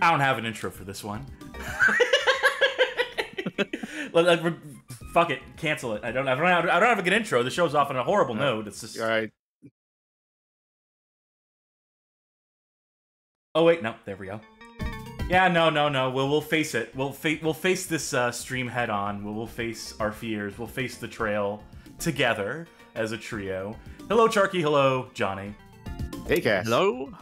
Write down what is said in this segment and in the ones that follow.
I don't have an intro for this one. Like, fuck it, cancel it. I don't. I don't. Have, I don't have a good intro. The show's off on a horrible note. It's just. All right. Oh wait, no. There we go. Yeah, no, no, no. We'll we'll face it. We'll fa- we'll face this uh, stream head on. We'll we'll face our fears. We'll face the trail together as a trio. Hello, Charkie. Hello, Johnny. Hey, Cass. Hello?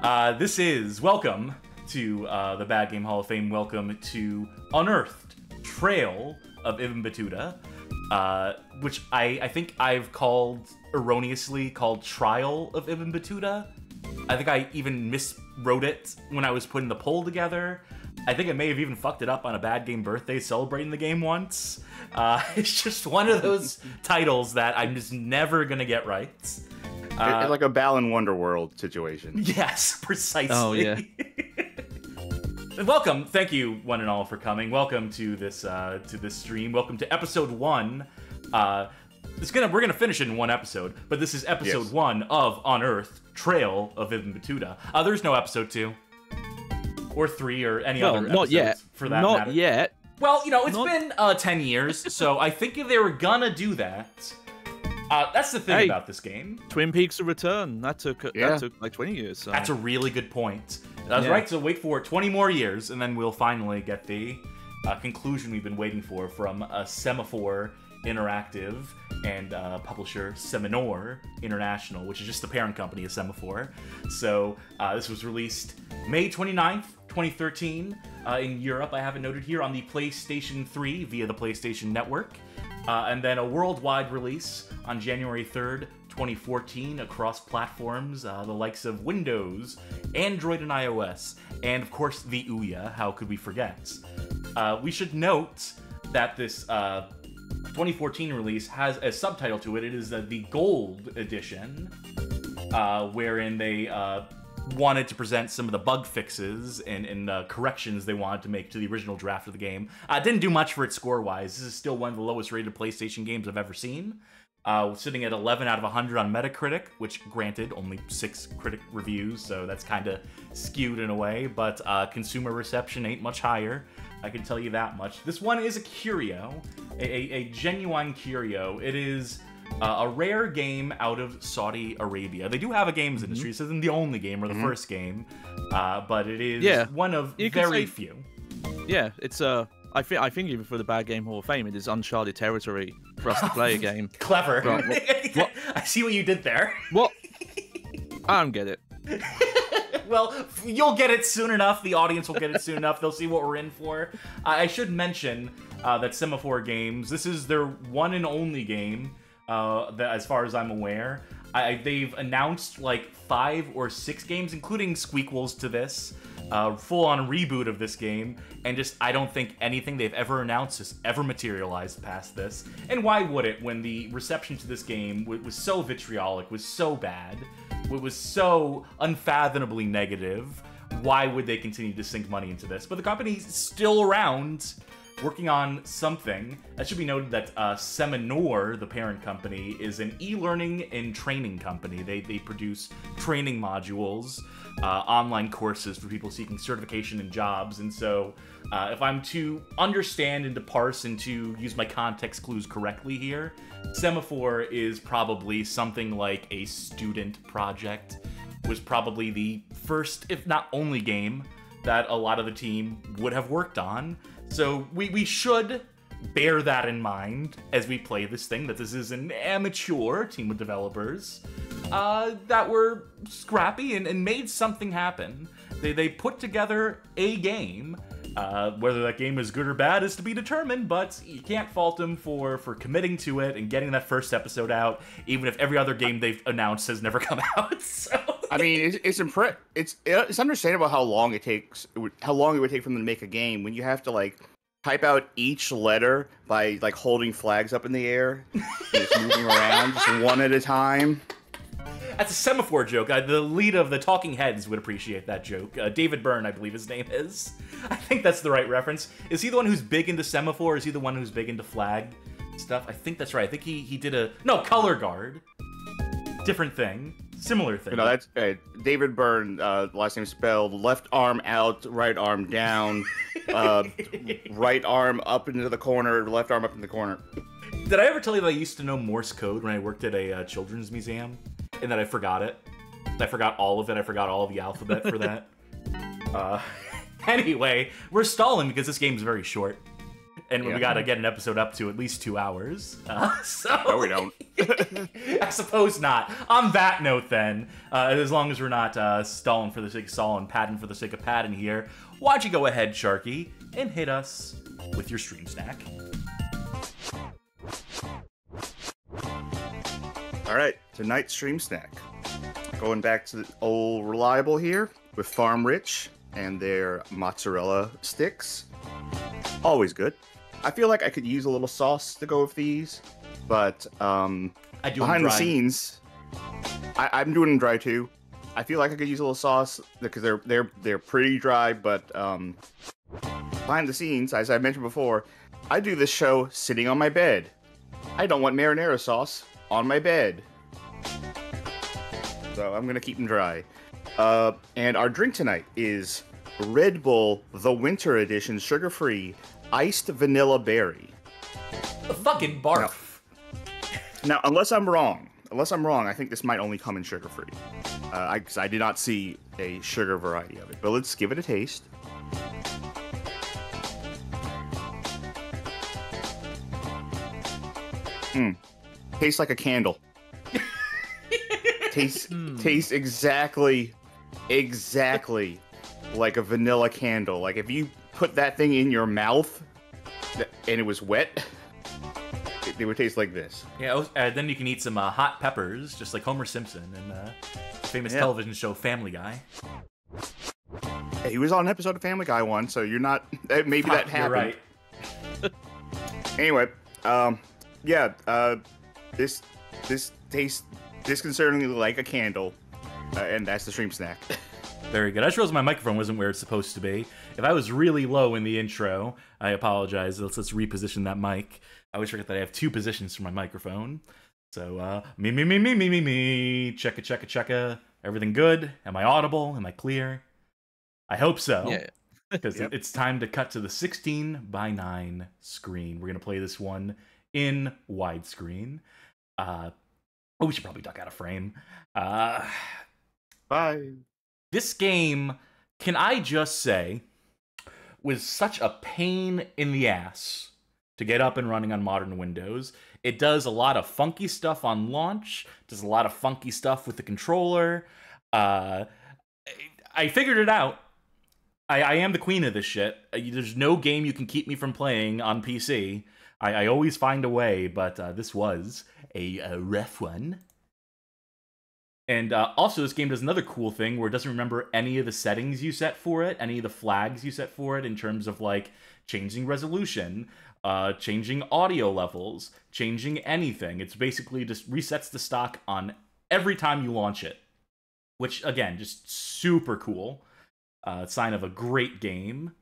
Uh, this is welcome to uh, the Bad Game Hall of Fame. Welcome to Unearthed Trail of Ibn Battuta, uh, which I, I think I've called erroneously called Trial of Ibn Battuta. I think I even miswrote it when I was putting the poll together. I think I may have even fucked it up on a bad game birthday celebrating the game once. Uh, it's just one of those titles that I'm just never gonna get right. It- Uh, it's like a Balan Wonderworld situation. Yes, precisely. Oh, yeah. Welcome, thank you one and all for coming. Welcome to this uh, to this stream. Welcome to episode one. Uh, it's gonna we're gonna finish it in one episode, but this is episode Yes. one of Unearthed Trail of Ibn Battuta. Uh, there's no episode two or three or any Well, other not yet. for that not matter. yet. Well, you know, it's Not- been uh, 10 years, so I think if they were gonna do that, uh, that's the thing Hey. about this game. Twin Peaks: A Return. That took Yeah. that took like 20 years. So. That's a really good point. I was Yeah. right, so wait for it 20 more years, and then we'll finally get the uh, conclusion we've been waiting for from uh, Semaphore Interactive and uh, publisher Semanoor International, which is just the parent company of Semaphore. So uh, this was released May 29th, 2013 uh, in Europe. I have it noted here on the PlayStation 3 via the PlayStation Network. Uh, and then a worldwide release on January 3rd, 2014, across platforms, uh, the likes of Windows, Android, and iOS, and of course the Ouya. How could we forget? Uh, we should note that this uh, 2014 release has a subtitle to it. It is uh, the Gold Edition, uh, wherein they wanted to present some of the bug fixes and, and uh, corrections they wanted to make to the original draft of the game. Uh, didn't do much for it score wise. This is still one of the lowest rated PlayStation games I've ever seen. Uh, sitting at 11 out of 100 on Metacritic, which granted only six critic reviews, so that's kind of skewed in a way. But uh, consumer reception ain't much higher. I can tell you that much. This one is a curio, a, a, a genuine curio. It is uh, a rare game out of Saudi Arabia. They do have a games industry. This isn't the only game or the first game, uh, but it is Yeah. one of You very say- few. yeah, it's uh, I think I think even for the Bad Game Hall of Fame, it is uncharted territory for us to play a game. Clever. Right, what- I see what you did there. What? I don't get it. well, you'll get it soon enough. The audience will get it soon enough. They'll see what we're in for. I I should mention uh, that Semaphore Games, this is their one and only game, uh, that, as far as I'm aware. I, they've announced like five or six games, including squeakquels to this, uh, full on reboot of this game, and just I don't think anything they've ever announced has ever materialized past this. And why would it when the reception to this game was so vitriolic, was so bad? it was so unfathomably negative. Why would they continue to sink money into this? But the company's still around, working on something. That should be noted that uh, Semanoor, the parent company, is an e-learning and training company. They they produce training modules, uh, online courses for people seeking certification and jobs. And so, uh, if I'm to understand and to parse and to use my context clues correctly here, Semaphore is probably something like a student project. Was probably the first, if not only, game that a lot of the team would have worked on. So we, we should bear that in mind as we play this thing that this is an amateur team of developers uh, that were scrappy and, and made something happen. They, they put together a game. Uh, whether that game is good or bad is to be determined, but you can't fault them for for committing to it and getting that first episode out, even if every other game they've announced has never come out. So I mean, it's it's, impre- it's it's understandable how long it takes, how long it would take for them to make a game when you have to like type out each letter by like holding flags up in the air, just moving around, just one at a time. That's a semaphore joke. Uh, the lead of the Talking Heads would appreciate that joke. Uh, David Byrne, I believe his name is. I think that's the right reference. Is he the one who's big into semaphore? Is he the one who's big into flag stuff? I think that's right. I think he he did a no color guard. Different thing. Similar thing. Know, that's uh, David Byrne, uh, last name spelled left arm out, right arm down, uh, right arm up into the corner, left arm up in the corner. Did I ever tell you that I used to know Morse code when I worked at a uh, children's museum, and that I forgot it? I forgot all of it. I forgot all of the alphabet for that. uh, anyway, we're stalling because this game's very short, and Yeah. we got to get an episode up to at least two hours. Uh, so No, we don't. I suppose not. On that note, then, uh, as long as we're not uh, stalling for the sake of stalling, padding for the sake of padding here, why don't you go ahead, Charkie, and hit us with your stream snack? All right, tonight's stream snack. Going back to the old reliable here with Farm Rich and their mozzarella sticks. Always good. I feel like I could use a little sauce to go with these, but um, I do behind the scenes, I, I'm doing them dry too. I feel like I could use a little sauce because they're they're they're pretty dry, but um, behind the scenes, as I mentioned before, I do this show sitting on my bed. I don't want marinara sauce on my bed, so I'm gonna keep them dry. Uh, and our drink tonight is Red Bull The Winter Edition Sugar Free Iced Vanilla Berry. Fucking barf. Now, unless I'm wrong, unless I'm wrong, I think this might only come in sugar free. Uh, I, I did not see a sugar variety of it, but let's give it a taste. Hmm. Tastes like a candle. tastes tastes exactly, exactly like a vanilla candle. Like if you put that thing in your mouth and it was wet, it, it would taste like this. Yeah, oh, uh, then you can eat some uh, hot peppers, just like Homer Simpson in uh, famous Yeah. television show Family Guy. Hey, he was on an episode of Family Guy once, so you're not. eh, Maybe that happened. You're right. Anyway, um, yeah, uh, this this tastes disconcertingly like a candle, uh, and that's the stream snack. Very good. I just realized my microphone wasn't where it's supposed to be. If I was really low in the intro, I apologize. Let's let's reposition that mic. I always forget that I have two positions for my microphone. So uh, me me me me me me me. Checka checka checka. Everything good? Am I audible? Am I clear? I hope so. Yeah. because Yep. it's time to cut to the 16 by 9 screen. We're gonna play this one in widescreen. Uh, oh, we should probably duck out of frame. Uh, Bye. this game, can I just say, was such a pain in the ass to get up and running on modern Windows. It does a lot of funky stuff on launch, does a lot of funky stuff with the controller. Uh, I figured it out. I, I am the queen of this shit. Uh, There's no game you can keep me from playing on PC. I, I always find a way, but uh, this was a, a rough one. And uh, also, this game does another cool thing where it doesn't remember any of the settings you set for it, any of the flags you set for it in terms of like changing resolution, uh, changing audio levels, changing anything. It's basically just resets the stock on every time you launch it, which again, just super cool. Uh, sign of a great game.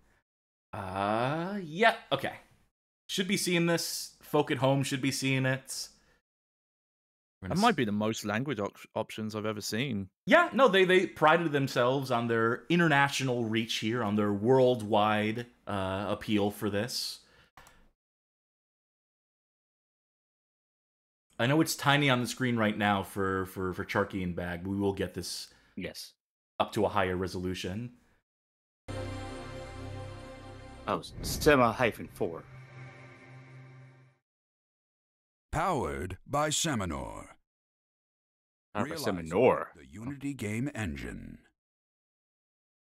Uh, yeah, okay. Should be seeing this. Folk at home should be seeing it. We're That might be the most language op- options I've ever seen. Yeah, no, they they prided themselves on their international reach here, on their worldwide uh, appeal for this. I know it's tiny on the screen right now for for for Charkie and Bag. But we will get this Yes. up to a higher resolution. Oh, Sema hyphen four. Powered by Semanoor. Not by Semanoor. The Unity game engine.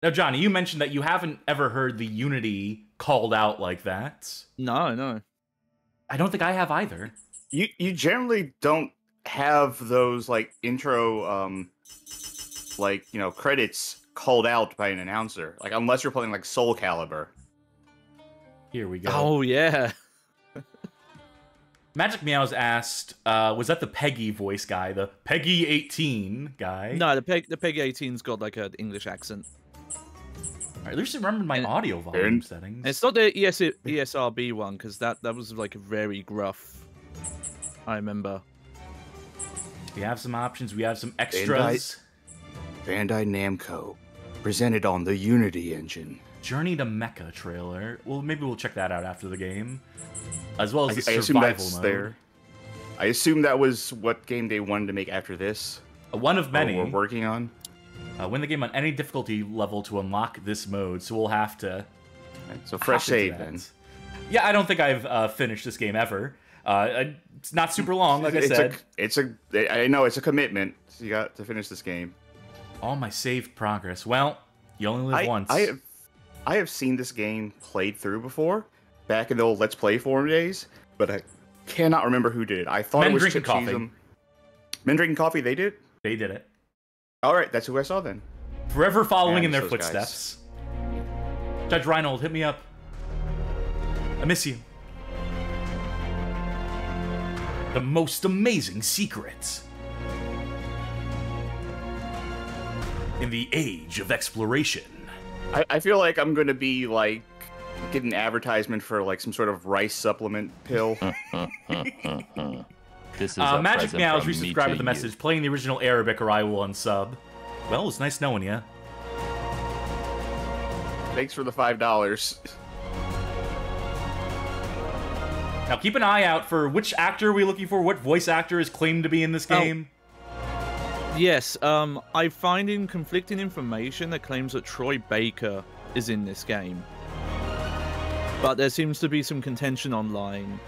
Now, Johnny, you mentioned that you haven't ever heard the Unity called out like that. No, no. I don't think I have either. You you generally don't have those like intro um like you know credits called out by an announcer like unless you're playing like Soul Calibur. Here we go. Oh yeah. Magic Meows asked, uh, was that the PEGI voice guy, the PEGI 18 guy? No, the Peg the Peg 18's got like an English accent. I at least remembered my And- audio volume And- settings. And it's not the ES ESRB one because that that was like a very gruff. I remember. We have some options. We have some extras. Bandai Namco, presented on the Unity engine. Journey to Mecca trailer. Well, maybe we'll check that out after the game, as well as the I, I assume survival mode. there. I assume that was what game they wanted to make after this. Uh, One of many. we're working on. Uh, win the game on any difficulty level to unlock this mode, so we'll have to. So fresh save then. Yeah, I don't think I've uh, finished this game ever. Uh, it's not super long, like I it's said. a, it's a. I know it's a commitment. You got to finish this game. All my saved progress. Well, you only live I, once. I have, I have seen this game played through before, back in the old Let's Play forum days, but I cannot remember who did it. I thought Men it was Drinking Chip Coffee. Cheezum. Men drinking coffee. They did. They did it. All right, that's who I saw then. Forever following in their those guys. footsteps. Judge Reinhold, hit me up. I miss you. The most amazing secrets. In the age of exploration. I, I feel like I'm going to be like getting advertisement for like some sort of rice supplement pill. This is Uh, a Magic present Meows from me resubscribed to with the you. message playing the original Arabic or I will unsub. Well, it's nice knowing you. Thanks for the five dollars. Now keep an eye out for which actor are we looking for, what voice actor is claimed to be in this Oh. game. Yes, um, I find in conflicting information that claims that Troy Baker is in this game. But there seems to be some contention online.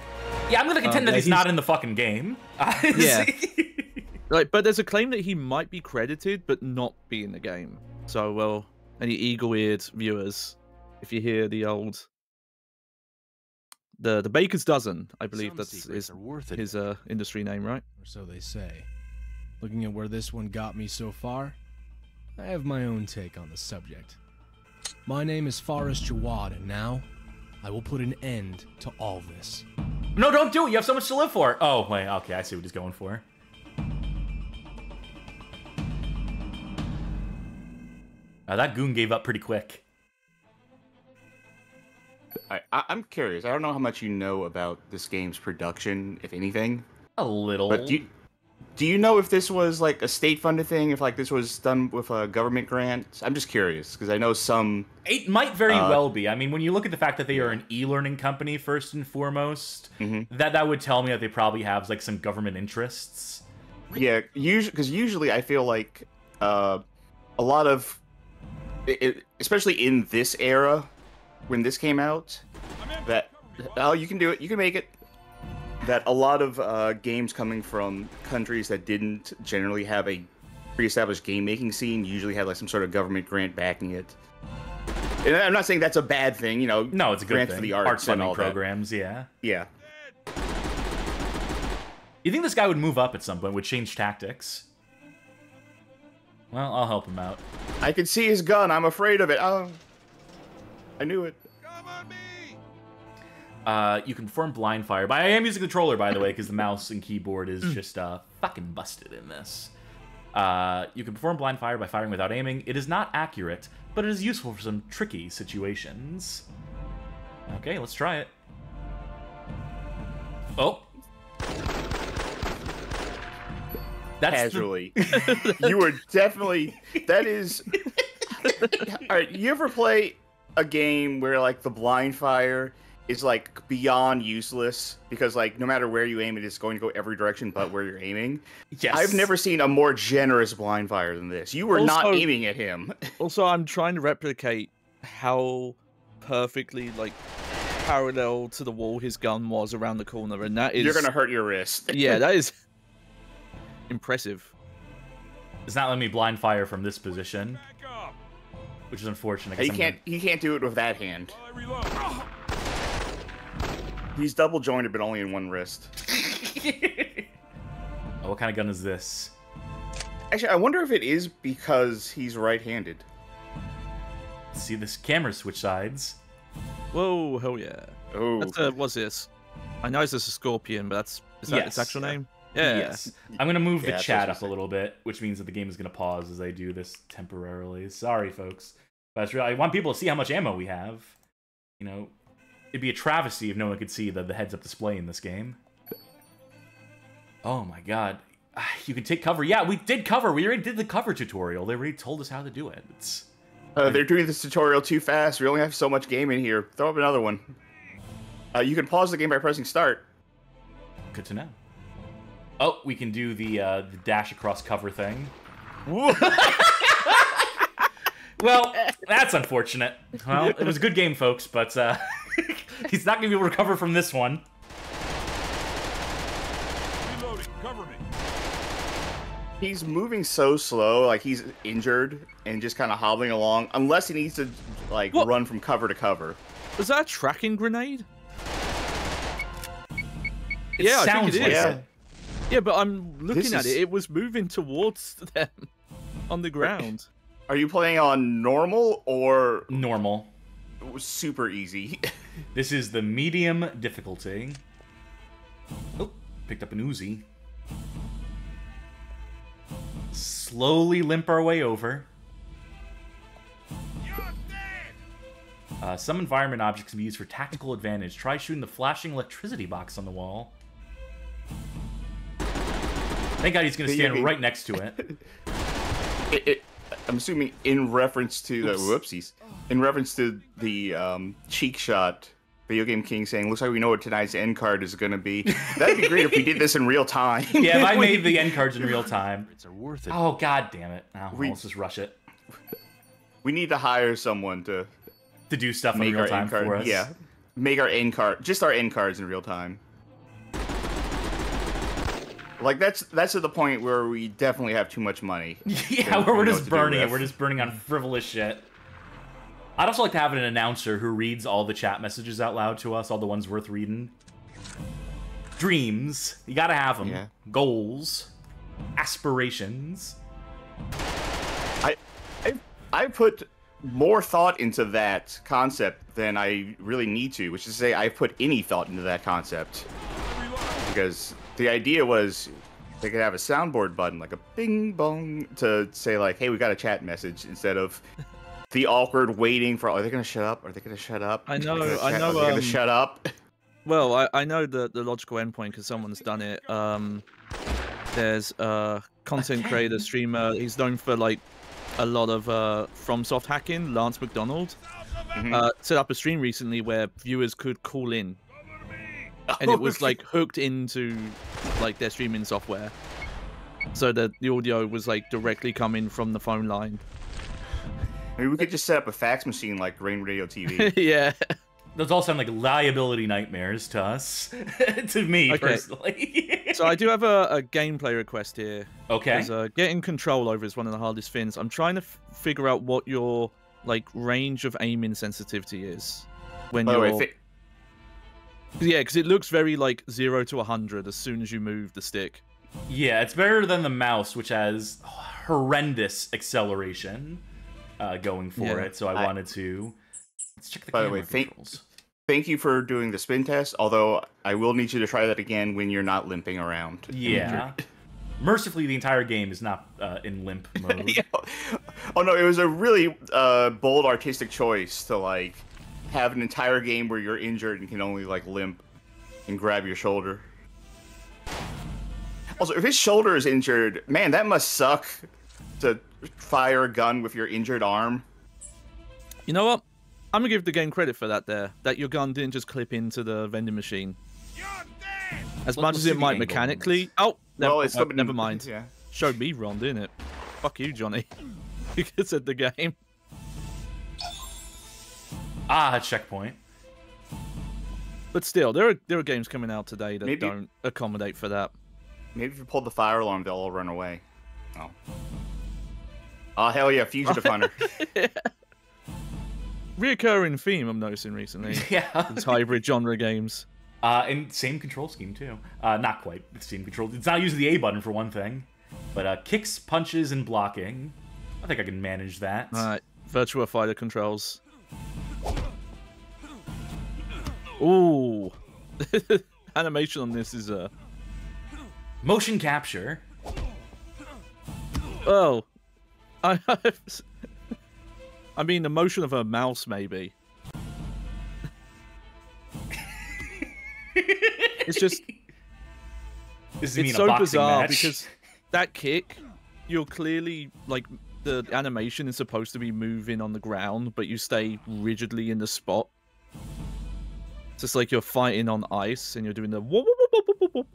Yeah, I'm gonna contend Um, that yeah, he's, he's- not in the fucking game. Yeah. Like, but there's a claim that he might be credited but not be in the game. So, well, any eagle-eared viewers, if you hear the old, the the Baker's dozen, I believe Some that's his are worth it, his uh industry name, right? or so they say. Looking at where this one got me so far, I have my own take on the subject. My name is Forrest Jawad, and now I will put an end to all this. no, don't do it. You have so much to live for. Oh, wait. Okay, I see what he's going for. Uh, that goon gave up pretty quick. I, I, I'm curious. I don't know how much you know about this game's production, if anything. A little. But do you, do you know if this was like a state-funded thing? If like this was done with a government grant? I'm just curious because I know some. It might very Uh, well be. I mean, when you look at the fact that they are an e-learning company first and foremost, Mhm. that that would tell me that they probably have like some government interests. Yeah, usually because usually I feel like uh, a lot of, it- especially in this era, when this came out, that oh you can do it, you can make it. That a lot of uh, games coming from countries that didn't generally have a pre-established game making scene usually had like some sort of government grant backing it. And I'm not saying that's a bad thing, you know. No, it's a good grants thing. for the Art arts and funding all that. programs, yeah. Yeah. You think this guy would move up at some point? Would change tactics? Well, I'll help him out. I can see his gun. I'm afraid of it. Oh, I knew it. Uh, you can perform blind fire. But I am using the controller, by the way, because the mouse and keyboard is just uh, fucking busted in this. Uh, you can perform blind fire by firing without aiming. It is not accurate, but it is useful for some tricky situations. Okay, let's try it. Oh. That's the- casually. you were definitely that is. All right, you ever play a game where like the blind fire is like beyond useless because like no matter where you aim, it is going to go every direction but where you're aiming. yes. I've never seen a more generous blind fire than this. You were not aiming at him. Also, I'm trying to replicate how perfectly like parallel to the wall his gun was around the corner, and that is You're gonna hurt your wrist. yeah, that is impressive. It's not letting me blind fire from this position, which is unfortunate He I'm can't. He can't do it with that hand. He's double jointed, but only in one wrist. oh, what kind of gun is this? Actually, I wonder if it is because he's right-handed. See this camera switch sides. Whoa, hell yeah! Oh, That's uh, what's this? I know it's a scorpion, but that's is that its actual name? Yeah. Yes. I'm gonna move Yeah, the chat up a little bit, which means that the game is gonna pause as I do this temporarily. Sorry, folks, but it's really, I want people to see how much ammo we have. You know, it'd be a travesty if no one could see the the heads-up display in this game. Oh my god, You can take cover. Yeah, we did cover. We already did the cover tutorial. They already told us how to do it. It's Uh, they're doing this tutorial too fast. We only have so much game in here. Throw up another one. Uh, you can pause the game by pressing start. good to know. Oh, we can do the uh, the dash across cover thing. well, that's unfortunate. Well, it was a good game, folks, but uh, he's not going to be able to recover from this one. Reloading. Cover me. He's moving so slow, like he's injured and just kind of hobbling along, unless he needs to like What? run from cover to cover. Was that a tracking grenade? It Yeah, I think sounds it like is. Yeah. it. Yeah, but I'm looking This at is- it. It was moving towards them on the ground. Are you playing on normal or Normal. super easy? This is the medium difficulty. Oh, picked up an Uzi. Slowly limp our way over. Uh, some environment objects can be used for tactical advantage. Try shooting the flashing electricity box on the wall. Thank God he's going to stand right next to it. it, it, I'm assuming in reference to the Oops. whoopsies, in reference to the um, cheek shot. Video Game King saying, "Looks like we know what tonight's end card is going to be." That'd be great if we did this in real time. Yeah, if I made the end cards in real time. It's worth it. Oh, god damn it. Now, We- let's just rush it. we need to hire someone to To do stuff in make real time end card. for us. Yeah, make our end card, just our end cards in real time. Like that's that's at the point where we definitely have too much money. Yeah, where we're just what to do burning it. We're just burning on frivolous shit. I'd also like to have an announcer who reads all the chat messages out loud to us, all the ones worth reading. Dreams, you gotta have them. Yeah. Goals, aspirations. I, I I put more thought into that concept than I really need to, which is to say, I put any thought into that concept because the idea was they could have a soundboard button, like a bing bong, to say like, "Hey, we got a chat message," instead of the awkward waiting for. Are they gonna shut up? Are they gonna shut up? I know, I know, Are they gonna um, shut up? Well, I, I know the, the logical endpoint because someone's done it. Um, there's a content creator, streamer. He's known for like a lot of uh, FromSoft hacking. Lance McDonald Mhm. uh, set up a stream recently where viewers could call in, and it was like hooked into like their streaming software, so that the audio was like directly coming from the phone line. Maybe we could just set up a fax machine like Rain Radio TV. yeah. Those all sound like liability nightmares to us. to me, Okay. personally. So I do have a, a gameplay request here. okay. Uh, getting control over is one of the hardest things. I'm trying to f- figure out what your like range of aiming sensitivity is when By you're. way, fi- Yeah, because it looks very like zero to hundred as soon as you move the stick. Yeah, it's better than the mouse, which has horrendous acceleration uh, going for Yeah. it. So I, I- wanted to. Let's check the By the camera way, think- controls. thank you for doing the spin test. Although I will need you to try that again when you're not limping around. Yeah. Mercifully, the entire game is not uh, in limp mode. Yeah. Oh no, it was a really uh, bold artistic choice to like have an entire game where you're injured and can only like limp and grab your shoulder. Also, if his shoulder is injured, man, that must suck to fire a gun with your injured arm. You know what? I'm gonna give the game credit for that. There, that your gun didn't just clip into the vending machine. As Let- much as it might mechanically. Oh, never, well, it's oh, slipping never mind. Yeah. Showed me wrong, didn't it? Fuck you, Johnny. you could said the game. Ah, checkpoint. But still, there are there are games coming out today that Maybe- don't accommodate for that. Maybe if you pull the fire alarm, they'll all run away. Oh. Oh hell yeah, fugitive hunter. Reoccurring theme I'm noticing recently. Yeah. These hybrid genre games. Uh, and same control scheme too. Uh, not quite the same control. It's not using the A button for one thing, but uh, kicks, punches, and blocking. I think I can manage that. Alright, Virtua Fighter controls. Ooh. Animation on this is uh Motion capture. oh. I I mean the motion of a mouse maybe. it's just it's so bizarre match. because that kick, you're clearly like the animation is supposed to be moving on the ground, but you stay rigidly in the spot. It's just like you're fighting on ice and you're doing the whoop, whoop, whoop, whoop, whoop, whoop.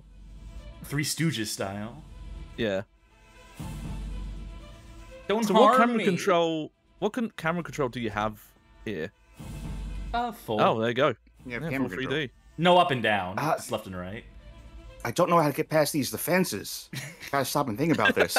Three Stooges style. yeah. Don't So what camera me. control? What can camera control do you have here? Uh, full. Oh, there you go. Yeah, Yeah, camera 3D. No up and down. Ah. It's left and right. I don't know how to get past these defenses. Gotta stop and think about this.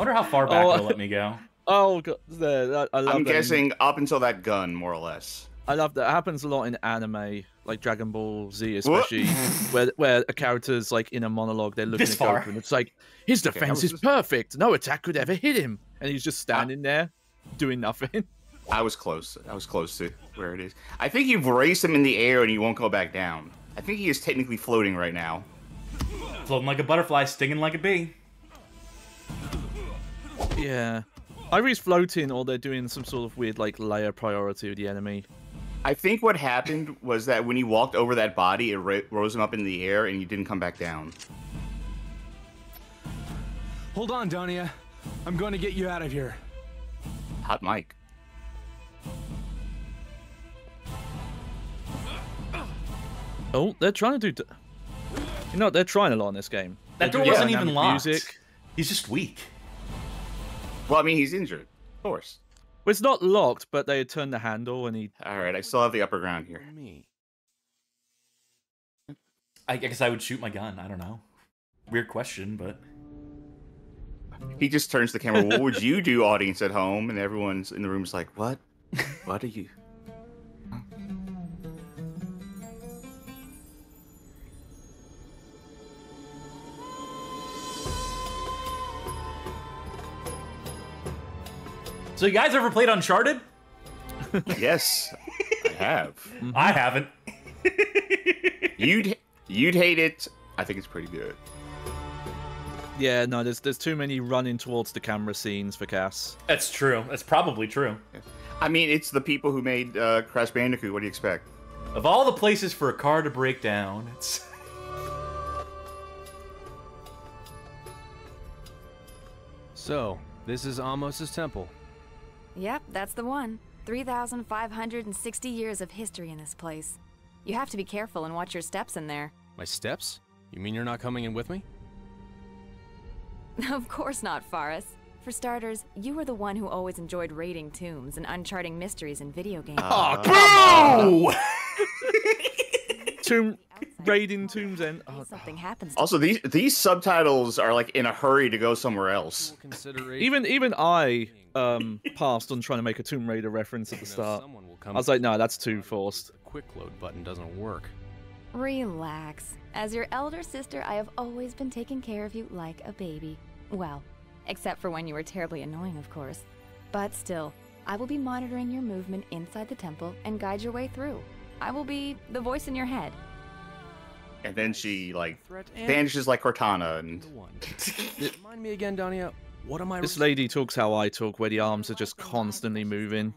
I wonder how far back Oh. they'll let me go. Oh god. I, I love I'm that in- guessing up until that gun, more or less. I love that. It happens a lot in anime, like Dragon Ball Z, especially, where where a character's like in a monologue, they're looking This at far. Goku, and it's like his defense was is just- perfect. No attack could ever hit him, and he's just standing there doing nothing. I was close. I was close to where it is. I think you've raised him in the air and he won't go back down. I think he is technically floating right now. Floating like a butterfly, stinging like a bee. Yeah, either he's floating or they're doing some sort of weird like layer priority of the enemy. I think what happened was that when he walked over that body, it rose him up in the air and he didn't come back down. Hold on, Donia. I'm going to get you out of here. Hot mic. Oh, they're trying to do. D- you know, they're trying a lot in this game. That door doing wasn't even dynamic locked. Music. He's just weak. Well, I mean, he's injured. Of course. Well, it's not locked, but they had turned the handle and he. All right, I still have the upper ground here. Me. I guess I would shoot my gun. I don't know. Weird question, but He just turns the camera. What would you do, audience at home? And everyone's in the room is like, "What? What are you?" so you guys ever played Uncharted? yes, I have. I haven't. You'd you'd hate it. I think it's pretty good. Yeah, no, there's there's too many running towards the camera scenes for Cass. That's true. That's probably true. I mean, it's the people who made uh, Crash Bandicoot. What do you expect? Of all the places for a car to break down, it's So, this is Ahmose's temple. Yep, that's the one. 3,560 years of history in this place. You have to be careful and watch your steps in there. My steps? You mean you're not coming in with me? Of course not, Faris. For starters, you were the one who always enjoyed raiding tombs and uncharting mysteries in video games. oh, Tomb raiding Tombs End. Oh, Something happens. Also, these these subtitles are like in a hurry to go somewhere else. Even even I um passed on trying to make a Tomb Raider reference at the start. someone will come I was like, no, that's too forced. The quick load button doesn't work. Relax. As your elder sister, I have always been taking care of you like a baby. Well, except for when you were terribly annoying, of course. But still, I will be monitoring your movement inside the temple and guide your way through. I will be the voice in your head. And then she like Threat vanishes like Cortana, and. Remind me again, Donia. What am I? This lady talks how I talk, where the arms are just constantly moving.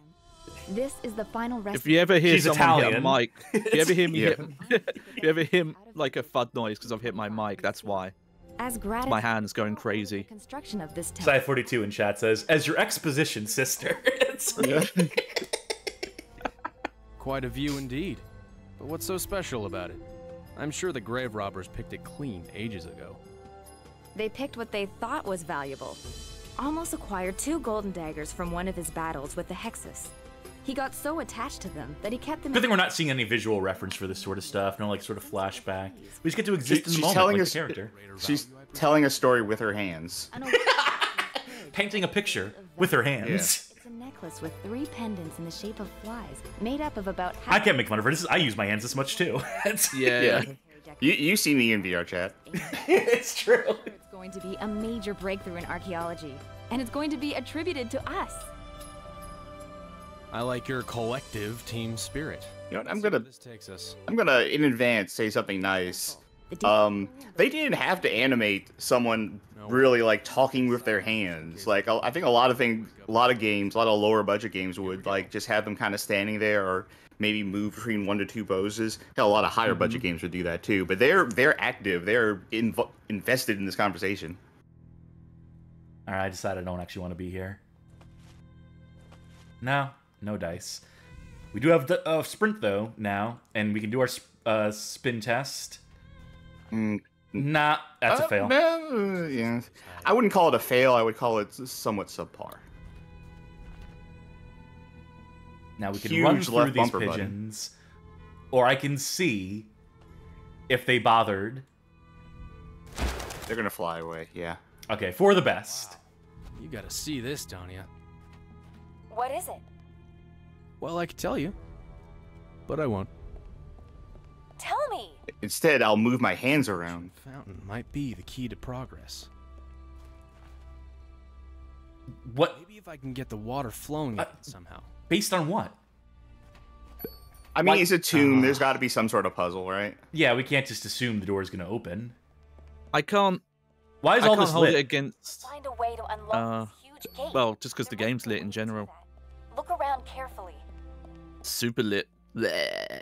This is the final rest. If you ever hear She's someone hit a mic, if you ever hear me Yeah. hit, if you ever hear like a thud noise because I've hit my mic, that's why. as gratitude My hand's going crazy. Construction of this temple. Sci42 in chat says, as your exposition sister. It's- Quite a view indeed. But what's so special about it? I'm sure the grave robbers picked it clean ages ago. They picked what they thought was valuable. Ahmose acquired two golden daggers from one of his battles with the Hyksos. He got so attached to them that he kept them. Good thing we're not seeing any visual reference for this sort of stuff. No, like sort of flashback. We just get to exist in the she's moment, telling like us the character. she's telling a story with her hands. Painting a picture with her hands. It's a necklace with three pendants in the shape of flies, made up of about I can't make fun of her. This is, I use my hands this much too. it's, Yeah. Yeah. You you see me in VR chat. it's true. It's going to be a major breakthrough in archaeology, and it's going to be attributed to us. I like your collective team spirit. You know what, I'm gonna- this takes us. I'm gonna in advance say something nice. The Um, they didn't have to animate someone really like talking with their hands. Like I I think a lot of things, a lot of games, a lot of lower budget games would like just have them kind of standing there or maybe move between one to two poses. Hell, a lot of higher Mm-hmm. budget games would do that too. But they're they're active. They're inv- invested in this conversation. All right, I decided I don't actually want to be here. No, no dice. We do have the uh, sprint though now, and we can do our sp- uh, spin test. Mm, Nah, that's uh, a fail. uh, yeah. I wouldn't call it a fail. I would call it somewhat subpar. Now we can Huge run through left these bumper button. pigeons, or I can see if they bothered. They're gonna fly away. Yeah. Okay, for the best. You gotta see this, Danya. What is it? Well, I could tell you, but I won't. Tell me. Instead, I'll move my hands around. Fountain might be the key to progress. What? Maybe if I can get the water flowing Uh, somehow. Based on what? I mean, Why- it's a tomb. Uh. There's got to be some sort of puzzle, right? Yeah, we can't just assume the door is going to open. I can't. Why is I all can't this hold lit? it against. Find a way to unlock Uh, huge gate. Well, just because the game's lit in way to do general. Look around carefully. Super lit. Bleh.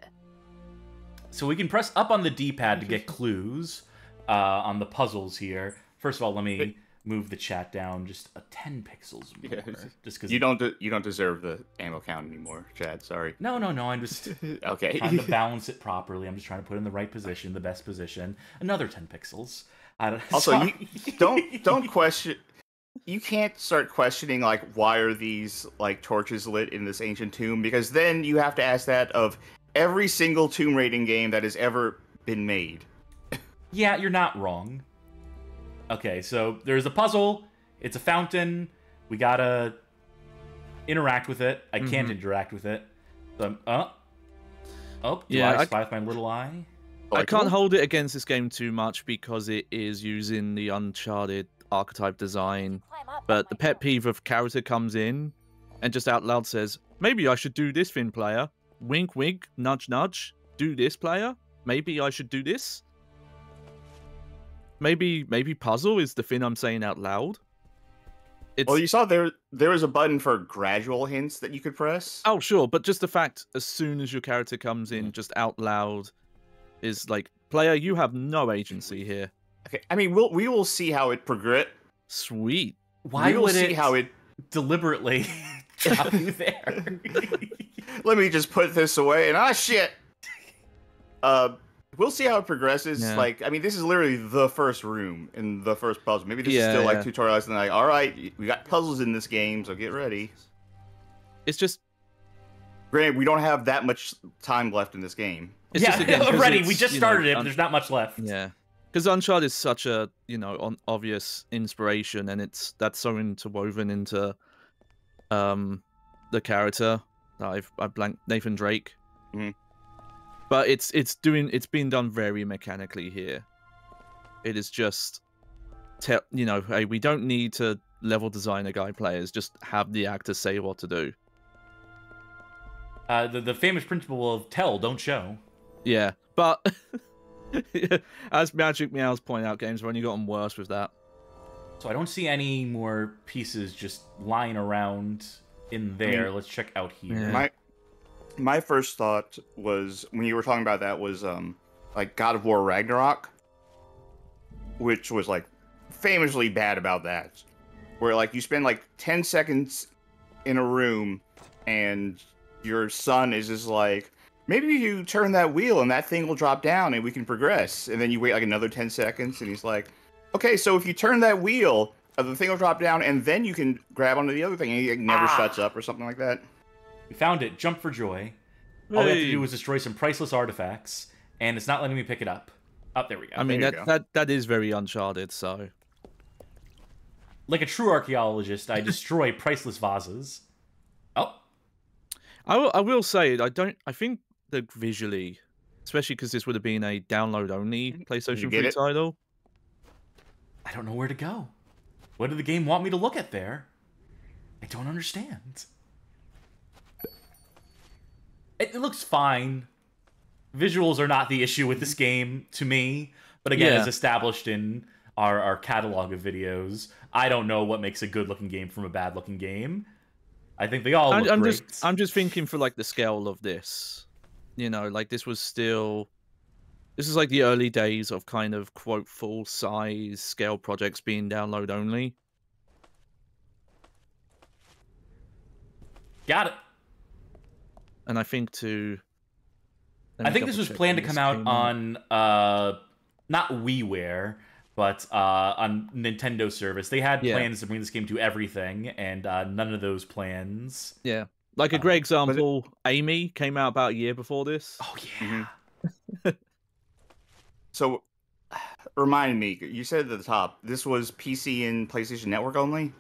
So we can press up on the D-pad to get clues uh, on the puzzles here. First of all, let me move the chat down just a 10 pixels more. Yeah, just because You don't. De- you don't deserve the ammo count anymore, Chad. Sorry. No, no, no. I'm just Okay. trying to balance it properly. I'm just trying to put it in the right position, the best position. Another 10 pixels. I don't, also, sorry. you don't don't question. You can't start questioning like why are these like torches lit in this ancient tomb because then you have to ask that of every single tomb raiding game that has ever been made. Yeah, you're not wrong. Okay, so there's a puzzle. It's a fountain. We gotta interact with it. I can't Mhm. interact with it. So, I'm- oh, oh, do Yeah, I I- spy with my little eye? I can't Collectible? hold it against this game too much because it is using the Uncharted archetype design. But the pet peeve of character comes in and just out loud says, "Maybe I should do this, Finn player." Wink, wink, nudge, nudge. Do this, player. Maybe I should do this. Maybe, maybe puzzle is the thing I'm saying out loud. It's Well, you saw there there was a button for gradual hints that you could press. Oh, sure, but just the fact as soon as your character comes in, hmm. just out loud, is like, player, you have no agency here. Okay. I mean, we'll we will see how it progress. Sweet. Why we will would see it how it. deliberately drop you there? Let me just put this away and ah shit. Uh, we'll see how it progresses. Yeah. Like, I mean, this is literally the first room in the first puzzle. Maybe this Yeah, is still like yeah. tutorialized and like, all right, we got puzzles in this game, so get ready. It's just, Granted, we don't have that much time left in this game. it's yeah, just again, 'cause already. it's, We just you know, started it, but there's not much left. Yeah, because Uncharted is such a you know on, obvious inspiration, and it's that's so interwoven into um the character. I've I blanked Nathan Drake, Mhm. but it's it's doing it's being done very mechanically here. It is just, tell you know, hey, we don't need to level design a guy players. Just have the actor say what to do. Uh, the, the famous principle of tell, don't show. Yeah, but as Magic Meows point out, games have only gotten worse with that. So I don't see any more pieces just lying around in there. Let's check out here. Yeah. My my first thought was when you were talking about that was um like God of War Ragnarok, which was like famously bad about that, where like you spend like ten seconds in a room and your son is just like maybe you turn that wheel and that thing will drop down and we can progress and then you wait like another 10 seconds and he's like okay so if you turn that wheel uh, the thing will drop down and then you can grab onto the other thing and he like, never Ah. shuts up or something like that We found it. Jump for joy. All we have to do is destroy some priceless artifacts, and it's not letting me pick it up. Up there we go. I mean that, go. that that is very Uncharted. So like a true archaeologist, I destroy priceless vases. Oh, I will, I will say I don't. I think that visually, especially because this would have been a download only PlayStation get 3 it? title. I don't know where to go. What did the game want me to look at there? I don't understand. It, it looks fine. Visuals are not the issue with this mm-hmm. game to me, but again, Yeah. as established in our, our catalog of videos, I don't know what makes a good looking game from a bad looking game. I think they all I'm, look I'm great. just I'm just thinking for like the scale of this. You know, like this was still this is like the early days of kind of quote full size scale projects being download only. Got it. And I think to. I think this was planned to come out on uh, not WiiWare, but uh, on Nintendo service. They had yeah. plans to bring this game to everything, and uh, none of those plans. Yeah, like a uh, great example, it... Amy came out about a year before this. Oh yeah. Mm -hmm. So, remind me, you said at the top this was PC and PlayStation Network only.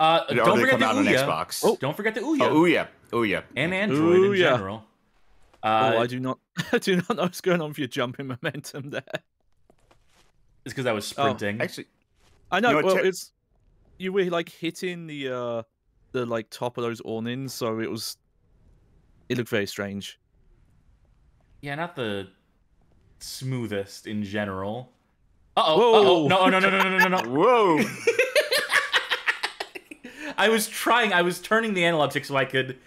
Uh, Or don't did forget come the out on Ouya. Xbox? Oh, don't forget the Ouya Oh, Ouya, Ouya. and Android in general. Uh, oh, I do not, I do not know what's going on with your jumping momentum there. It's because I was Oh, sprinting. Actually, I know. You know well, Ter- it's you were like hitting the uh the like top of those awnings, so it was. It looked very strange. yeah, not the smoothest in general. Uh oh. No, no, no, no, no, no, no, no. whoa! I was trying. I was turning the analog stick so I could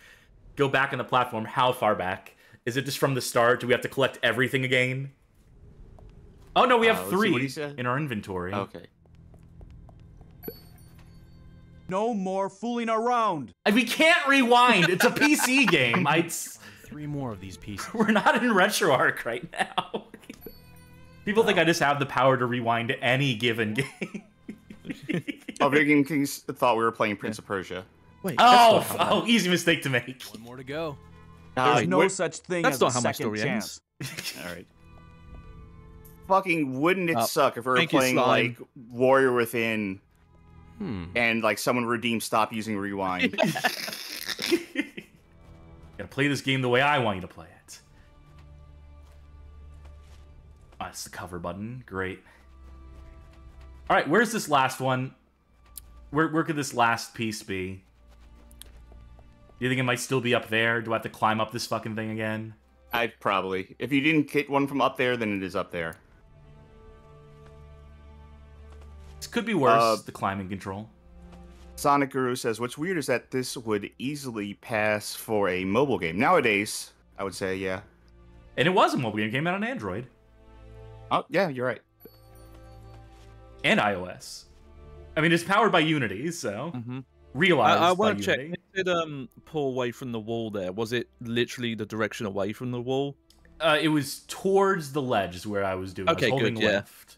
go back on the platform. How far back? Is it just from the start? Do we have to collect everything again? Oh no, we have Uh, let's see, what three do in our inventory. okay. No more fooling around. And we can't rewind. It's a PC game. I, it's- Three more of these pieces. we're not in RetroArch right now. People think I just have the power to rewind any given game. Oh, Video Game Kings thought we were playing Prince of Persia. Wait. oh, that's oh, easy mistake to make. One more to go. There's Uh, no such thing That's as not a how my second story chance. ends. All right. Fucking wouldn't it Uh, suck if we were thank you, playing like Warrior Within Hmm. and like someone redeemed stop using rewind? Gotta play this game the way I want you to play it. Oh, that's the cover button. Great. All right, where's this last one? Where where could this last piece be? Do you think it might still be up there? Do I have to climb up this fucking thing again? I'd probably. If you didn't get one from up there, then it is up there. This could be worse. Uh, the climbing control. Sonic Guru says, "What's weird is that this would easily pass for a mobile game nowadays." I would say, yeah. And it was a mobile game. It came out on Android Oh, yeah, you're right. and iOS. I mean, it's powered by Unity, so hmm realized I, I want to check. Did um pull away from the wall there? Was it literally the direction away from the wall? Uh, it was towards the ledge is where I was doing. Okay, I was good, holding yeah. left.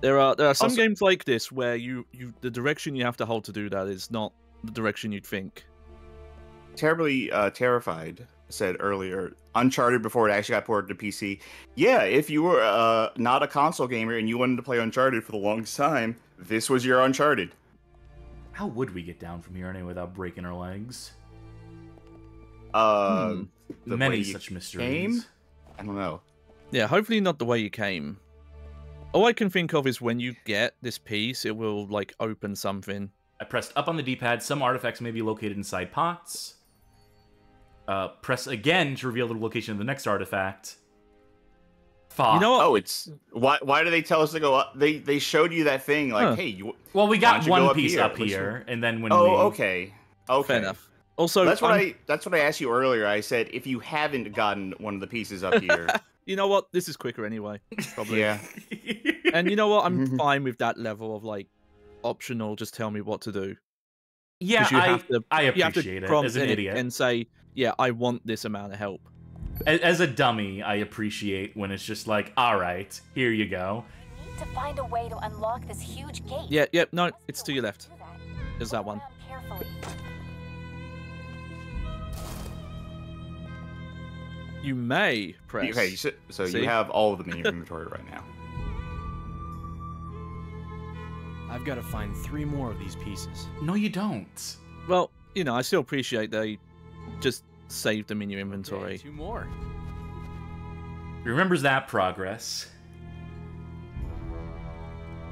There are there are some Also- games like this where you you the direction you have to hold to do that is not the direction you'd think. Terribly uh, terrified said earlier. Uncharted before it actually got ported to PC. Yeah, if you were uh, not a console gamer and you wanted to play Uncharted for the longest time, this was your Uncharted. How would we get down from here anyway without breaking our legs? Uh, Hmm. the way Many you such mysteries. came? I don't know. Yeah, hopefully not the way you came. All I can think of is when you get this piece, it will like open something. I pressed up on the D-pad. Some artifacts may be located inside pots. Uh, press again to reveal the location of the next artifact. Fuck. You know what? Oh, it's why? Why do they tell us to go up? They they showed you that thing like, Huh. hey, you. Well, we got one go up piece here? up here, and then when Oh, we... okay, okay. Fair enough. Also, That's what I'm- I. That's what I asked you earlier. I said if you haven't gotten one of the pieces up here, You know what? This is quicker anyway. Probably. yeah. And you know what? I'm fine with that level of like optional. Just tell me what to do. Yeah, you I, have to. I you have appreciate to it prompt as an idiot. and say, "Yeah, I want this amount of help." As a dummy, I appreciate when it's just like, all right, here you go. We need to find a way to unlock this huge gate. Yeah, yeah. No, it's to your left. Do that. There's that one. Carefully. You may press. Okay, so, so you have all of them in your inventory right now. I've got to find three more of these pieces. No, you don't. Well, you know, I still appreciate they just save them in your Okay, inventory. two more. Remembers that progress.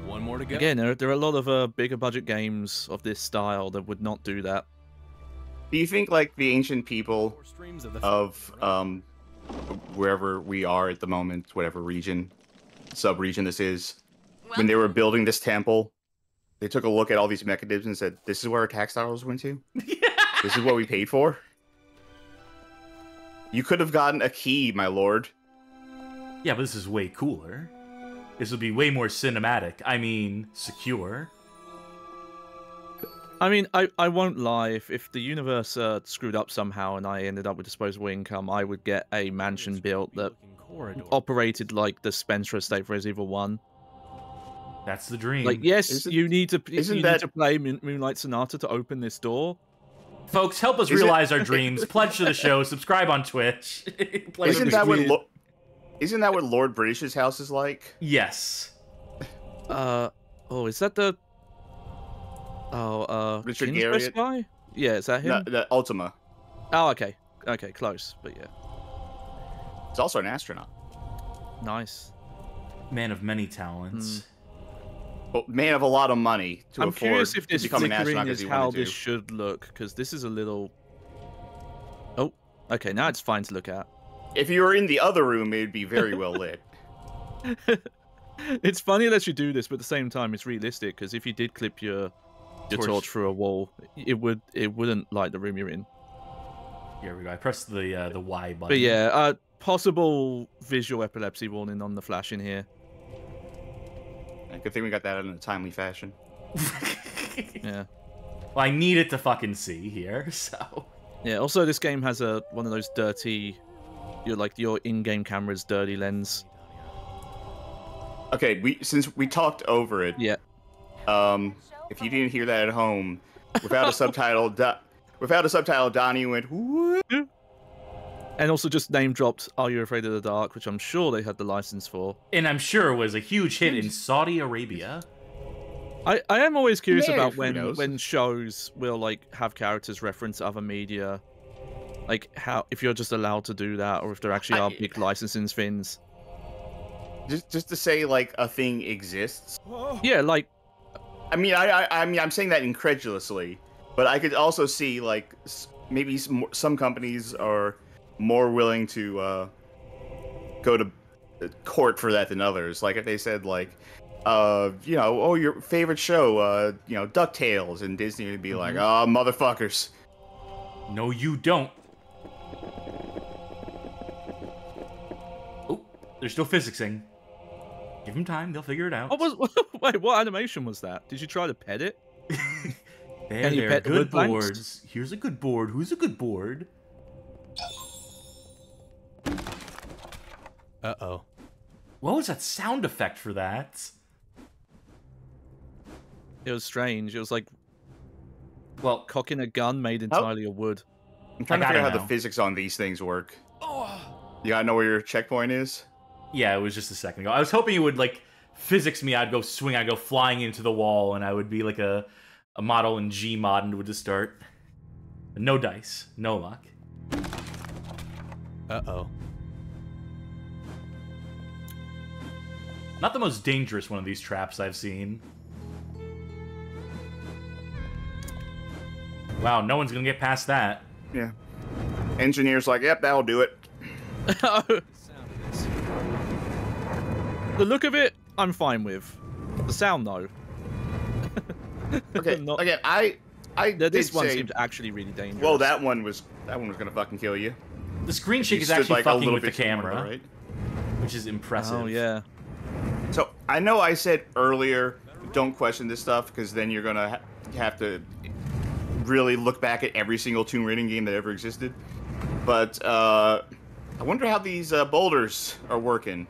One more to go. Again, there, there are a lot of uh, bigger budget games of this style that would not do that. Do you think like the ancient people of the of um wherever we are at the moment, whatever region, sub-region this is, when they were building this temple, they took a look at all these mechanisms and said, "This is where our tax dollars went to. This is what we paid for." You could have gotten a key, my lord. Yeah, but this is way cooler. This would be way more cinematic. I mean, secure. I mean, I, I won't lie. If, if the universe uh, screwed up somehow and I ended up with disposable income, I would get a mansion built that operated like the Spencer estate for Resident Evil 1. That's the dream. Like, yes, Isn't- you need to isn't you that- need to play Moon- Moonlight Sonata to open this door. Folks, help us Is it- realize our dreams. Pledge to the show. Subscribe on Twitch. Play Isn't that what? Twitch. Lo- isn't that what Lord British's house is like? Yes. Uh oh, is that the oh uh Richard Kingspress Garriott? guy? Yeah, is that him? No, the Ultima. Oh, okay, okay, close, but yeah, It's also an astronaut. nice. Man of many talents. Well, man of a lot of money to I'm afford curious if to this become an astronaut is as he how wanted this to. should look, because this is a little. Oh, okay, now it's fine to look at. If you were in the other room, it'd be very well lit. it's funny that you do this, but at the same time, it's realistic because if you did clip your your Torch. torch. through a wall, it would it wouldn't light the room you're in. Here we go. I pressed the uh, the Y button. But yeah, uh, possible visual epilepsy warning on the flash in here. Good thing we got that in a timely fashion. Yeah, Well, I need it to fucking see here, so. yeah. Also, this game has a one of those dirty, your like your in-game camera's dirty lens. Okay, we since we talked over it, Yeah, um, if you didn't hear that at home, without a subtitle, Do- without a subtitle, Donnie went. "What?" And also just name dropped "Are You Afraid of the Dark," which I'm sure they had the license for. And I'm sure it was a huge hit in Saudi Arabia. I, I am always curious Yeah, about when knows? when shows will like have characters reference other media, like how if you're just allowed to do that or if there actually I- are big licensing things. Just just to say like a thing exists. Yeah, like I mean, I, I I mean, I'm saying that incredulously, but I could also see like maybe some, some companies are more willing to uh, go to uh, court for that than others. Like if they said like, uh, you know, oh your favorite show, uh, you know, Ducktales, and Disney would be like, oh motherfuckers. No, you don't. Oh, they're still physicsing. Give them time; they'll figure it out. what was wait what animation was that? Did you try to pet it? there, there. pet the Good wood planks? boards. Here's a good board. Who's a good board? Uh oh. What was that sound effect for that? It was strange. It was like Well, cocking a gun made entirely of wood. I'm trying to figure out how the physics on these things work. You gotta know where your checkpoint is. yeah, it was just a second ago. I was hoping it would like physics me. I'd go swing. I'd go flying into the wall, and I would be like a a model in G mod and would just start. No dice, no luck. Uh oh. Not the most dangerous one of these traps I've seen. Wow, no one's gonna get past that. Yeah. Engineers like, yep, that'll do it. the look of it, I'm fine with. The sound though. Okay. Not- Again, I I Th- This one say, seemed actually really dangerous. well, that one was that one was gonna fucking kill you. The screen shake is actually like, a fucking little with the bit to camera, right. which is impressive. Oh yeah. So I know I said earlier, don't question this stuff because then you're gonna ha- have to really look back at every single Tomb Raider game that ever existed. But uh, I wonder how these uh, boulders are working.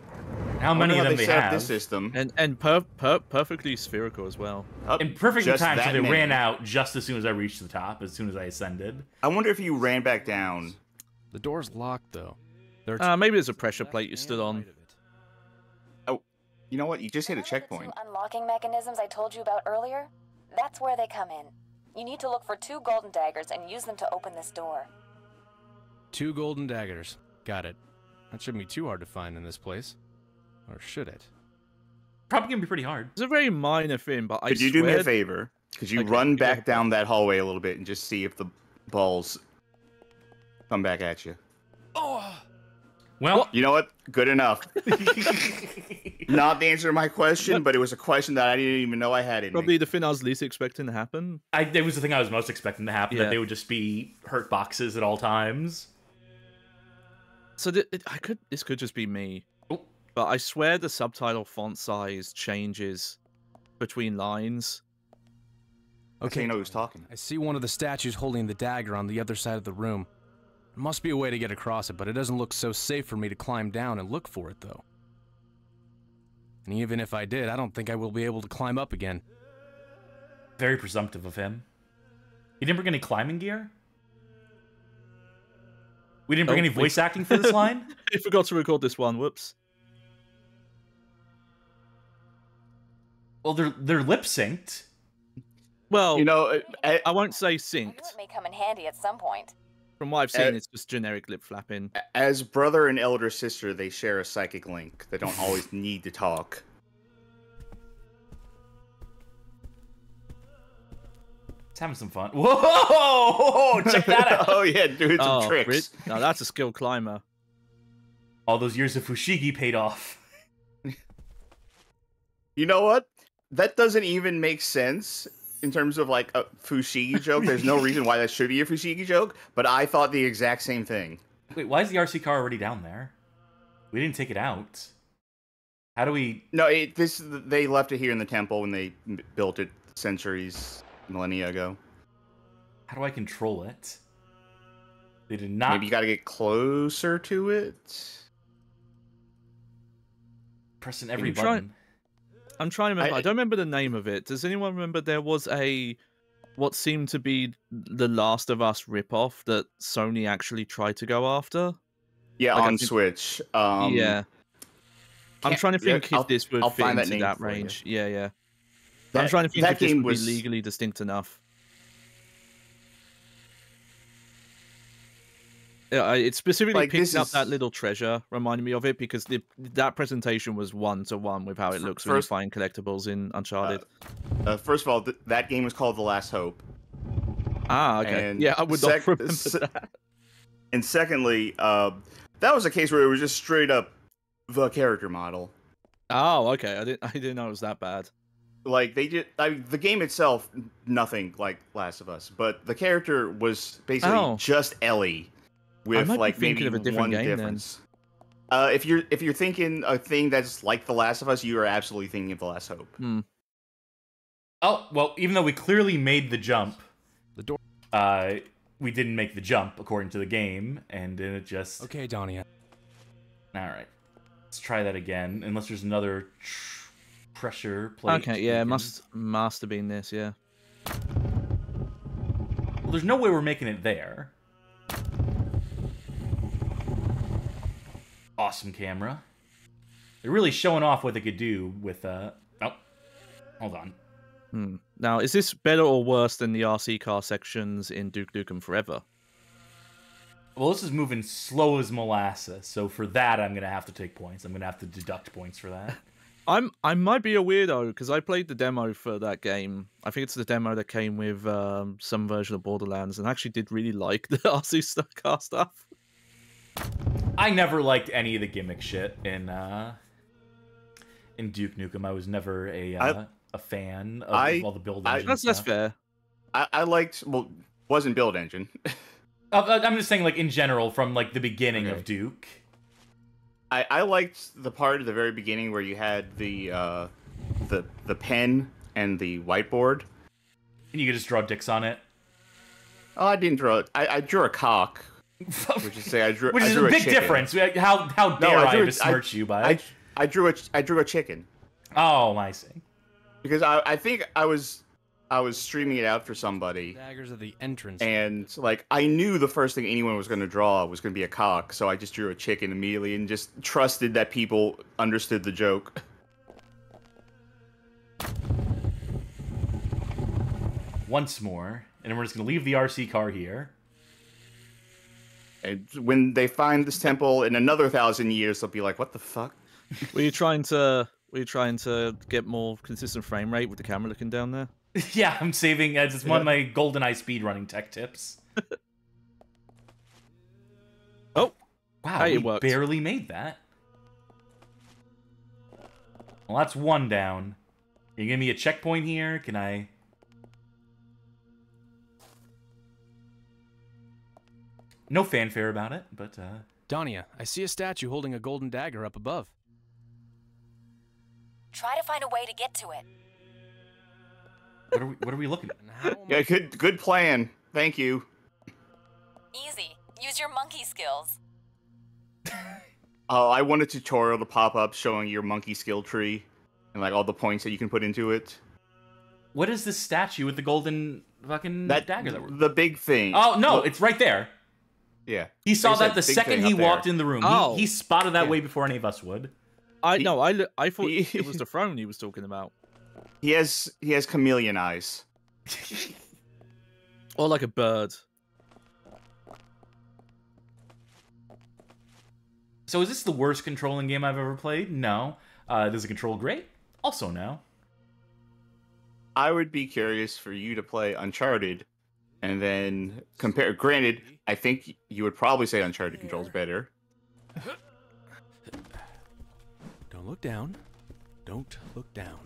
How many of them they they set have? this system? And and per, per, perfectly spherical as well. Up In perfect just time, so they many. ran out just as soon as I reached the top, as soon as I ascended. I wonder if you ran back down. The door's locked though. There are Uh, maybe there's a pressure plate you stood and on. Right of it. You know what? You just hit a Remember the checkpoint. two unlocking mechanisms I told you about earlier? That's where they come in. You need to look for two golden daggers and use them to open this door. Two golden daggers. Got it. That shouldn't be too hard to find in this place. Or should it? Probably gonna be pretty hard. It's a very minor thing, but I Could you do me a favor? Could you Okay, run back ahead. down that hallway a little bit and just see if the balls come back at you? Oh! Well, You know what? Good enough. Not the answer to my question, but it was a question that I didn't even know I had in Probably me. the thing I was least expecting to happen. I, it was the thing I was most expecting to happen. That they would just be hurt boxes at all times. So th- it, I could this could just be me, Oh. but I swear the subtitle font size changes between lines. Okay, how you know who's talking. I see one of the statues holding the dagger on the other side of the room. There must be a way to get across it, but it doesn't look so safe for me to climb down and look for it, though. And even if I did, I don't think I will be able to climb up again. Very presumptive of him. He didn't bring any climbing gear? We didn't bring Oh, any we- voice acting for this line? I forgot to record this one. Whoops. Well, they're they're lip synced. Well, You know, uh, I, I won't say I knew synced. it may come in handy at some point. From what I've seen, Uh, it's just generic lip flapping. as brother and elder sister, they share a psychic link. They don't always need to talk. It's having some fun. Whoa! Check that out. oh yeah, doing some oh, tricks. Brit- Now that's a skilled climber. All those years of Fushigi paid off. You know what? That doesn't even make sense in terms of like a Fushigi joke. There's no reason why that should be a Fushigi joke, but I thought the exact same thing. Wait, why is the RC car already down there? We didn't take it out. How do we? No, it, this they left it here in the temple when they built it centuries, millennia ago. How do I control it? They did not. Maybe you got to get closer to it. pressing every you try- button. I'm trying to remember. I, I- don't remember the name of it. Does anyone remember there was a what seemed to be the Last of Us ripoff that Sony actually tried to go after? Yeah, Like, on think- Switch. Um, yeah. I'm trying to yeah, think I'll- if this would I'll fit find that into name that for you. range. Yeah, yeah. I'm trying to think if this would was- be legally distinct enough. Yeah, it specifically Like, up that little treasure, reminded me of it because the, that presentation was one to one with how it looks when you first- find collectibles in Uncharted. Uh, first of all, th- that game was called The Last Hope. ah, okay. and Yeah, I would not remember se- that. And secondly, uh, that was a case where it was just straight up the character model. Oh, okay. I didn't. I didn't know it was that bad. Like they did, I, the game itself, nothing like Last of Us, but the character was basically Oh. just Ellie, with might be like thinking maybe of a different one game then. difference. Uh, if you're if you're thinking a thing that's like The Last of Us, you are absolutely thinking of The Last Hope. Oh well, even though we clearly made the jump, The door. uh, we didn't make the jump according to the game, and then it just. Okay, Donnie. All right, let's try that again. Unless there's another pressure plate. Okay, yeah, we must must have been this. Yeah. Well, there's no way we're making it there. Awesome camera. They're really showing off what they could do with uh. Oh, hold on. Hmm. Now, is this better or worse than the RC car sections in Duke Nukem Forever? Well, this is moving slow as molasses, so for that I'm gonna have to take points. I'm gonna have to deduct points for that. I'm I might be a weirdo because I played the demo for that game. I think it's the demo that came with um, some version of Borderlands, and I actually did really like the RC car stuff. I never liked any of the gimmick shit in uh in Duke Nukem. I was never a uh, I- a fan of, I- of all the build I- engine That's that's fair. I, I liked well, wasn't Build Engine. Uh, I'm just saying, like in general, from like the beginning Okay. of Duke. I, I liked the part at the very beginning where you had the uh, the the pen and the whiteboard. And you could just draw dicks on it. Oh, I didn't draw. I, I drew a cock, which is say I drew. Which I is drew a big chicken. difference. How how No, dare I I, drew a- besmirch you by I. I drew a I drew a chicken Oh, I see. because I, I think I was I was streaming it out for somebody Daggers are the entrance. and like I knew the first thing anyone was going to draw was going to be a cock, so I just drew a chicken immediately and just trusted that people understood the joke. Once more, and then we're just gonna leave the RC car here. And when they find this temple in another thousand years, they'll be like, "What the fuck?" Were you trying to were you trying to get more consistent frame rate with the camera looking down there? yeah, I'm saving as it's one of my GoldenEye speedrunning tech tips. Oh, Wow, Hey, we it worked. barely made that. Well, that's one down. Are you give me a checkpoint here? Can I? No fanfare about it, but uh, Dania, I see a statue holding a golden dagger up above. Try to find a way to get to it. What are we, what are we looking at? And how am Yeah, good good plan. Thank you. Easy. Use your monkey skills. Uh, I want a tutorial to pop up showing your monkey skill tree and like all the points that you can put into it. What is this statue with the golden fucking That dagger that we're... the big thing. Oh, no, Well, it's right there. Yeah. He saw that that the second he there. walked in the room. Oh. He, he spotted that Yeah. way before any of us would. I He- no, I li- I thought he- it was the throne he was talking about, He has he has chameleon eyes. or like a bird. So is this the worst controlling game I've ever played? No. Uh, does it control great? Also no. I would be curious for you to play Uncharted and then compare. Granted, I think you would probably say Uncharted controls better. Don't look down. Don't look down.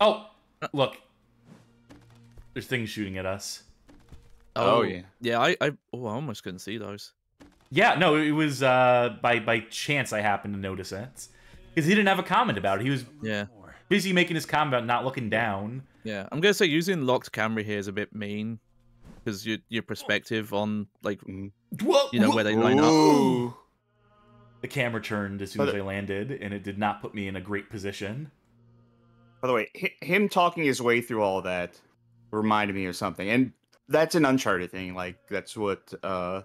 Oh, look. There's things shooting at us. Oh, yeah. yeah. I I oh, I almost couldn't see those. Yeah, no, it was uh, by by chance I happened to notice it. Because he didn't have a comment about it. He was Yeah, busy making his comment about not looking down. Yeah. I'm gonna say using locked camera here is a bit mean because your your perspective on like Whoa, you know where they line up. The camera turned as soon But as it- I landed, and it did not put me in a great position. By the way, him talking his way through all that reminded me of something, and that's an Uncharted thing. Like that's what uh,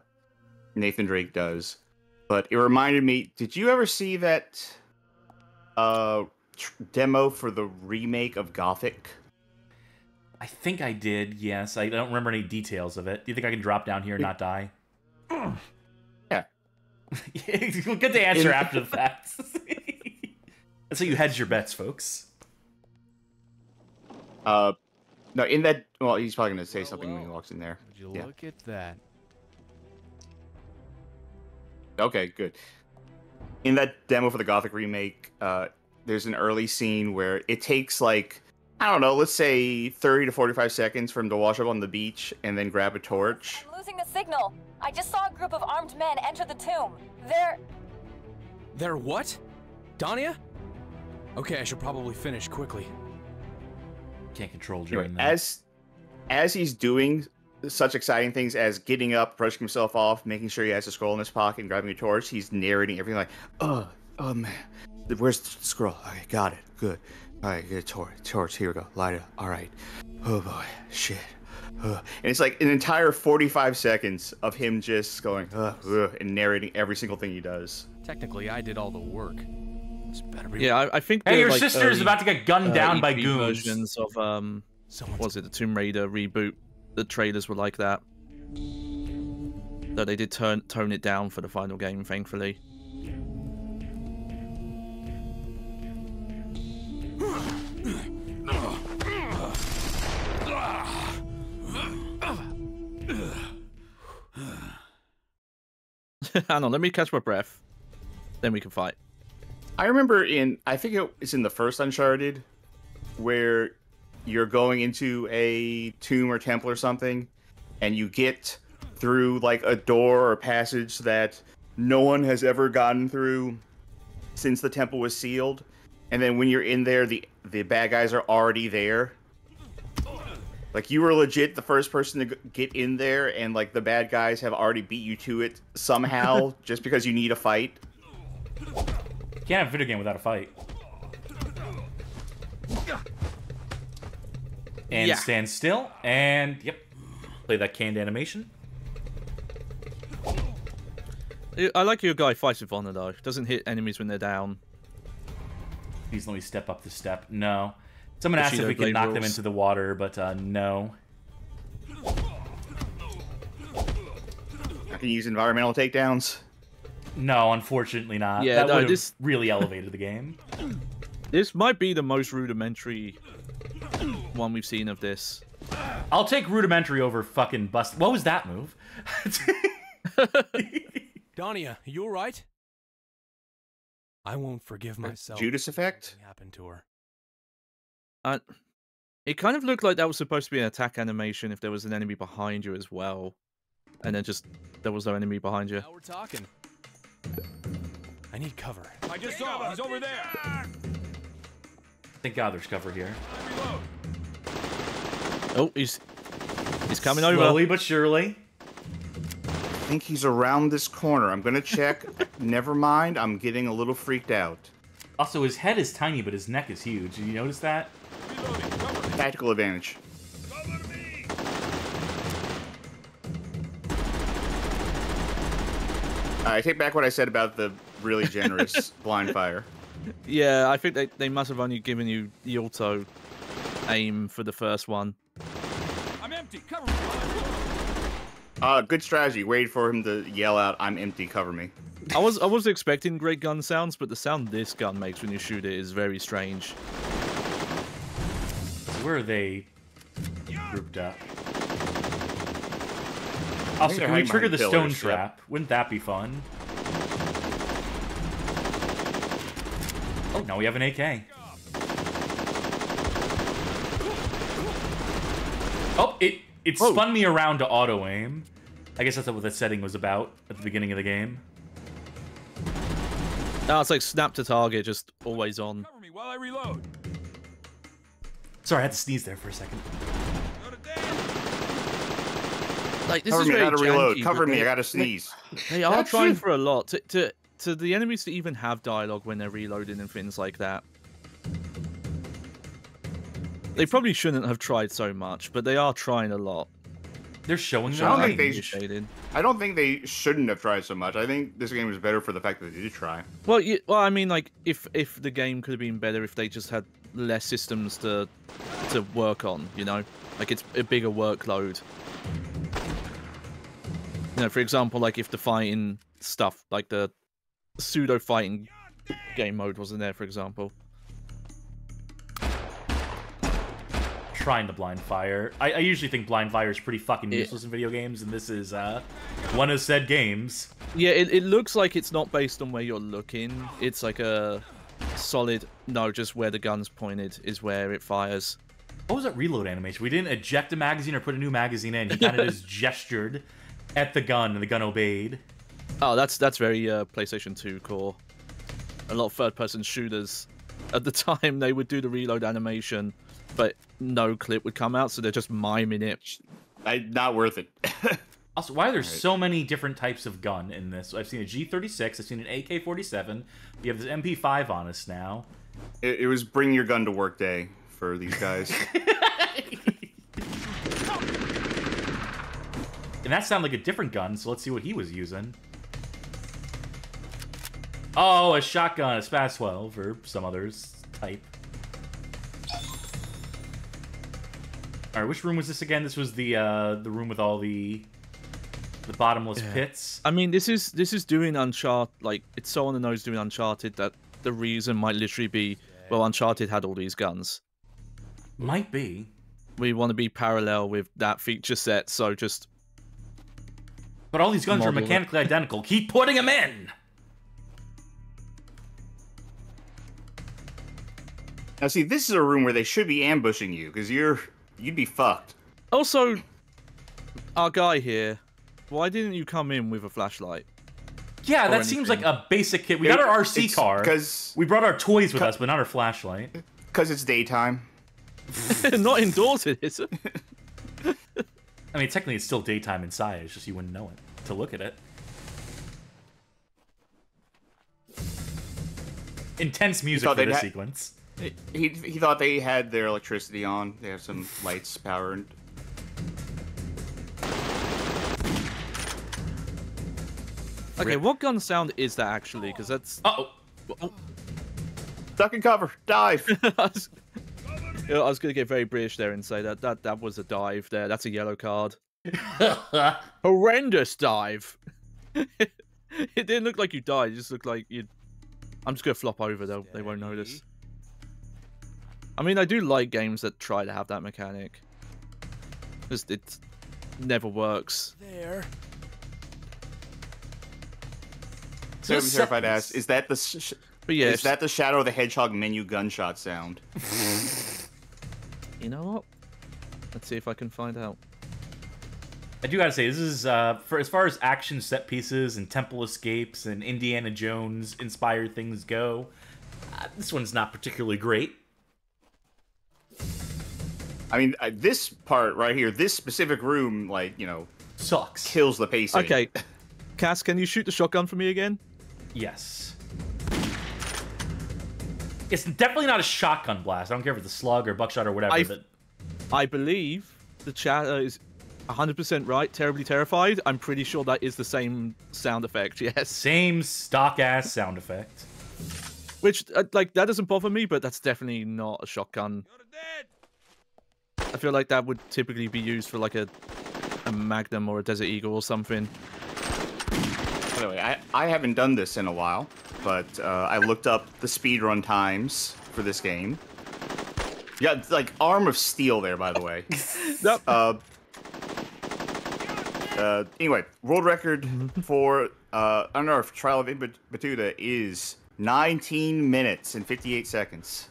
Nathan Drake does. But it reminded me. Did you ever see that uh, tr- demo for the remake of Gothic? I think I did, yes. I don't remember any details of it. Do you think I can drop down here and not die? Yeah. Good to answer after the fact. That's how you hedge your bets, folks. Uh, no, in that. Well, he's probably gonna say something when he walks in there. Would you Yeah. look at that? Okay, good. In that demo for the Gothic remake, uh, there's an early scene where it takes like I don't know, let's say 30 to 45 seconds for him to wash up on the beach and then grab a torch. I'm losing the signal. I just saw a group of armed men enter the tomb. They're. They're what? Dania? Okay, I should probably finish quickly. Can't control Anyway, that. as as he's doing such exciting things as getting up, brushing himself off, making sure he has a scroll in his pocket, and grabbing a torch, he's narrating everything like, "Oh, oh man, where's the scroll? Okay, got it. Good. All right, get a torch. Torch. Here we go. Light it. All right. Oh boy, shit." Ugh. And it's like an entire 45 seconds of him just going ugh, ugh, and narrating every single thing he does. Technically, I did all the work. This better be Yeah, I, I think. hey, your like, sister is about to get gunned uh, down by EP goons. versions of um, someone's was it the Tomb Raider reboot? The trailers were like that. Though they did turn tone it down for the final game, thankfully. Hang on, let me catch my breath. Then we can fight. I remember in I think it- it's in the first Uncharted where you're going into a tomb or temple or something and you get through like a door or passage that no one has ever gotten through since the temple was sealed and then when you're in there the the bad guys are already there like you were legit the first person to get in there and like the bad guys have already beat you to it somehow just because you need a fight Can't have a video game without a fight. And Yeah. stand still, and yep, play that canned animation. I- I like your guy fights with honor though. Doesn't hit enemies when they're down. Please let me step up the step. No. Someone asked if we could blade knock them into the water, but uh, no. I can use environmental takedowns. No, unfortunately not. Yeah, that no, would this- really elevated the game. This might be the most rudimentary one we've seen of this. I'll take rudimentary over fucking bust. What was that move? Dania, you alright? I won't forgive myself. Judas effect? Happened to her. Uh, it kind of looked like that was supposed to be an attack animation if there was an enemy behind you as well. And then just there was no enemy behind you. Now we're talking. I need cover. I just saw him. He's over there. Thank God there's cover here. Oh, he's he's coming over. Slowly but surely. I think he's around this corner. I'm gonna check. Never mind. I'm getting a little freaked out. Also, his head is tiny, but his neck is huge. Did you notice that? Tactical advantage. I take back what I said about the really generous blind fire. Yeah, I think they, they must have only given you the auto aim for the first one. I'm empty. Cover me. While Uh, good strategy. Wait for him to yell out, "I'm empty. Cover me." I was I was expecting great gun sounds, but the sound this gun makes when you shoot it is very strange. So where are they grouped up? Also, can we trigger the stone pillars, yep. trap? Wouldn't that be fun? Oh, now we have an AK. Oh, it it Whoa. spun me around to auto aim. I guess that's what the setting was about at the beginning of the game. No, it's like snap to target, just always on. Cover me while I reload. Sorry, I had to sneeze there for a second. Go to Dan. Like this Cover is me. I very gotta reload. Cover me. I gotta sneeze. They are trying for a lot to, to to the enemies to even have dialogue when they're reloading and things like that. They probably shouldn't have tried so much, but they are trying a lot. They're showing I them. don't think they Shaded. sh- Shaded. I don't think they shouldn't have tried so much. I think this game was better for the fact that they did try. Well, you, well, I mean, like if if the game could have been better if they just had less systems to to work on, you know, like it's a bigger workload. You know, for example, like if the fighting stuff, like the pseudo fighting game mode wasn't there, for example. Trying to blind fire. I, I usually think blind fire is pretty fucking Yeah. useless in video games, and this is uh, one of said games. Yeah, it, it looks like it's not based on where you're looking. It's like a solid no, just where the gun's pointed is where it fires. What was that reload animation? We didn't eject a magazine or put a new magazine in. He kind of just gestured at the gun, and the gun obeyed. Oh, that's that's very uh, PlayStation 2 core. A lot of third-person shooters at the time they would do the reload animation, but no clip would come out, so they're just miming it. I, not worth it. Also, why are there so many different types of gun in this? I've seen a G36, I've seen an AK-47. You have this MP5 on us now. it, it was bring your gun to work day for these guys. And that sounded like a different gun, so let's see what he was using. Oh, a shotgun, a SPAS 12, or some others type. Alright, which room was this again? This was the uh the room with all the the bottomless pits. I mean, this is this is doing Uncharted. Like it's so on the nose doing Uncharted that the reason might literally be well, Uncharted had all these guns. Might be. We want to be parallel with that feature set, so just But all these guns are mechanically identical. Keep putting them in! now, see, this is a room where they should be ambushing you because you're you'd be fucked. Also, our guy here, why didn't you come in with a flashlight? Yeah, Or that seems like a basic kit. We got our RC It's car. 'cause- we brought our toys with us, but not our flashlight. Because it's daytime. Not indoors, it is. I mean, technically, it's still daytime inside. It's just you wouldn't know it to look at it. Intense music for they'd this ha- sequence. He, he thought they had their electricity on. They have some lights powered. Okay, Rip. what gun sound is that actually? Because that's. Uh oh. Duck and cover. Dive. I was, You know, I was gonna get very British there and say that that that was a dive there. That's a yellow card. Horrendous dive. it didn't look like you died. It just looked like you. I'm just gonna flop over though. They won't notice. I mean, I do like games that try to have that mechanic. Just it never works. There. So I'm terrified to seconds. ask, is that the sh- But yeah, is that the Shadow of the Hedgehog menu gunshot sound? you know what? Let's see if I can find out. I do gotta say, this is uh, for as far as action set pieces and temple escapes and Indiana Jones inspired things go. Uh, this one's not particularly great. I mean, uh, this part right here, this specific room, like you know, Sucks. kills the pacing. Okay, Cass, can you shoot the shotgun for me again? Yes. It's definitely not a shotgun blast. I don't care if it's a slug or buckshot or whatever. I- but I believe the chat uh, is 100% right. Terribly terrified. I'm pretty sure that is the same sound effect. Yes. same stock ass sound effect. Which, uh, like, that doesn't bother me, but that's definitely not a shotgun. Go to dead. I feel like that would typically be used for like a a Magnum or a Desert Eagle or something. By the way, I, I haven't done this in a while, but uh, I looked up the speedrun times for this game. Yeah, it's like arm of steel there, by the way. Yep. Uh, uh, anyway, world record for uh, I don't know if Trial of Ibit- Battuta is 19 minutes and 58 seconds.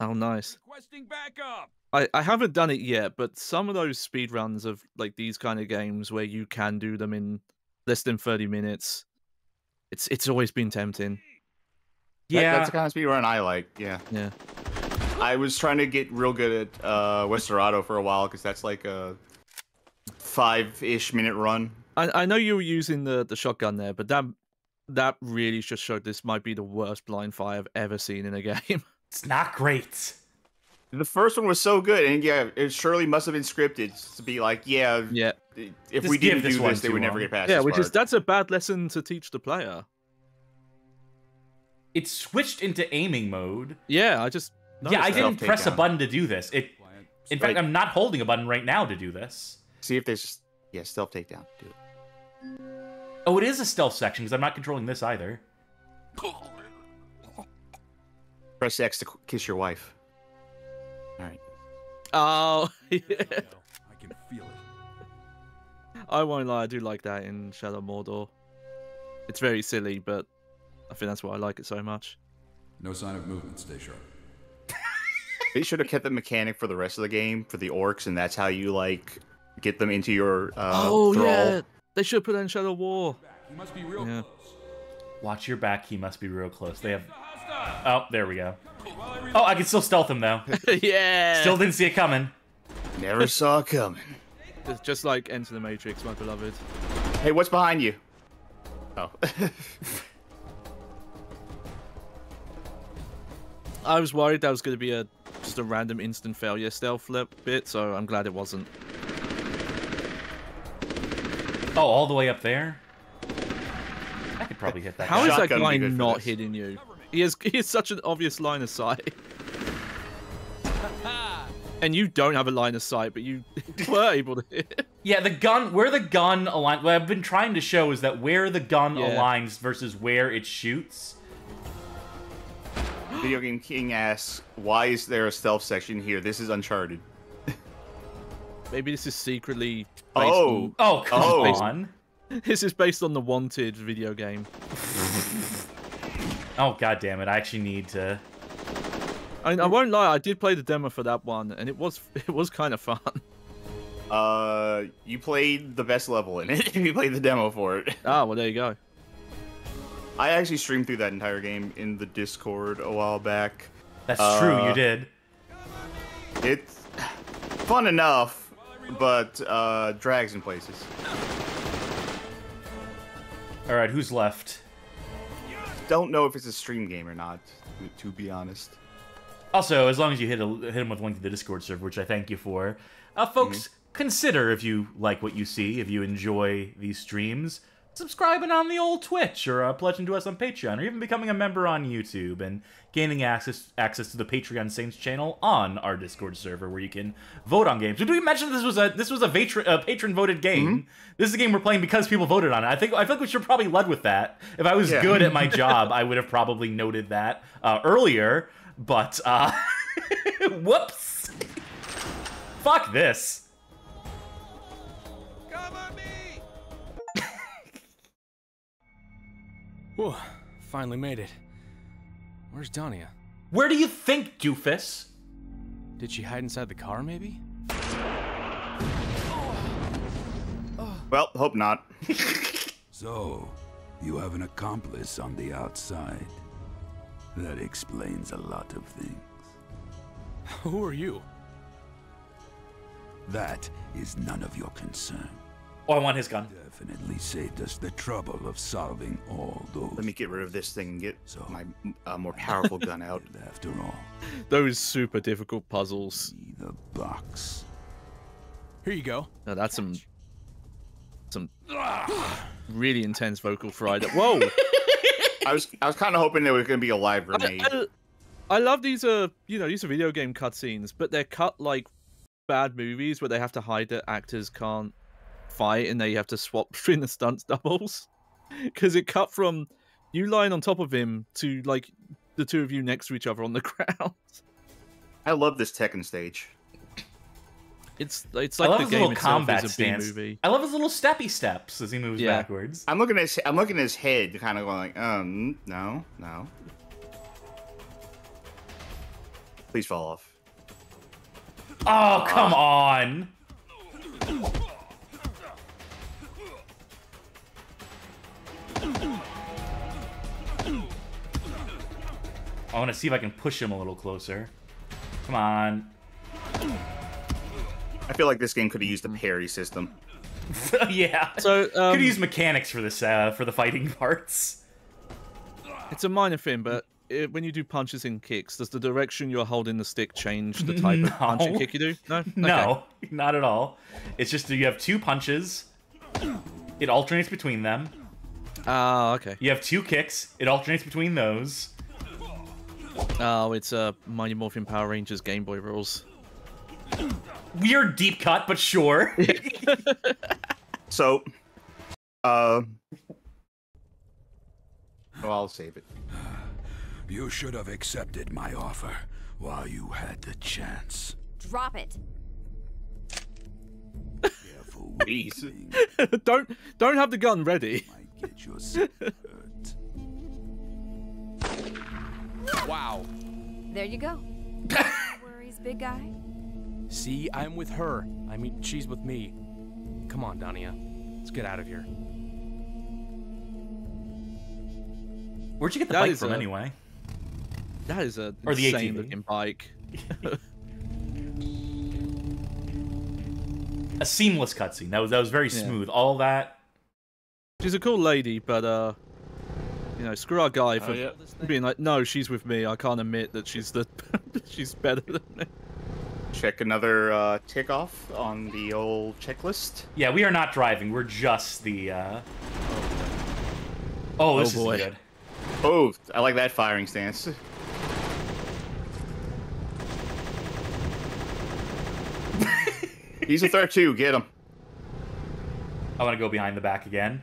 Oh, nice. Requesting backup. I, I haven't done it yet, but some of those speed runs of like these kind of games where you can do them in less than 30 minutes, it's it's always been tempting. That- Yeah. that's the kind of speed run I like. Yeah, Yeah. I was trying to get real good at uh, Westerado for a while because that's like a five-ish minute run. I, I know you were using the, the shotgun there, but that that really just showed this might be the worst blind fire I've ever seen in a game. it's not great. The first one was so good, and yeah, it surely must have been scripted to be like, yeah, yeah. if Just we didn't this do this, they too would never get past Yeah, this which is that's a bad lesson to teach the player. It switched into aiming mode. Yeah, I just yeah, I noticed that. didn't press a button to do this. It. In fact, Right. I'm not holding a button right now to do this. See if there's yeah stealth takedown. Do it. Oh, it is a stealth section because I'm not controlling this either. Press X to kiss your wife. All right. Oh, yeah. I can feel it. I won't lie, I do like that in Shadow Mordor. It's very silly, but I think that's why I like it so much. No sign of movement. Stay sharp. They should have kept the mechanic for the rest of the game for the orcs, and that's how you like get them into your uh, oh thrall. yeah, they should put that in Shadow War. He must be real Yeah. close. Watch your back. He must be real close. They have. Oh, there we go. While I reload. Oh, I can still stealth him though. yeah. Still didn't see it coming. Never saw it coming. Just- just like Enter the Matrix, my beloved. Hey, what's behind you? Oh, I was worried that was going to be a just a random instant failure stealth flip bit, so I'm glad it wasn't. Oh, all the way up there. I could probably hit that. How guy. is that Shotgun guy be good for not hitting you? He has he has such an obvious line of sight. and you don't have a line of sight, but you were able to hit. Yeah, the gun. Where the gun aligns. What I've been trying to show is that where the gun Yeah. aligns versus where it shoots. Video Game King asks, "Why is there a stealth section here? This is Uncharted." Maybe this is secretly based Oh, oh, oh, come Oh. on. on this is based on the Wanted video game. Oh god damn it! I actually need to. I, I won't lie, I did play the demo for that one, and it was it was kind of fun. uh, you played the best level in it. you played the demo for it. Ah, well there you go. I actually streamed through that entire game in the Discord a while back. That's true. You Uh, did. It's fun enough, but uh, drags in places. All right, who's left? Don't know if it's a stream game or not, to- be honest. Also, as long as you hit a, hit him with a link to the Discord server, which I thank you for, uh, folks, consider if you like what you see, if you enjoy these streams, subscribing on the old Twitch or uh, pledging to us on Patreon, or even becoming a member on YouTube and gaining access access to the Patreon Saints channel on our Discord server, where you can vote on games. Did we mention this was a this was a patron a patron voted game? This is a game we're playing because people voted on it. I think I feel like we should probably lead with that. If I was Yeah. good at my job, I would have probably noted that uh, earlier. But uh, whoops, fuck this. Cover Whew, finally made it. Where's Dania? Where do you think, doofus? Did she hide inside the car, maybe? Well, hope not. So, you have an accomplice on the outside. That explains a lot of things. Who are you? That is none of your concern. Oh, I want his gun. Definitely saved us the trouble of solving all those. Let me get rid of this thing and get So- my uh, more powerful gun out. After all, Those super difficult puzzles. the box. Here you go. Now, that's some some really intense vocal fry. That whoa! I was I was kind of hoping there was going to be a live I, grenade. I- I love these uh you know these are video game cutscenes, but they're cut like bad movies where they have to hide that actors can't fight and they have to swap between the stunts doubles because it cut from you lying on top of him to like the two of you next to each other on the ground. I love this Tekken stage. It's it's I like love the his game little itself combat is a B stance. movie. I love his little steppy steps as he moves Yeah. backwards. I'm looking at his, I'm looking at his head, kind of going like, um, no, no. Please fall off. Oh, come on. I want to see if I can push him a little closer. Come on. I feel like this game could have used a parry system. yeah. So um, Could use mechanics for this uh, for the fighting parts. it's a minor thing, but it, when you do punches and kicks, does the direction you're holding the stick change the type of punch and kick you do? No, Okay. No, not at all. It's just that you have two punches. It alternates between them. Ah, okay. You have two kicks. It alternates between those. Oh, it's uh, Mighty Morphin Power Rangers Game Boy rules. Weird deep cut, but sure. So, uh, well, I'll save it. You should have accepted my offer while you had the chance. Drop it. Careful with don't don't have the gun ready. Wow. There you go. No worries, big guy. See, I'm with her. I mean, she's with me. Come on, Dania. Let's get out of here. Where'd you get the That bike from a- anyway? That is a Or the insane ATV. looking bike. A seamless cutscene. That was that was very Yeah. smooth. All that. She's a cool lady, but uh, you know, screw our guy for Oh, yeah. being like, no, she's with me. I can't admit that she's the she's better than me. Check another uh, tick off on the old checklist. Yeah, we are not driving. We're just the. uh Oh, this Oh, boy. is good. Oh, I like that firing stance. He's a threat too. Get him. I want to go behind the back again.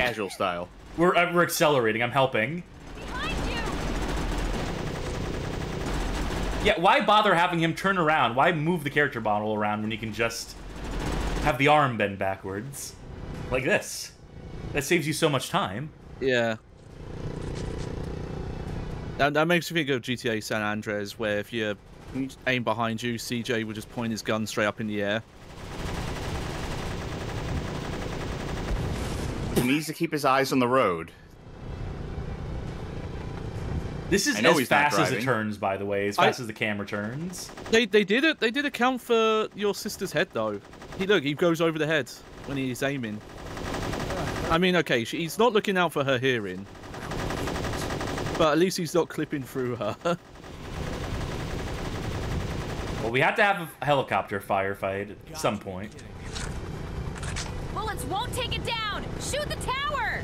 Casual style. We're uh, we're accelerating. I'm helping. Behind you! Yeah, why bother having him turn around? Why move the character model around when you can just have the arm bend backwards? Like this. That saves you so much time. Yeah. That, that makes me think of GTA San Andreas, where if you aim behind you, CJ would just point his gun straight up in the air. Needs to keep his eyes on the road. This is as fast as it turns, by the way, as I- fast as the camera turns. They they did it. They did account for your sister's head though. He look, he goes over the head when he's aiming. I mean, okay, she, he's not looking out for her hearing, but at least he's not clipping through her. Well, we have to have a helicopter firefight at some point. Bullets won't take it down! Shoot the tower!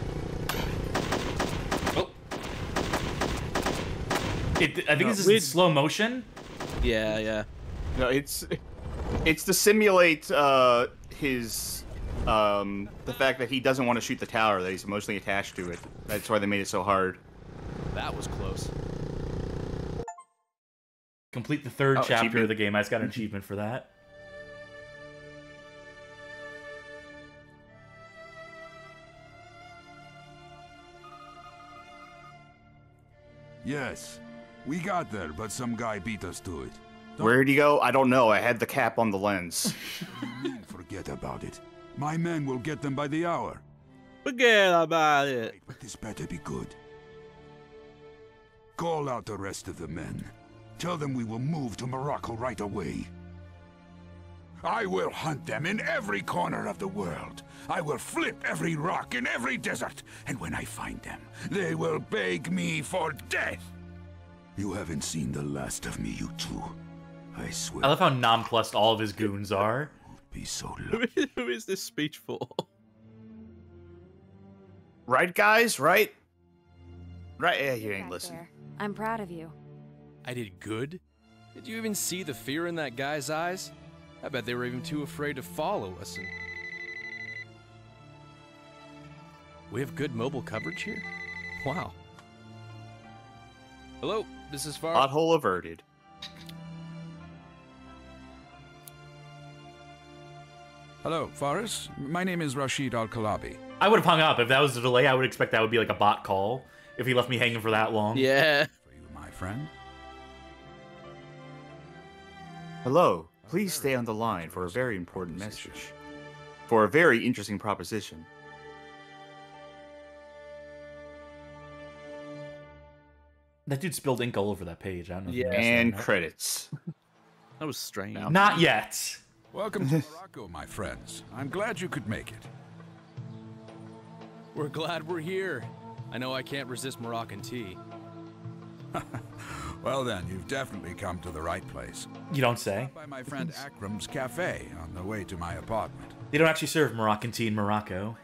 Oh. It, I think No, this is in slow motion. yeah, yeah. No, it's it's to simulate uh, his um, the fact that he doesn't want to shoot the tower, that he's emotionally attached to it. That's why they made it so hard. That was close. Complete the third Oh, chapter achievement. of the game. I just got an achievement for that. Yes, we got there, but some guy beat us to it. Where'd he go? I don't know. I had the cap on the lens. Forget about it. My men will get them by the hour. Forget about it. But this better be good. Call out the rest of the men. Tell them we will move to Morocco right away. I will hunt them in every corner of the world. I will flip every rock in every desert. And when I find them, they will beg me for death. You haven't seen the last of me, you two. I swear. I love how nonplussed all of his goons are. Be so Who is- Who is this speech for? Right, guys? Right? Right? Yeah, you ain't Back listening. I'm proud of you. I did good? Did you even see the fear in that guy's eyes? I bet they were even too afraid to follow us and... We have good mobile coverage here? Wow. Hello, this is Far... Pothole averted. Hello, Faris. My name is Rashid Al Kalabi. I would have hung up if that was the delay. I would expect that would be like a bot call if he left me hanging for that long. Yeah. For you, my friend. Hello. Please stay on the line for a very important message. For a very interesting proposition. That dude spilled ink all over that page. I don't know. Yeah. noticed that And credits. That was strange. Not yet. Welcome to Morocco, my friends. I'm glad you could make it. We're glad we're here. I know I can't resist Moroccan tea. Well then, you've definitely come to the right place. You don't say. By my friend Akram's cafe on the way to my apartment. They don't actually serve Moroccan tea in Morocco.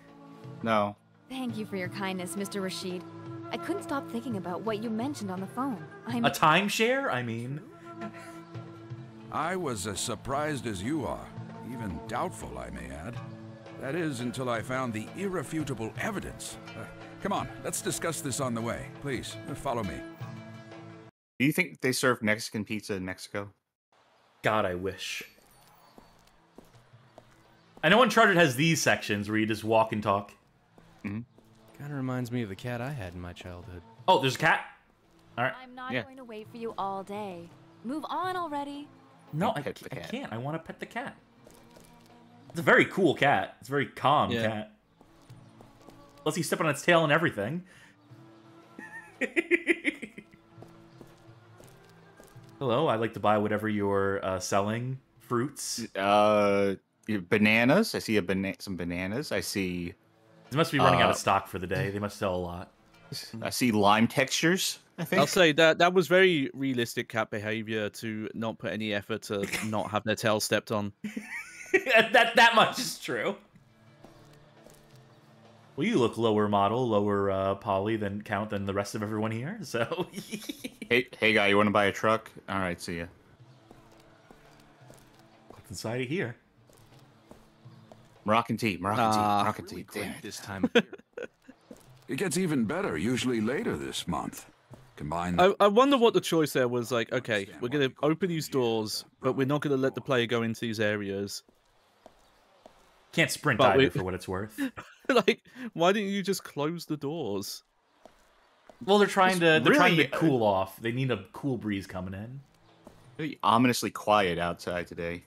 No. Thank you for your kindness, Mr. Rashid. I couldn't stop thinking about what you mentioned on the phone. I'm A timeshare? I mean, I was as surprised as you are, even doubtful, I may add. That is, until I found the irrefutable evidence. Uh, come on, let's discuss this on the way. Please, uh, follow me. Do you think they serve Mexican pizza in Mexico? God, I wish. I know Uncharted has these sections where you just walk and talk. Mm-hmm. Kinda reminds me of the cat I had in my childhood. Oh, there's a cat. All right. I'm not Yeah. going to wait for you all day. Move on already. No, You I, pet ca- the I can't. I want to pet the cat. It's a very cool cat. It's a very calm Yeah. cat. Unless you step on its tail and everything. Hello, I'd like to buy whatever you're uh, selling. Fruits. Uh, bananas. I see a bana- some bananas. I see. They must be running out Uh, of stock for the day. They must sell a lot. I see lime textures. I think. I'll say that that was very realistic cat behavior to not put any effort to not have their tail stepped on. that that much is true. Well, you look lower model, lower uh, poly than count than the rest of everyone here. So Hey, hey, guy, you want to buy a truck? All right, see ya. what's inside of here? Moroccan tea, Moroccan Ah. tea, Moroccan tea. Damn it. This time of year. It gets even better, usually later this month. Combine I, I wonder what the choice there was like, okay, we're going to open these doors, but we're not going to let the player go into these areas. Can't sprint But either we- for what it's worth. like, why didn't you just close the doors? Well, they're trying to they're trying to cool off. They need a cool breeze coming in. Really ominously quiet outside today.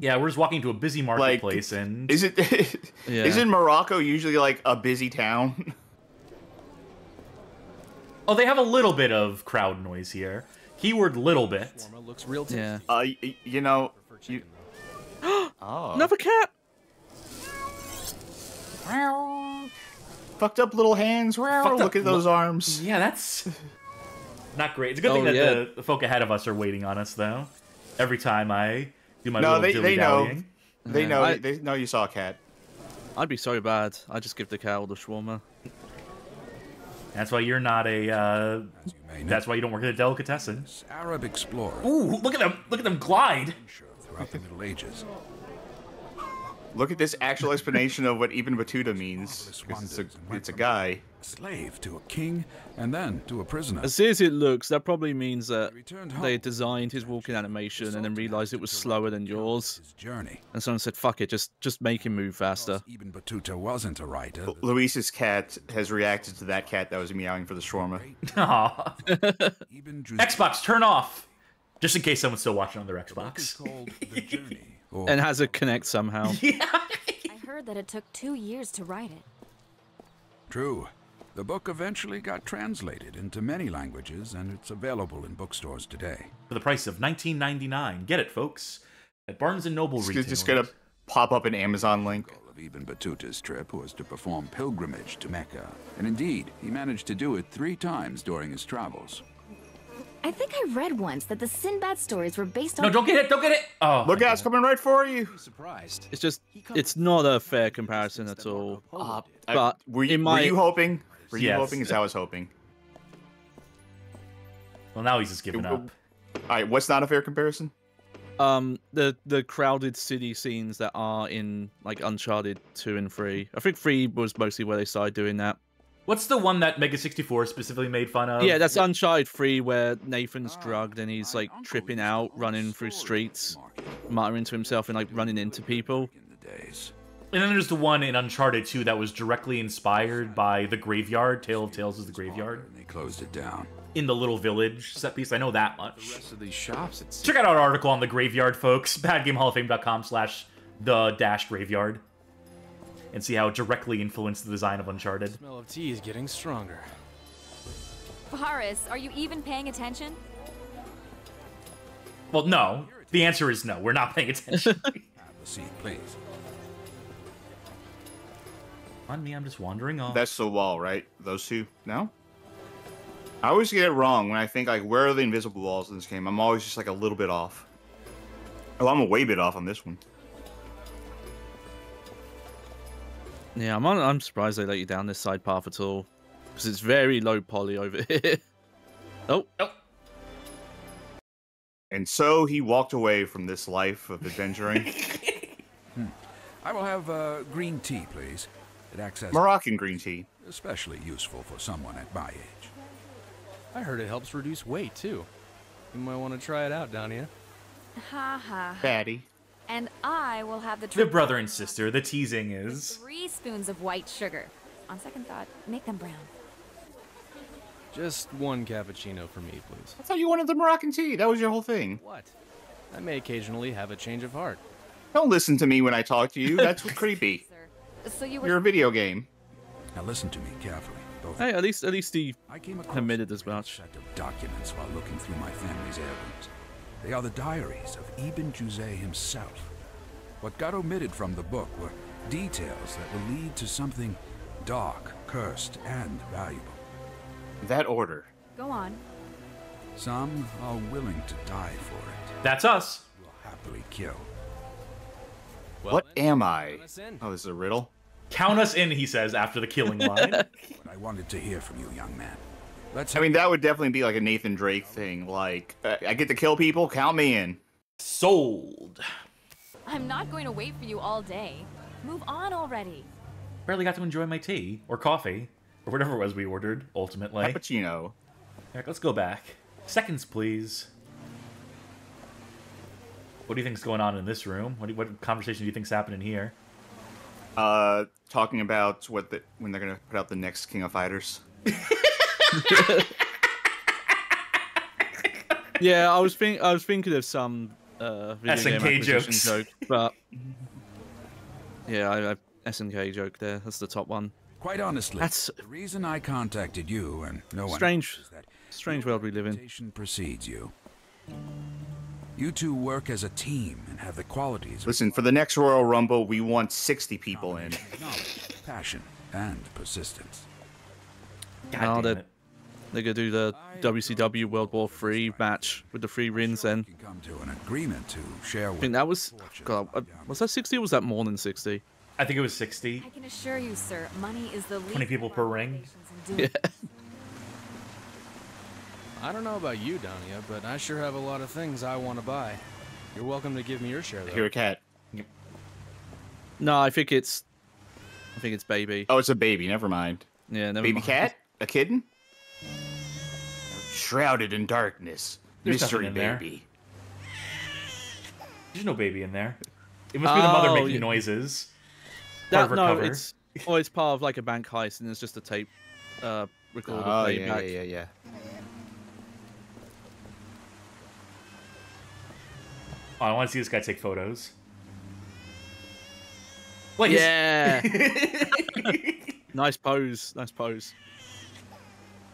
Yeah, we're just walking to a busy marketplace and Is it? Yeah. Isn't Morocco usually like a busy town? oh, they have a little bit of crowd noise here. Keyword little bit. Looks real tasty. Yeah. Uh, you know. For You, chicken, though. Oh. Another cat! Fucked up little hands. Wow, Fucked look up at those arms. Yeah, that's not great. It's a good thing Oh, that yeah. the, the folk ahead of us are waiting on us, though. Every time I do my No, little they- they know. dilly-dallying. They Yeah. know. I- They know you saw a cat. I'd be so bad. I'd just give the cat all the shawarma. That's why you're not a. Uh, you may know, that's why you don't work at a delicatessen. Arab explorer Ooh, look at them! Look at them glide. throughout the Middle Ages. Look at this actual explanation of what Ibn Battuta means. It's a, it's a guy. Slave to a king, and then to a prisoner. As soon as it looks, that probably means that they home. designed his walking animation and then realized it was slower than yours. His journey. And someone said, fuck it, just just make him move faster. Ibn Battuta wasn't a writer. Luis's cat has reacted to that cat that was meowing for the shawarma. Aw. Xbox, turn off. Just in case someone's still watching on their The book is Xbox. called The Journey. Or And has a connect somehow. Yeah. I heard that it took two years to write it. True. The book eventually got translated into many languages, and it's available in bookstores today. For the price of 19.99. Get it, folks. At Barnes and Noble It's retailers. just gonna pop up an Amazon link. Of Ibn Battuta's trip was to perform pilgrimage to Mecca, and indeed, he managed to do it three times during his travels. I think I read once that the Sinbad stories were based on. No, don't get it. Don't get it. Oh, Look out, it's coming right for you. Surprised. It's just, it's not a fair comparison at all. Uh, I- But were you, in were you hoping? Were you Yes. hoping? Is I was hoping. Well, now he's just giving up. All right, what's not a fair comparison? Um, the the crowded city scenes that are in like Uncharted two and three. I think three was mostly where they started doing that. What's the one that Mega 64 specifically made fun of? yeah, that's Uncharted three where Nathan's ah, drugged and he's like tripping out, running through streets, muttering to himself and like running into people. In the days. And then there's the one in Uncharted 2 that was directly inspired by the Graveyard. Tale of Tales is the Graveyard. And they closed it down. In the little village set piece. I know that much. The rest of these shops, it's Check out our article on the Graveyard, folks. BadGameHallOfFame.com slash the dash graveyard. And see how it directly influenced the design of Uncharted. The smell of tea is getting stronger. Boris, are you even paying attention? Well, no. The answer is no. We're not paying attention. Have a seat, please. On me, I'm just wandering off. That's the wall, right? Those two? No? I always get it wrong when I think like where are the invisible walls in this game? I'm always just like a little bit off. Oh, I'm a way bit off on this one. Yeah, I'm on, I'm surprised they let you down this side path at all because it's very low poly over here. oh, Oh, And so he walked away from this life of adventuring. I will have uh, green tea, please. It acts as Moroccan green tea. especially useful for someone at my age. I heard it helps reduce weight too. You might want to try it out, Dania. Ha ha. Fatty. And I will have the. the brother and sister. The teasing is. Three spoons of white sugar. On second thought, make them brown. Just one cappuccino for me, please. I thought you wanted the Moroccan tea. That was your whole thing. What? I may occasionally have a change of heart. Don't listen to me when I talk to you. That's creepy. Sir. So you were. You're a video game. Now listen to me carefully, both. hey, at least at least he I came across admitted a as great much. set of documents while looking through my family's heirlooms. They are the diaries of Ibn Juzay himself. What got omitted from the book were details that will lead to something dark, cursed, and valuable. That order. Go on. Some are willing to die for it, That's us. will happily kill. Well, what then, am I? count us in. Oh, this is a riddle. Count us in, he says after the killing line. But I wanted to hear from you, young man. Let's I mean, that would definitely be like a Nathan Drake thing. Like, uh, I get to kill people, count me in. Sold. I'm not going to wait for you all day. Move on already. Barely got to enjoy my tea or coffee or whatever it was we ordered. Ultimately. Cappuccino. Alright, let's go back. Seconds, please. What do you think's going on in this room? What, do, what conversation do you think's happening here? Uh, talking about what the when they're gonna put out the next King of Fighters. Yeah, I was think I was thinking of some uh, video game SNK jokes. joke, but yeah, I, I SNK joke there. That's the top one. Quite honestly, That's- the reason I contacted you and no one Strange. else is that Strange world we live in. reputation precedes you. You two work as a team and have the qualities Listen, for the next Royal Rumble, we want 60 people in. knowledge, passion, and persistence. God No, damn that- it. They're gonna do the WCW World War Three match with the three rings. Then come to an agreement to share. I think that was God. uh, Was that sixty or was that more than sixty? I think it was 60. I can assure you, sir, money is the 20 people per ring? motivations in doing I don't know about you, Dania, but I sure have a lot of things I want to buy. You're welcome to give me your share, I though. hear a cat. No, I think it's. I think it's baby. Oh, it's a baby. Never mind. Yeah, never Baby mind. cat? A kitten? Shrouded in darkness. There's Mystery nothing in there. baby. There's no baby in there. It must be the mother Oh, making yeah. noises. Part That, no, cover. it's oh, it's part of like a bank heist, and it's just a tape uh, recorder Oh, yeah, playback. yeah, yeah, yeah. Oh, I want to see this guy take photos. Wait, Yeah. nice pose. Nice pose.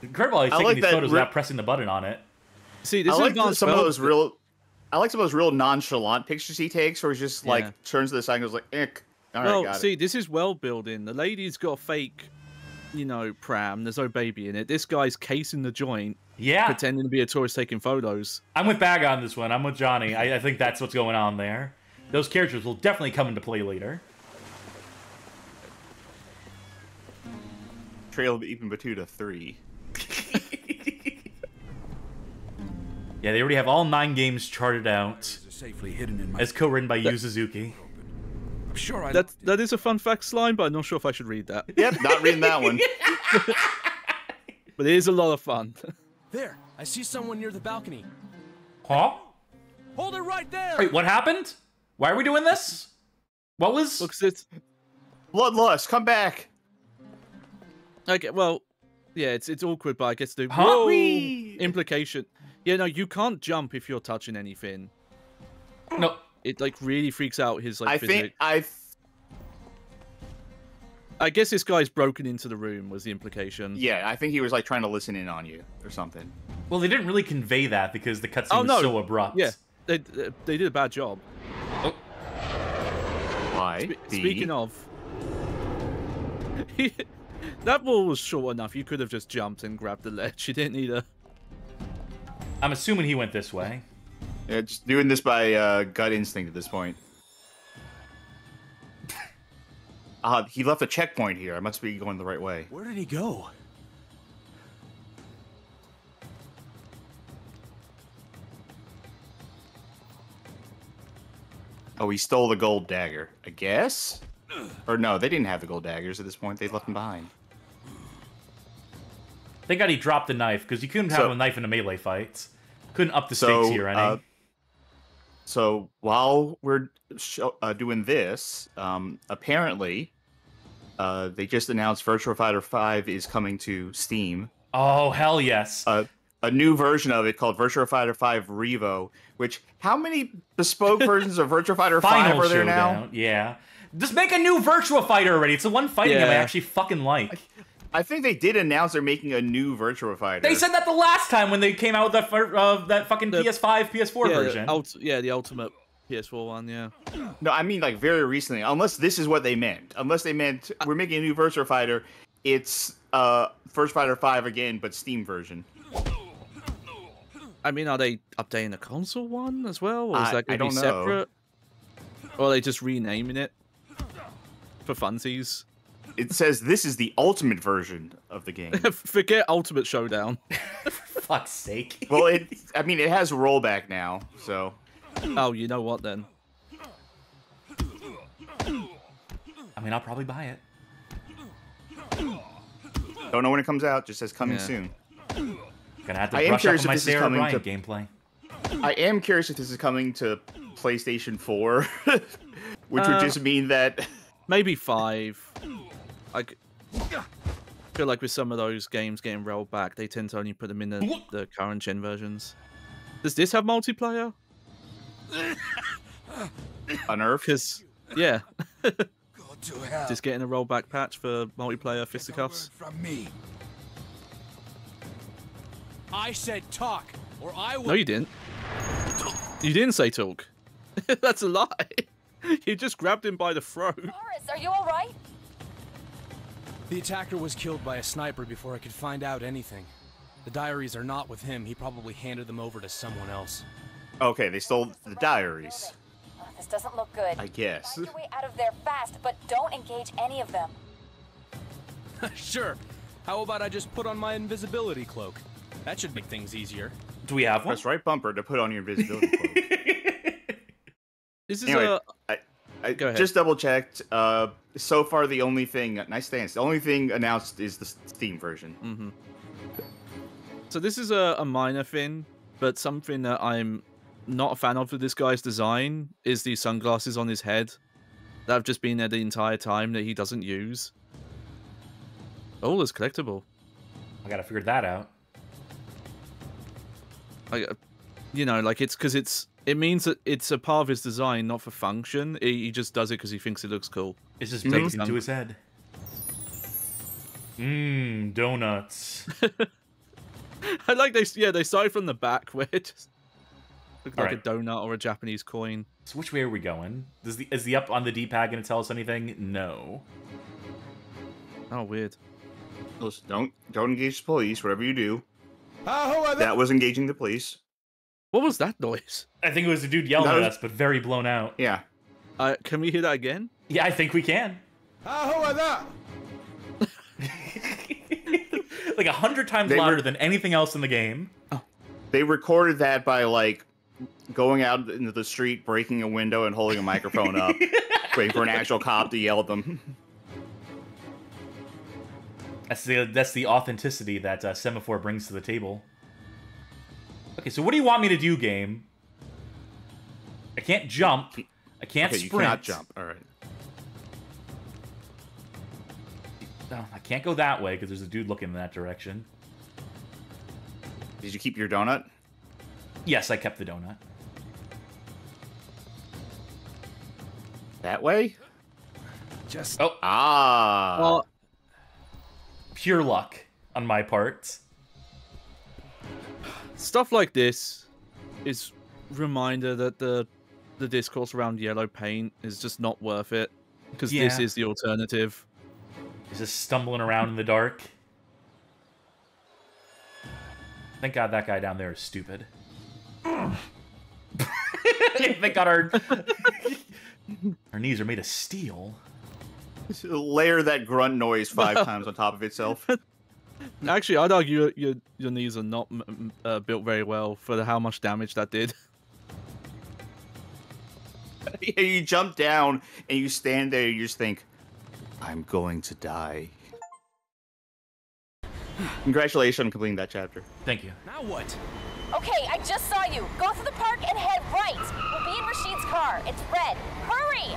Incredible. He's I taking like these that photos re- without pressing the button on it. See, this I is like the- advanced some of those real. I like some of those real nonchalant pictures he takes, where he just Yeah. like turns to the side and goes like, "Ick." All right, well, got see, it. this is well building. The lady's got a fake, you know, pram. There's no baby in it. This guy's casing the joint, Yeah, pretending to be a tourist taking photos. I'm with Bag on this one. I'm with Johnny. I, I think that's what's going on there. Those characters will definitely come into play later. Trail of Ibn Battuta three. Yeah, they already have all nine games charted out, Safely hidden in my. as co-written by Yu Suzuki. I'm sure I. That that is a fun fact slime, but I'm not sure if I should read that. Yep, not reading that one. But it is a lot of fun. There, I see someone near the balcony. Huh? Hold it right there! Wait, what happened? Why are we doing this? What was? Looks it's Bloodlust, come back. okay. Well, yeah, it's it's awkward, but I guess the Huh? whoa, implication. Yeah, no, you can't jump if you're touching anything. No. It like really freaks out his like. I physics. think I. I guess this guy's broken into the room was the implication. Yeah, I think he was like trying to listen in on you or something. Well, they didn't really convey that because the cutscene Oh, was no. so abrupt. Yeah, they they did a bad job. Oh. Why? Spe- B? Speaking of, that wall was short enough. You could have just jumped and grabbed the ledge. You didn't need a. I'm assuming he went this way. Yeah, just doing this by uh, gut instinct at this point. Uh, he left a checkpoint here. I must be going the right way. Where did he go? Oh, he stole the gold dagger. I guess? Or no, they didn't have the gold daggers at this point. They left them behind. Thank God he dropped the knife because you couldn't have So- a knife in a melee fight. Couldn't up the So, stakes here, any. uh, So while we're show, uh, doing this, um, apparently, uh, they just announced Virtua Fighter 5 is coming to Steam. oh hell yes! a, a new version of it called Virtua Fighter 5 Revo. Which how many bespoke versions of Virtua Fighter 5 are there now? Yeah. Just make a new Virtua Fighter already. It's the one fighting game I actually fucking like. I think they did announce they're making a new Virtua Fighter. They said that the last time when they came out with that fir- uh, that fucking The- PS5, PS4 yeah, version. ult- yeah, the ultimate PS4 one. Yeah. no, I mean like very recently. Unless this is what they meant. Unless they meant we're making a new Virtua Fighter. It's uh First Fighter 5 again, but Steam version. I mean, are they updating the console one as well, or is I- that going to be don't know. separate? Or are they just renaming it for funsies? It says this is the ultimate version of the game. Forget Ultimate Showdown. Fuck's sake. well, it. I mean, it has rollback now, so oh, you know what then? I mean, I'll probably buy it. don't know when it comes out. Just says coming Yeah. soon. Gonna have to I am brush up curious on if my this is Sarah coming Bryant to- gameplay. I am curious if this is coming to PlayStation 4, which would Uh, just mean that Maybe five. I c- feel like with some of those games getting rolled back, they tend to only put them in the, the current gen versions. Does this have multiplayer? on Earth. Because yeah, Go to hell. just getting a rollback patch for multiplayer fisticuffs. From me. I said talk, or I will. No, you didn't. You didn't say talk. That's a lie. You just grabbed him by the throat. Boris, are you alright? The attacker was killed by a sniper before I could find out anything. The diaries are not with him. He probably handed them over to someone else. Okay, they stole the diaries. This doesn't look good. I guess. Find your way out of there fast, but don't engage any of them. sure. How about I just put on my invisibility cloak? That should make things easier. Do we have one? Press right bumper to put on your invisibility cloak. This is Anyway, a I, I Go ahead. just double checked. Uh, so far, the only thing nice stance. The only thing announced is the Steam version. hmm So this is a, a minor thing, but something that I'm not a fan of with this guy's design is the sunglasses on his head that have just been there the entire time that he doesn't use. Oh, it's collectible. I gotta figure that out. Like, uh, you know, like it's because it's it means that it's a part of his design, not for function. He, he just does it because he thinks it looks cool. It's just baked into his head. Mmm, donuts. I like they yeah they started from the back where it just looked like Alright. a donut or a Japanese coin. So which way are we going? Does the is the up on the D-pad going to tell us anything? No. Oh weird. Listen, don't don't engage the police. Whatever you do, that was engaging the police. What was that noise? I think it was a dude yelling That at us, but very blown out. Yeah. Uh, can we hear that again? Yeah, I think we can. like a hundred times They were- louder than anything else in the game. They recorded that by like going out into the street, breaking a window, and holding a microphone up, waiting for an actual cop to yell at them. That's the that's the authenticity that uh, Semaphore brings to the table. Okay, so what do you want me to do, game? I can't jump. I can't okay, you sprint. cannot jump. All right. No, I can't go that way because there's a dude looking in that direction. Did you keep your donut? Yes, I kept the donut. That way? Just Oh, Ah. Well, pure luck on my part. Stuff like this is reminder that the the discourse around yellow paint is just not worth it because this is the alternative. He's just stumbling around in the dark. Thank God that guy down there is stupid. Thank God our our knees are made of steel. Layer that grunt noise five times on top of itself. Actually, I'd argue your your, your knees are not m- m- uh, built very well for the, how much damage that did. Yeah, you jump down and you stand there. and You just think, "I'm going to die." Congratulations on completing that chapter. Thank you. now what? Okay, I just saw you. Go through the park and head right. We'll be in Rashid's car. It's red. Hurry!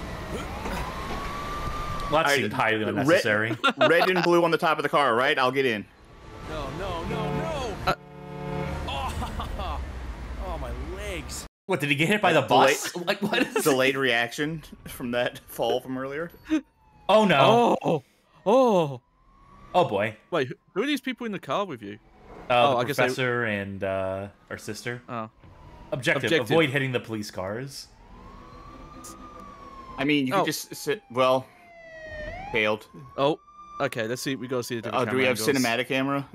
Well, that I- seemed highly Red- unnecessary. Red and blue on the top of the car, right? I'll get in. No, no, no, no! oh, oh, my legs. What did he get hit by the Delay- bus? Like what is? Delayed reaction from that fall from earlier. Oh no! Oh, oh. Oh boy! Wait, who- who are these people in the car with you? Uh, Oh, the I guess they- professor and uh, our sister. Oh, Objective: Objective. Avoid hitting the police cars. I mean, you Oh. could just sit. Well, failed. oh. Okay, let's see. We gotta see the different Oh, do we have angles. cinematic camera?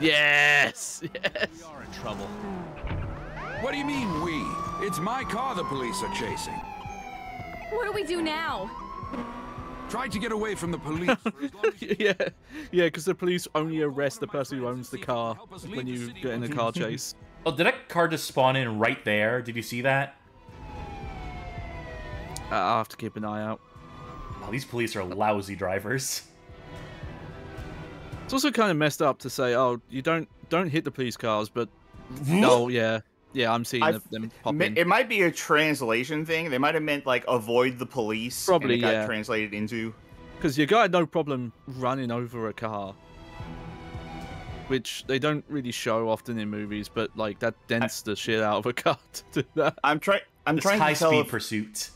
Yes, yes. We are in trouble. What do you mean, we? It's my car the police are chasing. What do we do now? Tried to get away from the police. for as long as yeah, yeah, because the police only arrest the person who owns the car when you get in a car chase. Oh, did that car just spawn in right there? Did you see that? Uh, I'll have to keep an eye out. Oh, these police are lousy drivers. It's also kind of messed up to say, "Oh, you don't don't hit the police cars," but no, yeah, yeah, I'm seeing I- them- pop in. It might be a translation thing. They might have meant like avoid the police. Probably, and it got yeah. translated into. Because you got no problem running over a car, which they don't really show often in movies, but like that dents the shit out of a car to do that. I'm trying. I'm This trying high to tell. speed If, pursuit.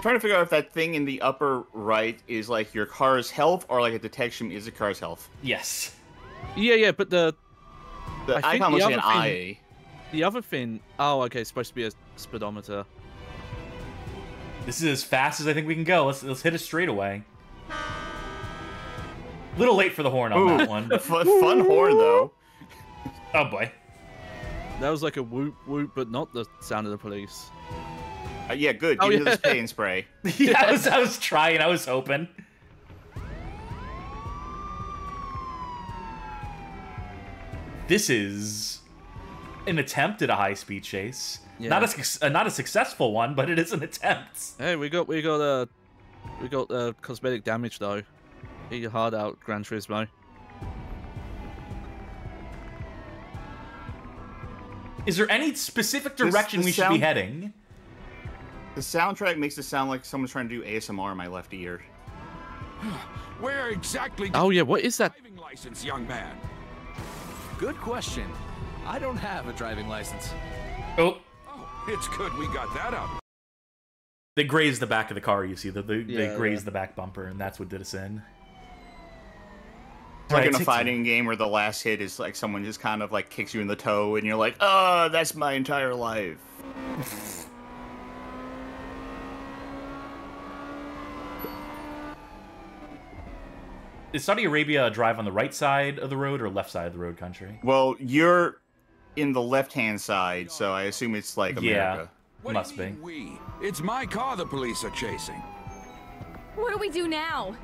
I'm trying to figure out if that thing in the upper right is like your car's health or like a detection is a car's health. Yes. Yeah, yeah, but the The I think icon the looks like an other eye. thing- the other thing, oh, okay, it's supposed to be a speedometer. This is as fast as I think we can go. Let's let's hit it straight away. Little late for the horn on that one. F- fun horn though. Oh boy. That was like a whoop whoop, but not the sound of the police. Uh, yeah, good. Oh, Give me yeah. this pay and spray. yeah, I was I was trying. I was hoping. This is an attempt at a high speed chase. Not a uh, not a successful one, but it is an attempt. Hey, we got we got uh we got uh, cosmetic damage though. Eat your heart out, Gran Turismo. Is there any specific direction this we should be heading? The soundtrack makes it sound like someone's trying to do ASMR in my left ear. Where exactly? Oh yeah, what is that? Driving license, young man. Good question. I don't have a driving license. Oh, Oh, it's good we got that up. they grazed the back of the car. You see, they, they, Yeah, they grazed yeah. the back bumper, and that's what did us in. It's like Right, in a takes- fighting game where the last hit is like someone just kind of like kicks you in the toe, and you're like, "Oh, that's my entire life." Is Saudi Arabia a drive on the right side of the road or left side of the road country? Well, you're in the left-hand side, so I assume it's like America. What Must be. we? It's my car the police are chasing. What do we do now?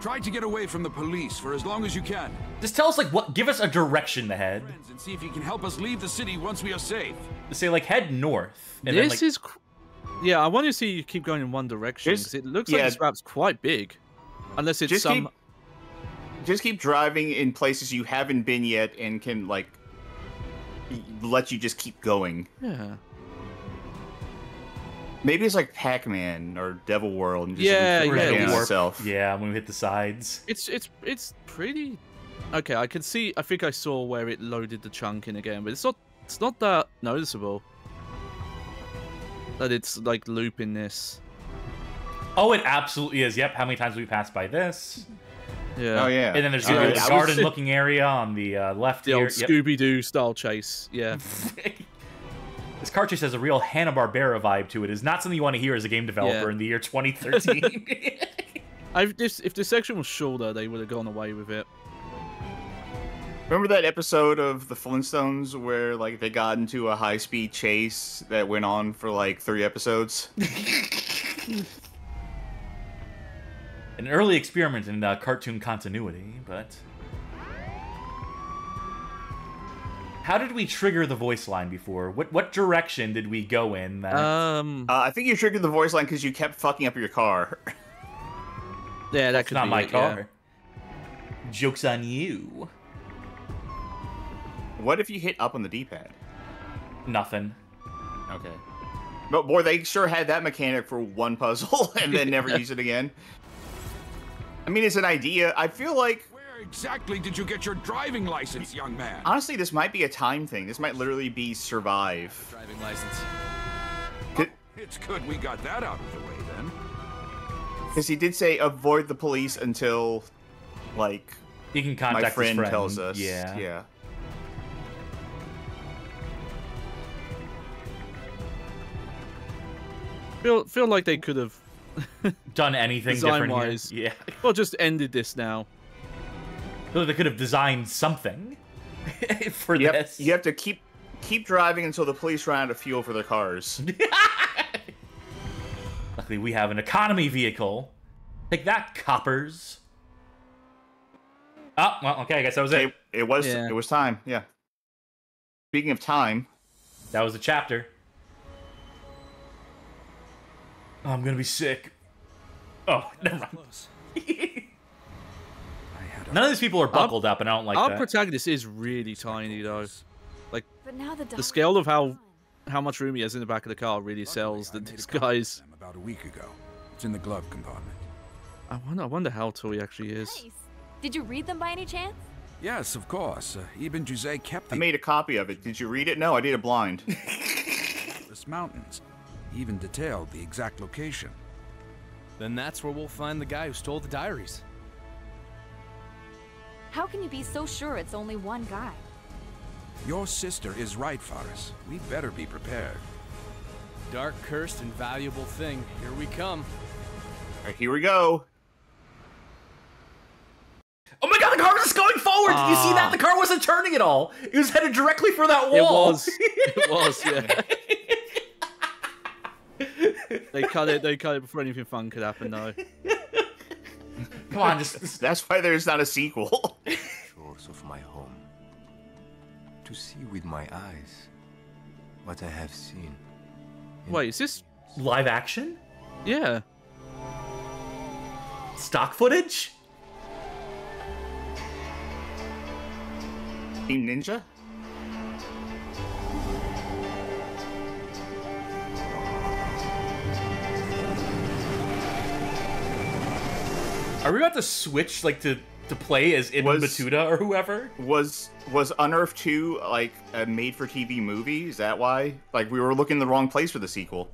Try to get away from the police for as long as you can. Just tell us like what. Give us a direction to head. And see if you can help us leave the city once we are safe. Say like head north. And this then, like, is. cr- Yeah, I want to see you keep going in one direction it looks yeah. like this map's quite big. Unless it's Just some. keep, just keep driving in places you haven't been yet, and can like let you just keep going. Yeah. Maybe it's like Pac-Man or Devil World, and just Yeah, yeah, dragging it's- warp. itself. Yeah, when we hit the sides. It's it's it's pretty. Okay, I can see. I think I saw where it loaded the chunk in again, but it's not. It's not that noticeable. That it's like looping this. Oh, it absolutely is. Yep. How many times have we passed by this? Yeah. Oh yeah. And then there's Oh, the yeah, I garden-looking area on the uh, left The here. old Yep. Scooby Doo style chase. Yeah. this car chase has a real Hanna Barbera vibe to it. It's not something you want to hear as a game developer Yeah. in the year 2013. I've this if this section was shorter, they would have gone away with it. Remember that episode of the Flintstones where like they got into a high-speed chase that went on for like three episodes? An early experiment in uh, cartoon continuity, but. How did we trigger the voice line before? What what direction did we go in? That... Um. Uh, I think you triggered the voice line because you kept fucking up your car. yeah, that It's could not be my it, yeah. car. Joke's on you. what if you hit up on the D-pad? Nothing. Okay. But boy, they sure had that mechanic for one puzzle and then never use it again. I mean, it's an idea. I feel like Where exactly did you get your driving license, young man? honestly, this might be a time thing. This might literally be survive. Driving license. Oh, it's good we got that out of the way then. Because he did say avoid the police until, like, You can contact my his friend, friend tells us. Yeah. Yeah. Feel feel like they could have Done anything different here. Design-wise. Yeah. well just ended this now. I feel like they could have designed something for Yep. this. You have to keep keep driving until the police run out of fuel for their cars. Luckily, we have an economy vehicle. Take that, coppers. Oh, well, okay, I guess that was it. it, it was Yeah. it was time. Yeah. Speaking of time, That was a chapter. I'm gonna be sick. Oh, never mind. Close. None of these people are buckled up, and I don't like Our that. protagonist is really tiny though. But now the The scale of how how much room he has in the back of the car really sells that made a this guy's. them about a week ago. It's in the glove compartment. I wonder I wonder how tall he actually is. Nice. Did you read them by any chance? Yes, of course. Uh, Ibn Juzay kept I made a copy of it. Did you read it? No, I did it blind. Atlas Mountains. He even detailed the exact location. Then that's where we'll find the guy who stole the diaries. How can you be so sure it's only one guy? Your sister is right, Faris. We better be prepared. Dark, cursed, and valuable thing. Here we come. All right, here we go. oh my god, the car was just going forward! Did you see that? Ah. The car wasn't turning at all. It was headed directly for that wall. It wall. was. It was. Yeah. They cut it. They cut it before anything fun could happen though. Come on, just, just That's why there's not a sequel. shores of my home. To see with my eyes what I have seen. Wait, is this? live action Yeah. stock footage. Team Ninja? Are we about to switch like to to play as Ibn Was- Battuta or whoever? Was was Unearthed 2 like a made for TV movie? Is that why? Like we were looking in the wrong place for the sequel.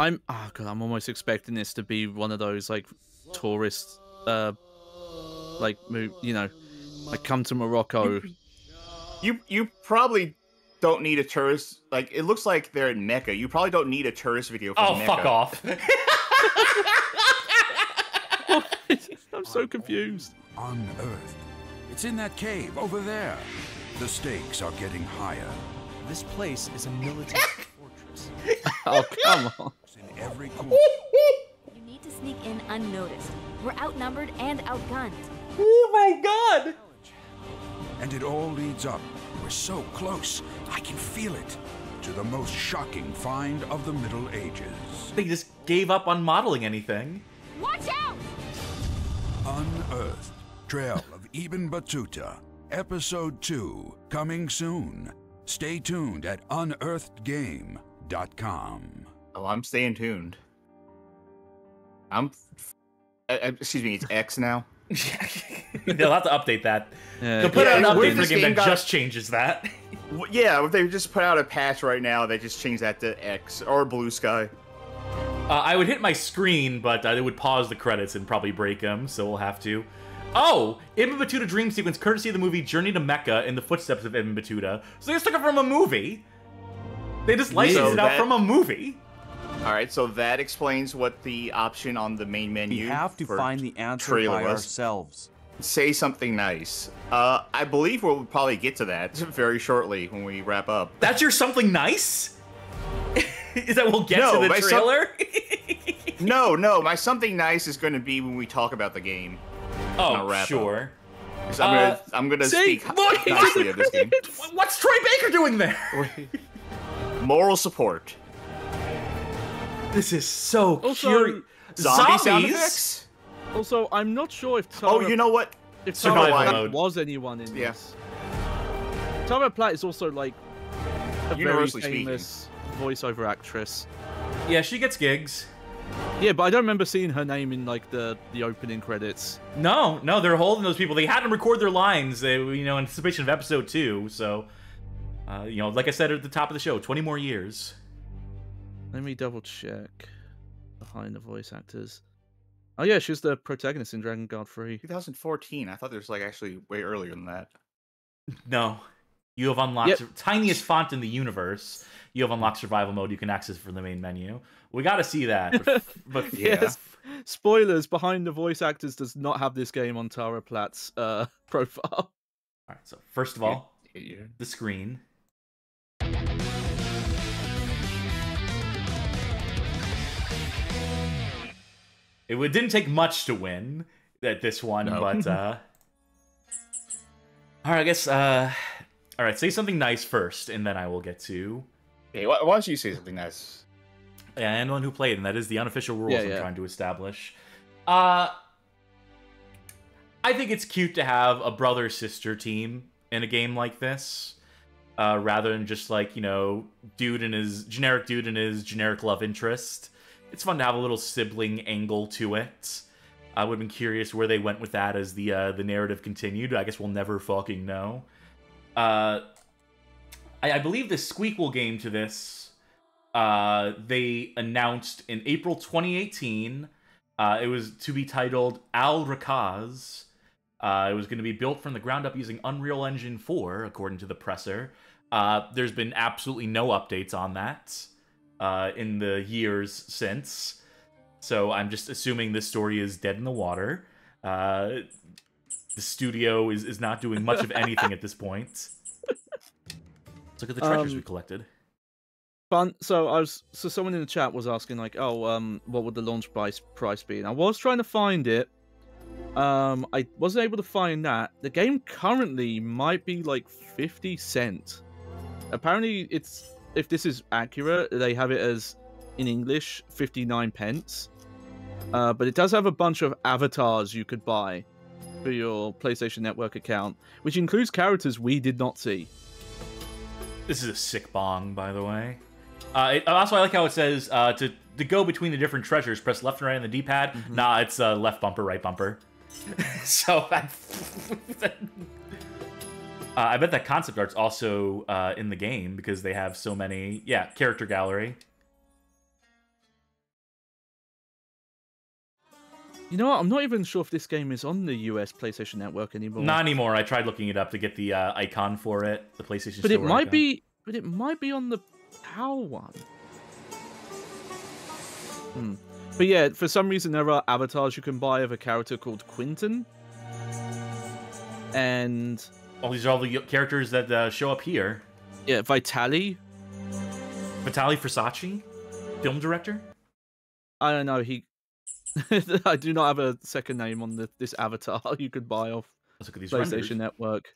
I'm. Oh god, I'm almost expecting this to be one of those like tourist, uh, like move. You know, like come to Morocco. You you probably don't need a tourist. Like it looks like they're in Mecca. You probably don't need a tourist video. From Oh, Mecca. fuck off. I'm so confused. Unearthed. It's in that cave over there. The stakes are getting higher. This place is a military fortress. Oh come on. In every corner. You need to sneak in unnoticed. We're outnumbered and outgunned. oh my god! And it all leads up. We're so close. I can feel it. To the most shocking find of the Middle Ages. They just gave up on modeling anything. Watch out! Unearthed. Trail of Ibn Battuta. Episode 2. Coming soon. Stay tuned at unearthedgame.com. Oh, I'm staying tuned. I'm. Uh, uh, excuse me. It's X now. They'll have to update that. Yeah, They'll put yeah, out an update for the game game that got- just changes that. Yeah, if they just put out a patch right now, they just change that to X or Blue Sky. Uh, I would hit my screen, but uh, it would pause the credits and probably break them, so we'll have to. Oh, Ibn Battuta dream sequence, courtesy of the movie Journey to Mecca in the footsteps of Ibn Battuta. So they just took it from a movie. They just licensed So it out that- from a movie. All right, so that explains what the option on the main menu. We have to find the answer trailer by was. ourselves. Say something nice. Uh, I believe we'll probably get to that very shortly when we wrap up. That's your something nice? Is that we'll get No, to the my some- trailer? No, no, my something nice is going to be when we talk about the game. oh, wrap up. I'm Uh, gonna, I'm gonna see, speak look, nicely of this game. What's Troy Baker doing there? Moral support. This is so Also, curious. Zombie sound Zombies? effects. Also, I'm not sure if Oh, you know what? if Survival Tara Platt mode. was anyone in Yeah. this. Tara Platt is also like a very Universally speaking. famous voiceover actress. Yeah, she gets gigs. Yeah, but I don't remember seeing her name in like the the opening credits. No, no, they're holding those people. They had them record their lines, uh, you know, in anticipation of episode two. So, uh, you know, like I said at the top of the show, 20 more years. Let me double check behind the voice actors. Oh yeah, she's the protagonist in Dragon Guard 3. 2014. I thought there was like actually way earlier than that. No, you have unlocked Yep. tiniest font in the universe. You have unlocked survival mode. You can access from the main menu. We got to see that. But, but yeah. Yes. Spoilers: Behind the voice actors does not have this game on Tara Platt's uh, profile. All right. So first of all, Yeah. the screen. It didn't take much to win at this one, No. but uh All right, I guess uh all right, say something nice first and then I will get to Hey, why, why don't you say something nice? yeah, anyone who played, and that is the unofficial rules Yeah, I'm trying to establish. Uh I think it's cute to have a brother sister team in a game like this. Uh, rather than just like, you know, dude and his generic dude and his generic love interest. It's fun to have a little sibling angle to it. I would have been curious where they went with that as the uh, the narrative continued. I guess we'll never fucking know. Uh, I, I believe the Squeakle game to this, uh, they announced in April 2018. Uh, it was to be titled Al Rekaz. Uh, it was going to be built from the ground up using Unreal Engine 4, according to the presser. Uh, there's been absolutely no updates on that uh, in the years since. So I'm just assuming this story is dead in the water. Uh, the studio is, is not doing much of anything at this point. Let's look at the treasures we Um, collected. Fun. So I was. So someone in the chat was asking like, "Oh, um, what would the launch price price be?" And I was trying to find it. Um, I wasn't able to find that. The game currently might be like fifty cent. Apparently, it's if this is accurate, they have it as in English fifty nine pence. Uh, but it does have a bunch of avatars you could buy for your PlayStation Network account, which includes characters we did not see. This is a sick bong, by the way. Uh, it, also, I like how it says uh, to to go between the different treasures, press left and right on the D-pad. Mm-hmm. Nah, it's uh, left bumper, right bumper. so I, uh, I bet that concept art's also uh, in the game because they have so many. Yeah, character gallery. You know what? I'm not even sure if this game is on the US PlayStation Network anymore. Not anymore. I tried looking it up to get the uh, icon for it, the PlayStation but it might icon. be. But it might be on the PAL one. Hmm. But yeah, for some reason there are avatars you can buy of a character called Quinton. And Oh, these are all the characters that uh, show up here. yeah, Vitali. Vitaly Versace, film director. I don't know. He. I do not have a second name on the, this avatar you could buy off Let's look at these PlayStation renders. Network.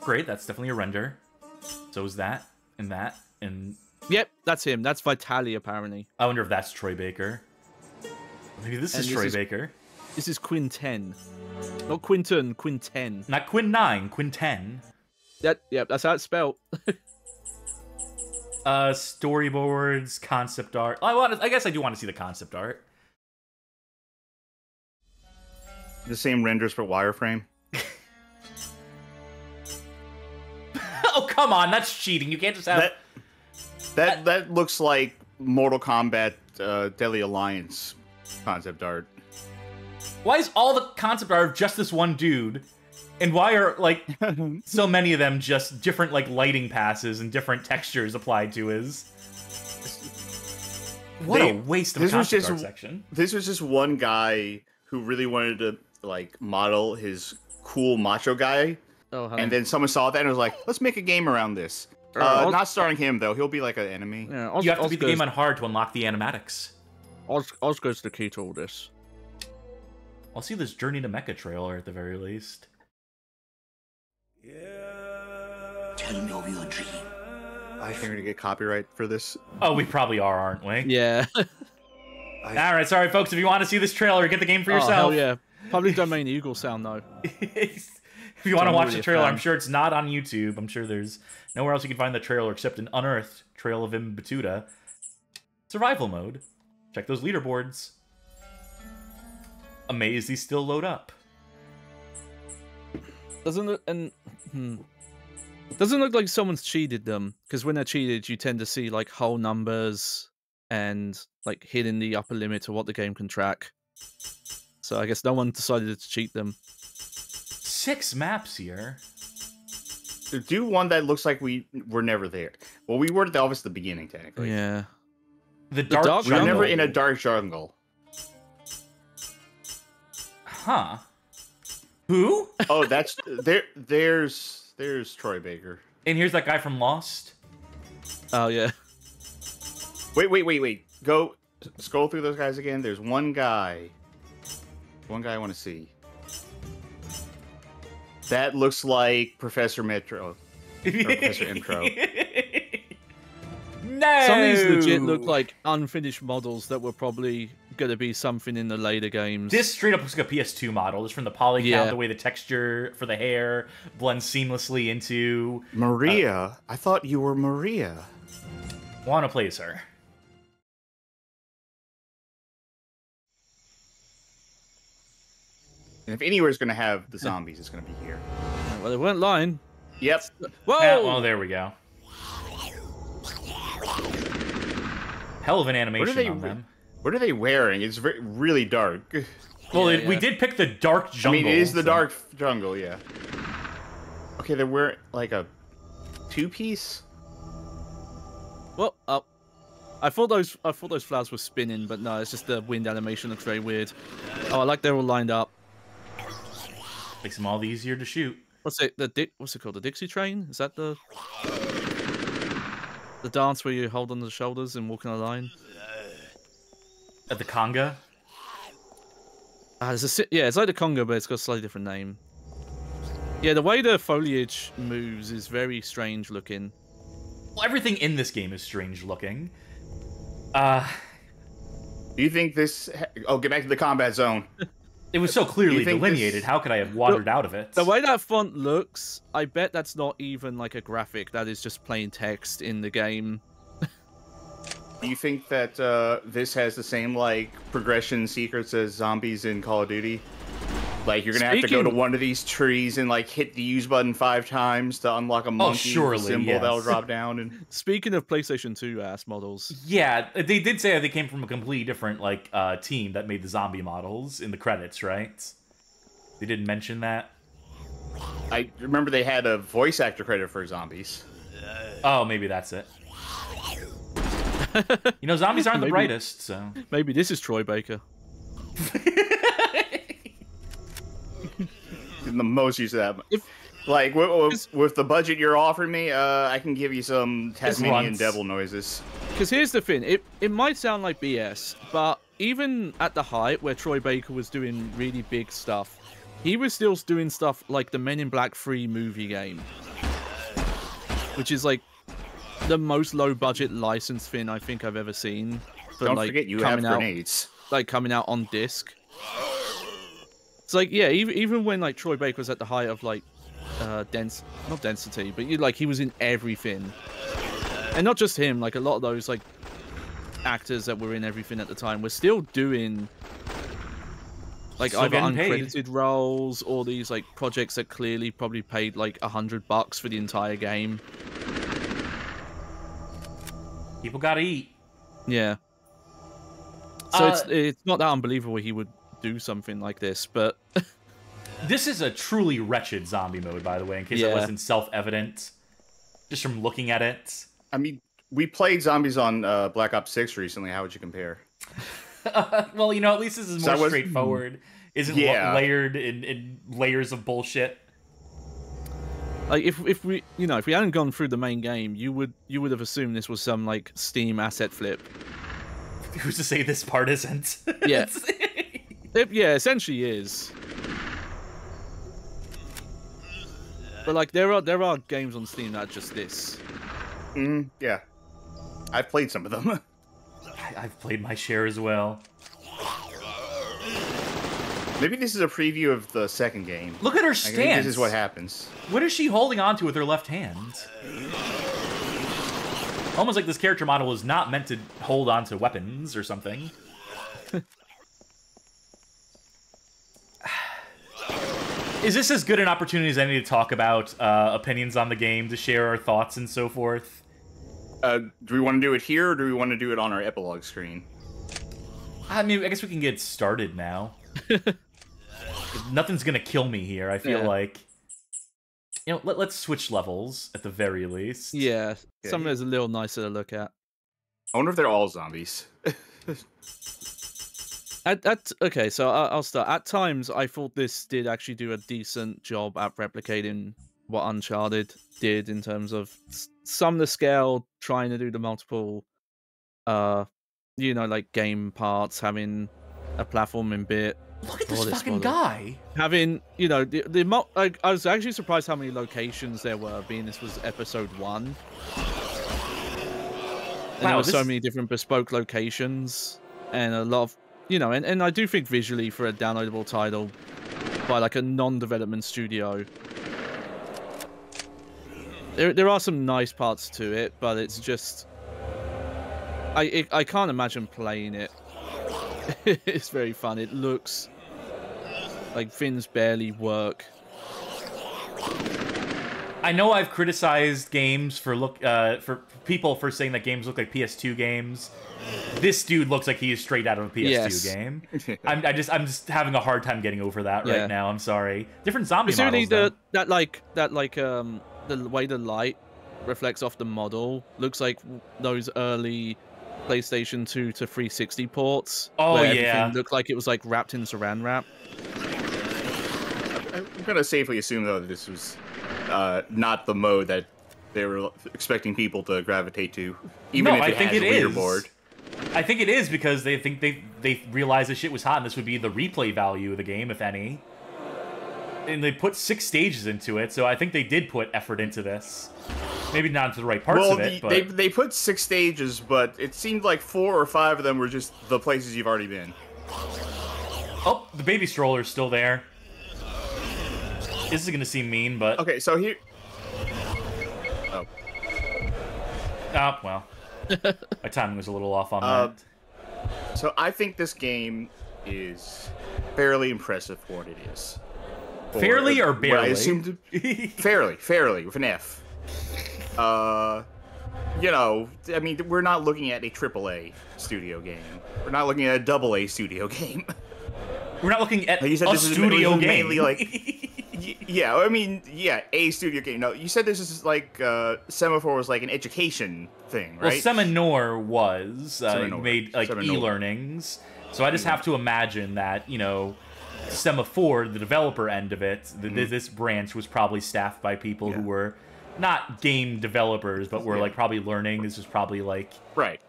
Great, that's definitely a render. So is that, and that, and Yep, that's him. That's Vitali apparently. I wonder if that's Troy Baker. Maybe this And is this Troy is- Baker. This is Quinten. Not Quinton, Quinten. Not Quinn 9, Quinn 10. That yep, that's how it's spelled. Uh, storyboards, concept art. I want. I guess I do want to see the concept art. The same renders for wireframe. oh come on, that's cheating. You can't just have. That that that looks like Mortal Kombat uh, Deadly Alliance concept art. Why is all the concept art of just this one dude? And why are like so many of them just different like lighting passes and different textures applied to his? What They- a waste of a this was concept just- art section. This was just one guy who really wanted to like model his cool macho guy, Oh, and then someone saw that and was like, "Let's make a game around this." Uh, Uh, not starring him though; he'll be like an enemy. yeah, Oz, You have to Oz beat the game on hard to unlock the animatics. Oz, Oz goes the key to all this. I'll see this Journey to Mecca trailer at the very least. Yeah. Tell me of your dream. I think we're gonna get copyright for this. Oh, we probably are, aren't we? Yeah. All right, sorry, folks. If you want to see this trailer, get the game for Oh, yourself. hell yeah. Public domain eagle sound though. if you want to watch really the trailer, I'm sure it's not on YouTube. I'm sure there's nowhere else you can find the trailer except an Unearthed Trail of Ibn Battuta survival mode. Check those leaderboards. Amazed these still load up. Doesn't it and hmm. Doesn't look like someone's cheated them because when they're cheated, you tend to see like whole numbers and like hitting the upper limit of what the game can track. So I guess no one decided to cheat them. Six maps here. Do one that looks like we were never there. Well, we were at the office at the beginning, technically. Yeah. The dark, dark We were jungle. never in a dark jungle. Huh. Who? Oh, that's there. There's there's Troy Baker. And here's that guy from Lost. Oh yeah. Wait, wait, wait, wait. Go scroll through those guys again. There's one guy. One guy I want to see. That looks like Professor Metro. Oh, Professor Intro. no. Some of these legit look like unfinished models that were probably gonna be something in the later games. This straight up looks like a PS2 model, just from the poly count, Yeah. the way the texture for the hair blends seamlessly into. Maria. I thought you were Maria. Wanna place her. And if anywhere's gonna have the zombies, it's gonna be here. well, they weren't lying. Yep. Whoa! Ah, well, there we go. Hell of an What are animation they? on them. What are they wearing? It's very, really dark. Well, Yeah, it, we did pick the dark jungle. I mean, it is the so- dark jungle. Yeah. Okay, they're wearing like a two-piece. Well, up. I thought those I thought those flowers were spinning, but no, it's just the wind animation looks very weird. Oh, I like they're all lined up. Makes them all the easier to shoot. What's it? The Di- what's it called? The Dixie Train? Is that the the dance where you hold on the shoulders and walk in a line? At the conga. Ah, there's a yeah, it's like the conga, but it's got a slightly different name. Yeah, the way the foliage moves is very strange looking. Well, everything in this game is strange looking. Uh, Do you think this? Oh, get back to the combat zone. it was so clearly delineated. this- How could I have wandered out of it? The way that font looks, I bet that's not even like a graphic. That is just plain text in the game. Do you think that uh, this has the same like progression secrets as zombies in Call of Duty? Like you're gonna have to go to one of these trees and like hit the use button five times to unlock a monkey surely, symbol that'll drop down. And Speaking of PlayStation 2 ass models, Yeah, they did say they came from a completely different like uh, team that made the zombie models in the credits, right? They didn't mention that. I remember they had a voice actor credit for zombies. Oh, maybe that's it. You know, zombies aren't the Maybe. brightest, so maybe this is Troy Baker. the most use of that. If- like with, with, with the budget you're offering me, uh, I can give you some Tasmanian devil noises. Because here's the thing, it it might sound like BS, but even at the height where Troy Baker was doing really big stuff, he was still doing stuff like the Men in Black 3 movie game, which is like the most low budget licensed thing I think I've ever seen. For, Don't like, forget you have coming out, grenades. like coming out on disc. It's like yeah, even even when like Troy Baker was at the height of like uh dense not density, but you like he was in everything. And not just him, like a lot of those like actors that were in everything at the time were still doing like Still either getting paid. uncredited roles or these like projects that clearly probably paid like a hundred bucks for the entire game. People gotta eat. Yeah. So it's Uh, it's not that unbelievable he would do something like this, but This is a truly wretched zombie mode, by the way, in case that Yeah. wasn't self-evident. Just from looking at it. I mean, we played zombies on uh, Black Ops 6 recently. How would you compare? well, you know, at least this is more that was- straightforward. Isn't la- Yeah. layered in, in layers of bullshit. Like if if we you know if we hadn't gone through the main game, you would you would have assumed this was some like Steam asset flip. Who's to say this part isn't? Yeah. It, yeah, essentially is. But like there are there are games on Steam that are just this. Mm, yeah. I've played some of them. I've played my share as well. Maybe this is a preview of the second game. Look at her stance. this is what happens. What is she holding on to with her left hand? Almost like this character model was not meant to hold on to weapons or something. is this as good an opportunity as any to talk about uh, opinions on the game, to share our thoughts and so forth? Uh, do we want to do it here or do we want to do it on our epilogue screen? I mean, I guess we can get started now. Nothing's gonna kill me here. I feel Yeah. like, you know, let, let's switch levels at the very least. Yeah, Yeah, something you- that's a little nicer to look at. I wonder if they're all zombies. At, at okay, so I, I'll start. At times, I thought this did actually do a decent job at replicating what Uncharted did in terms of some of the scale, trying to do the multiple, uh, you know, like game parts, having a platforming bit, Look at Oh, this this fucking model. guy. having you know the the mul- I, I was actually surprised how many locations there were, being this was episode one. And Wow, there were so many different bespoke locations and a lot of you know and, and i do think visually for a downloadable title by like a non-development studio there, there are some nice parts to it but it's just i it, i can't imagine playing it it's very fun it looks like things barely work I know I've criticized games for look uh, for people for saying that games look like PS2 games. This dude looks like he is straight out of a PS2 Yes. game. I'm I just I'm just having a hard time getting over that Yeah. right now. I'm sorry. Different zombie Specifically, models. the though. that like that like um the way the light reflects off the model looks like those early PlayStation 2 to 360 ports. Oh, where yeah. everything looked like it was like wrapped in Saran wrap. I'm gonna safely assume though that this was uh, not the mode that they were expecting people to gravitate to, even No, if I it think has it a leaderboard. I think it is because they think they they realized the shit was hot and this would be the replay value of the game, if any. And they put six stages into it, so I think they did put effort into this. Maybe not into the right parts well, of it, the- but they they put six stages, but it seemed like four or five of them were just the places you've already been. oh, the baby stroller's still there. This is gonna seem mean, but Okay, so here. Oh, ah, well, my timing was a little off on Uh, that. so I think this game is fairly impressive for what it is. Fairly or what I barely? assume to, fairly, fairly with an F. Uh, you know, I mean, we're not looking at a AAA studio game. We're not looking at a double A studio game. We're not looking at Like you said, a this is studio mainly, game. mainly like, y- yeah. I mean, yeah, a studio game. No, you said this is like uh, Semaphore was like an education thing, right? Well. Semanoor was uh, Semanoor. made like Semanoor. e-learnings, so I just have to imagine that you know, Semaphore, the developer end of it, th- Mm-hmm. this branch was probably staffed by people who were not game developers, but were Yeah. like probably learning. This was probably like right.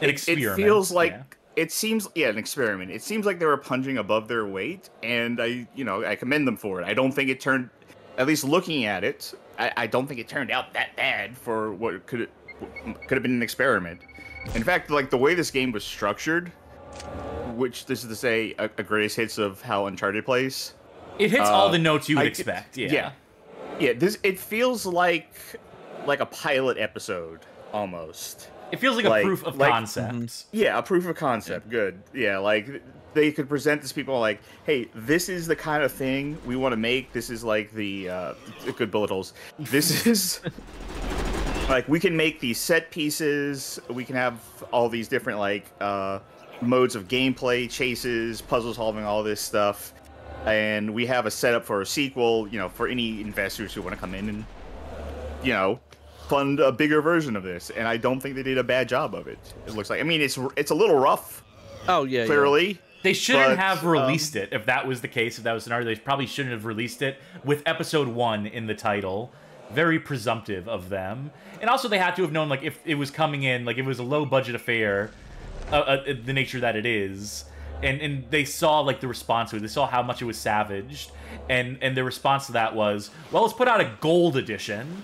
an It- experiment. It feels like yeah. It seems yeah an experiment. It seems like they were punching above their weight, and I you know I commend them for it. I don't think it turned, at least looking at it, I, I don't think it turned out that bad for what could could have been an experiment. In fact, like the way this game was structured, which this is to say a, a greatest hits of how Uncharted plays. it hits all uh, the notes you would I- expect. Yeah. yeah. Yeah, this it feels like like a pilot episode almost. It feels like a proof of like- concept. Yeah, a proof of concept. Good. Yeah, like they could present this to people like, hey, this is the kind of thing we want to make. This is like the uh, good bullet holes. This is like we can make these set pieces. We can have all these different like uh, modes of gameplay, chases, puzzle solving, all this stuff. And we have a setup for a sequel. You know, for any investors who want to come in and you know fund a bigger version of this. And I don't think they did a bad job of it. It looks like. I mean, it's it's a little rough, Oh yeah, yeah. clearly. They shouldn't But, have um, released it if that was the case. If that was an scenario, they probably shouldn't have released it with episode one in the title. Very presumptive of them, and also they had to have known like if it was coming in, like if it was a low budget affair, uh, uh, the nature that it is, and and they saw like the response to it. They saw how much it was savaged, and and the response to that was, well, let's put out a gold edition.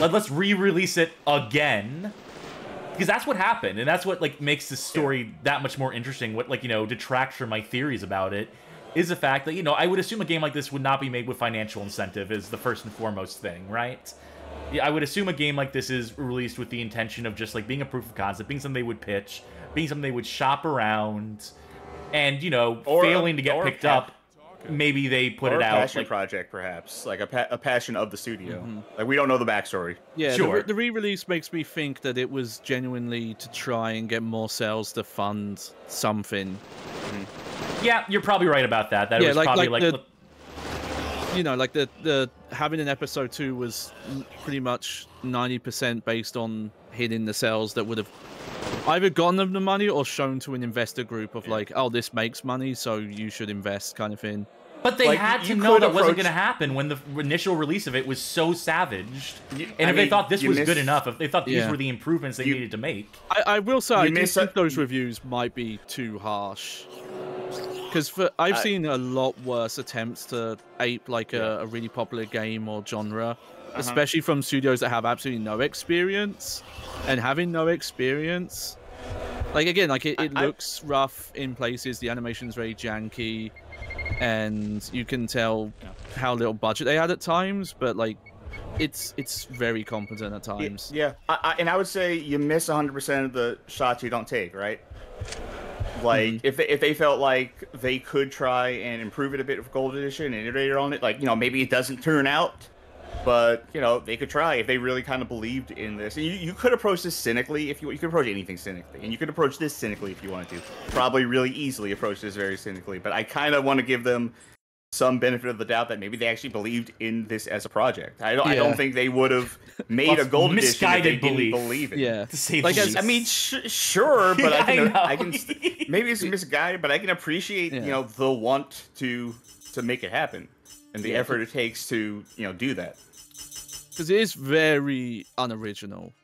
Let, let's re-release it again. Because that's what happened and that's what like makes the story that much more interesting. What like you know detracts from my theories about it is the fact that you know i would assume a game like this would not be made with financial incentive is the first and foremost thing right? Yeah, i would assume a game like this is released with the intention of just like being a proof of concept being something they would pitch being something they would shop around and you know Or a- failing to get picked up maybe they put or it a out passion like project, perhaps, like a, pa- a passion of the studio. Mm-hmm. Like we don't know the backstory. Yeah, the Sure. re- the re-release makes me think that it was genuinely to try and get more sales to fund something. Mm-hmm. yeah you're probably right about that that Yeah, was like- probably like like, the- You know, like the the having an episode two was pretty much ninety percent based on hitting the sales that would have either gotten them the money or shown to an investor group of like, oh, this makes money, so you should invest, kind of thing. But they Like, had to know could that wasn't going to happen when the initial release of it was so savaged. You- and I if they thought this you was good enough, if they thought these Yeah. were the improvements they You- needed to make, I, I will say, I You do miss think those reviews might be too harsh. Because I've I- seen a lot worse attempts to ape like a, a really popular game or genre, Uh-huh. especially from studios that have absolutely no experience. And having no experience, like again, like it, it I- I- looks rough in places. The animation's very janky, and you can tell how little budget they had at times. But like, it's it's very competent at times. Yeah, I, I, and I would say you miss 100% of the shots you don't take, right? Like if they, if they felt like they could try and improve it a bit with Gold Edition and iterate on it, like you know maybe it doesn't turn out, but you know they could try if they really kind of believed in this. And you, you could approach this cynically if you you could approach anything cynically, and you could approach this cynically if you wanted to. Probably really easily approach this very cynically, but I kind of want to give them some benefit of the doubt that maybe they actually believed in this as a project. I don't I don't think they would have made a gold edition if they misguided didn't belief. believe it. Yeah. to say Like, as- I mean, sh- sure, but I I can, know. I, can, maybe it's misguided, but I can appreciate, Yeah. you know, the want to to make it happen and the Yeah. effort it takes to, you know, do that. because it is very unoriginal.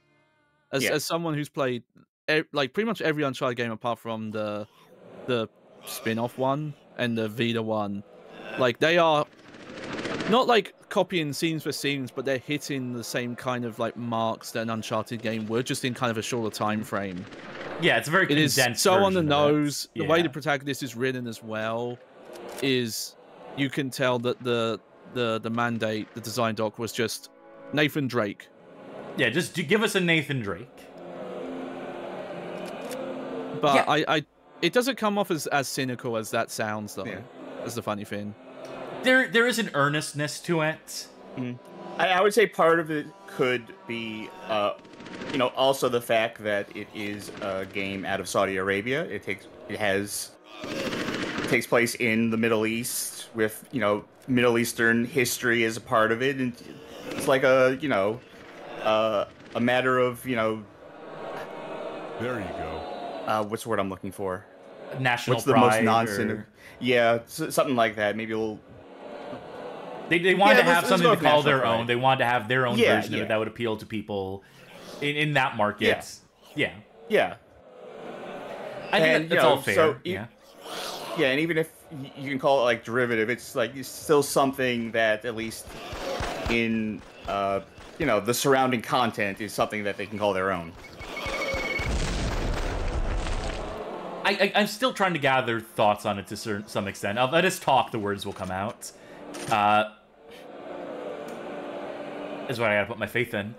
As Yeah. as someone who's played like pretty much every Uncharted game apart from the the spin-off one and the Vita one, like they are not like copying scenes for scenes, but they're hitting the same kind of like marks that an Uncharted game would, just in kind of a shorter time frame. yeah, it's a very It is condensed. so on the version of nose. The way the protagonist is written as well is you can tell that the the the mandate, the design doc was just Nathan Drake. Yeah, just give us a Nathan Drake. But Yeah. I, I It doesn't come off as as cynical as that sounds, though. Yeah. That's the funny thing. There there is an earnestness to it. I, I would say part of it could be, uh, you know, also the fact that it is a game out of Saudi Arabia. It takes, it has, it takes place in the Middle East with, you know, Middle Eastern history as a part of it, and it's like a, you know, uh, a matter of, you know, There you go. uh, what's the word I'm looking for? National What's the most pride nonsense? or- Yeah, something like that. Maybe a little. They, they wanted Yeah, to let's- have let's something to call their pride. own. They wanted to have their own Yeah, version of it that would appeal to people in, in that market. Yeah. Yeah. I think And, that- you know, all fair. so yeah. Yeah, and even if y- you can call it like derivative, it's like it's still something that at least in uh, you know the surrounding content is something that they can call their own. I, I, I'm still trying to gather thoughts on it to cer- some extent. I'll let us talk, the words will come out. Uh, is what I gotta put my faith in.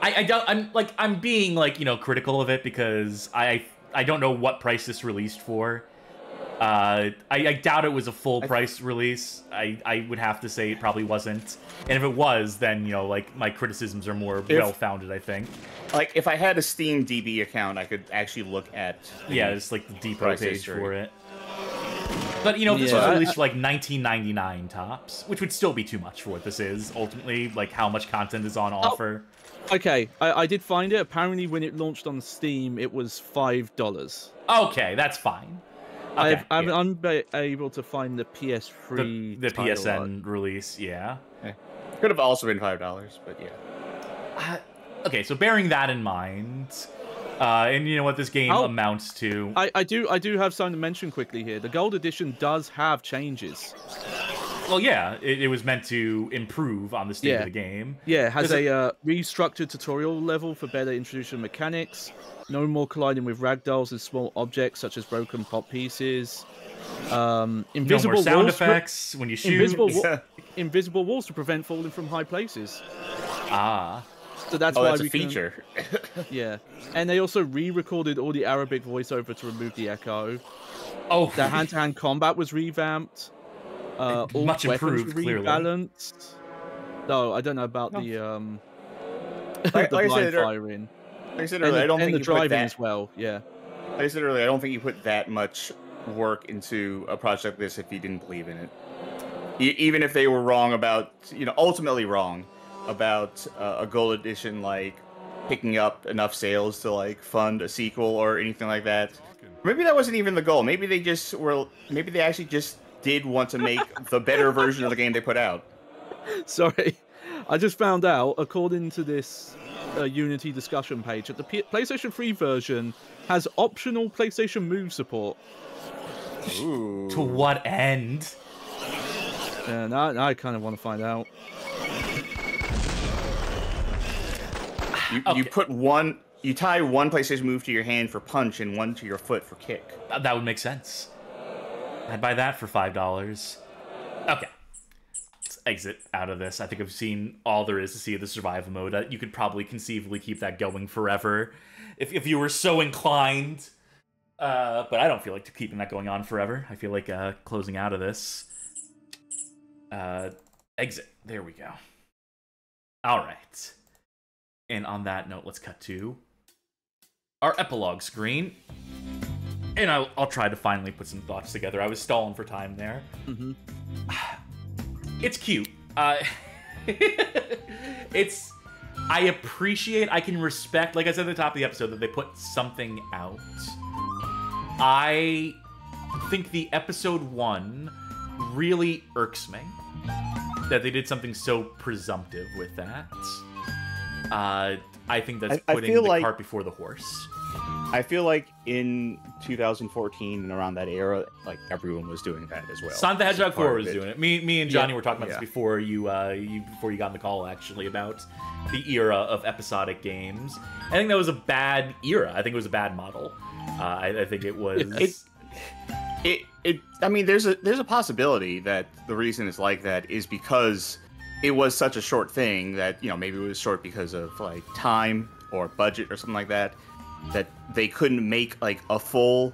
I, I don't. I'm like I'm being like you know critical of it because I I don't know what price this released for. Uh, I, I doubt it was a full price release. I, I would have to say it probably wasn't. And if it was, then you know like my criticisms are more If- well founded. I think. Like if I had a Steam DB account, I could actually look at the Yeah, it's like the depot price page history. for it. But you know, this Yeah, was I- released for like 19.99 tops, which would still be too much for what this is ultimately, like how much content is Oh. on offer. Okay, I, I did find it. Apparently, when it launched on Steam, it was five dollars. Okay, that's fine. Okay, I've, I'm yeah. unba- to find the the, PS3 the title PSN release, yeah. Could have also been five dollars, but yeah. Uh, okay, so bearing that in mind, uh, and you know what this game I'll- amounts to. I, I do I do have something to mention quickly here. The gold edition does have changes. Well, yeah, it, it was meant to improve on the state Yeah. of the game. Yeah, it has Does it- a uh, restructured tutorial level for better introduction mechanics. No more colliding with ragdolls and small objects such as broken pop pieces. Um, No invisible more sound walls to- effects when you shoot. invisible, wa- invisible walls to prevent falling from high places. ah, So that's oh, why that's a we can- feature. Yeah, and they also re-recorded all the Arabic voiceover to remove the echo. oh, The hand-to-hand combat was revamped. Uh, all Much weapons improved, clearly. rebalanced. No, I don't know about No. the um, Like- the like I blind said, firing Like I said and, earlier, the, I don't and think the you put driving that. as well. Yeah, Like I said earlier, I don't think you put that much work into a project like this if you didn't believe in it. E- even if they were wrong about, you know, ultimately wrong about uh, a gold edition like picking up enough sales to like fund a sequel or anything like that. Maybe that wasn't even the goal. Maybe they just were. Maybe they actually just did want to make the better version of the game they put out. sorry. I just found out, according to this uh, Unity discussion page, that the P- PlayStation 3 version has optional PlayStation Move support. Ooh. to what end? And I, I kind of want to find out. You, Okay. you put one. You tie one PlayStation Move to your hand for punch and one to your foot for kick. That would make sense. I'd buy that for five dollars. Okay. Let's exit out of this. I think I've seen all there is to see of the survival mode. Uh, You could probably conceivably keep that going forever if, if you were so inclined. Uh, but I don't feel like keeping that going on forever. I feel like uh, closing out of this. Uh, exit. There we go. All right. And on that note, let's cut to our epilogue screen. And I'll, I'll try to finally put some thoughts together. I was stalling for time there. hmm It's cute. Uh, it's. I appreciate, I can respect, like I said at the top of the episode, that they put something out. I think the episode one really irks me that they did something so presumptive with that. Uh, I think that's I- I putting feel the like- cart before the horse. I feel like in 2014 and around that era, like everyone was doing that as well. Sonic the Hedgehog 4 was it. doing it. Me, me and Johnny Yeah, were talking about yeah. this before you, uh, you before you got on the call actually about the era of episodic games. I think that was a bad era. I think it was a bad model. Uh, I, I think it was. It- It, it. I mean, there's a there's a possibility that the reason it's like that is because it was such a short thing that you know maybe it was short because of like time or budget or something like that that they couldn't make like a full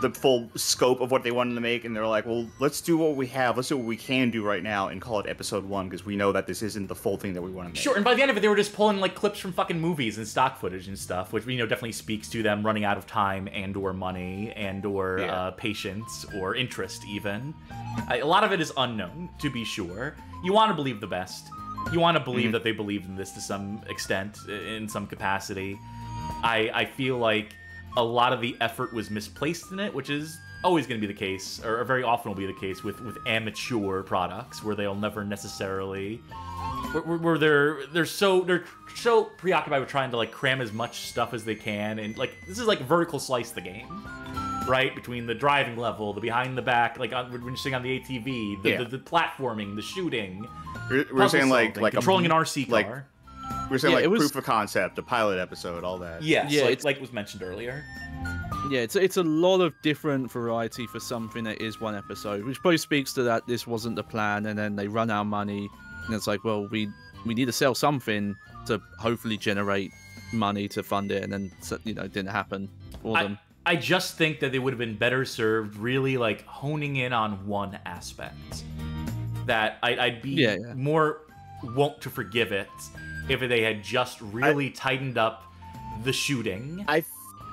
the full scope of what they wanted to make, and they're like, well, let's do what we have. Let's do what we can do right now, and call it episode one because we know that this isn't the full thing that we want to make. Sure, and by the end of it, they were just pulling like clips from fucking movies and stock footage and stuff, which you know definitely speaks to them running out of time and or money and or Yeah. uh, patience or interest even. A lot of it is unknown, to be sure. You want to believe the best. You want to believe Mhm. that they believed in this to some extent, in some capacity. I I feel like a lot of the effort was misplaced in it, which is always going to be the case, or very often will be the case with with amateur products, where they'll never necessarily where, where- they're they're so they're so preoccupied with trying to like cram as much stuff as they can and like this is like a vertical slice the game right between the driving level the behind the back like on, when you're sitting on the atv the, Yeah. the, the platforming the shooting We're, we're saying like like controlling a, an rc like, car We're saying Yeah, like it was- proof of concept, a pilot episode, all that. yes Yeah, like, it's- like was mentioned earlier Yeah, it's it's a lot of different variety for something that is one episode, which probably speaks to that this wasn't the plan, and then they run out of money, and it's like, well, we we need to sell something to hopefully generate money to fund it, and then you know it didn't happen for them. I just think that they would have been better served really like honing in on one aspect. That I, I'd be Yeah, yeah. more wont to forgive it if they had just really tightened up the shooting. I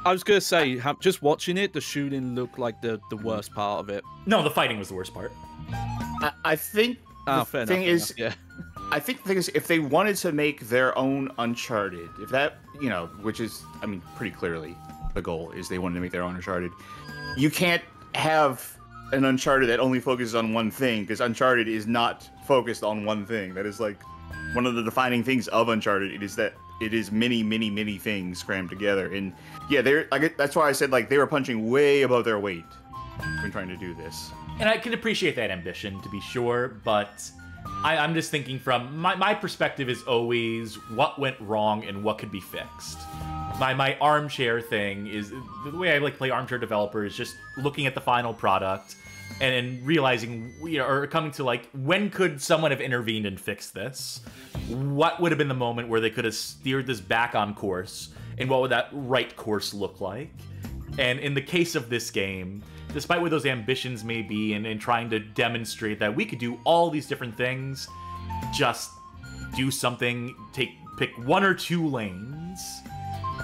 I was gonna say, just watching it, the shooting looked like the the worst part of it. No, the fighting was the worst part. I, I think Ah, the thing enough, is, fair enough, I think the thing is, if they wanted to make their own Uncharted, if that, you know, which is, I mean, pretty clearly the goal is they wanted to make their own Uncharted, you can't have an Uncharted that only focuses on one thing because Uncharted is not focused on one thing. That is like one of the defining things of Uncharted. It is that it is many, many, many things crammed together. And yeah, they're like that's why I said like they were punching way above their weight when trying to do this. And I can appreciate that ambition, to be sure, but I, I'm just thinking from my, my perspective is always what went wrong and what could be fixed. My my armchair thing is the way I like play armchair developer is just looking at the final product and, and realizing you know, or coming to like when could someone have intervened and fixed this? What would have been the moment where they could have steered this back on course, and what would that right course look like? And in the case of this game, despite what those ambitions may be and, and trying to demonstrate that we could do all these different things, just do something, take pick one or two lanes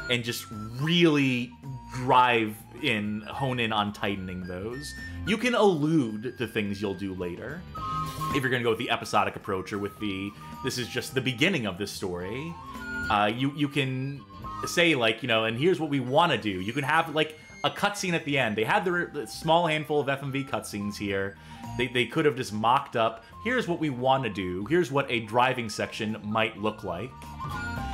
and just really drive in, hone in on tightening those. You can allude to things you'll do later. If you're gonna go with the episodic approach or with the this is just the beginning of this story, uh, you you can say like you know, and here's what we want to do. You can have like a cutscene at the end. They had the, the small handful of FMV cutscenes here. They they could have just mocked up. Here's what we want to do. Here's what a driving section might look like.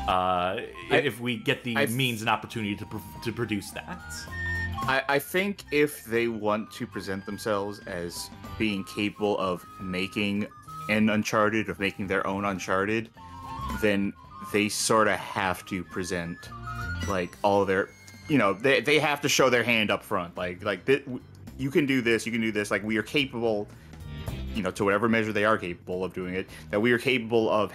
Uh, if we get the I- means and opportunity to pro- to produce that. I, I think if they want to present themselves as being capable of making an Uncharted, of making their own Uncharted, then they sort of have to present like all their, you know, they, they have to show their hand up front. Like like thi- you can do this, you can do this. Like we are capable, you know, to whatever measure they are capable of doing it. That we are capable of,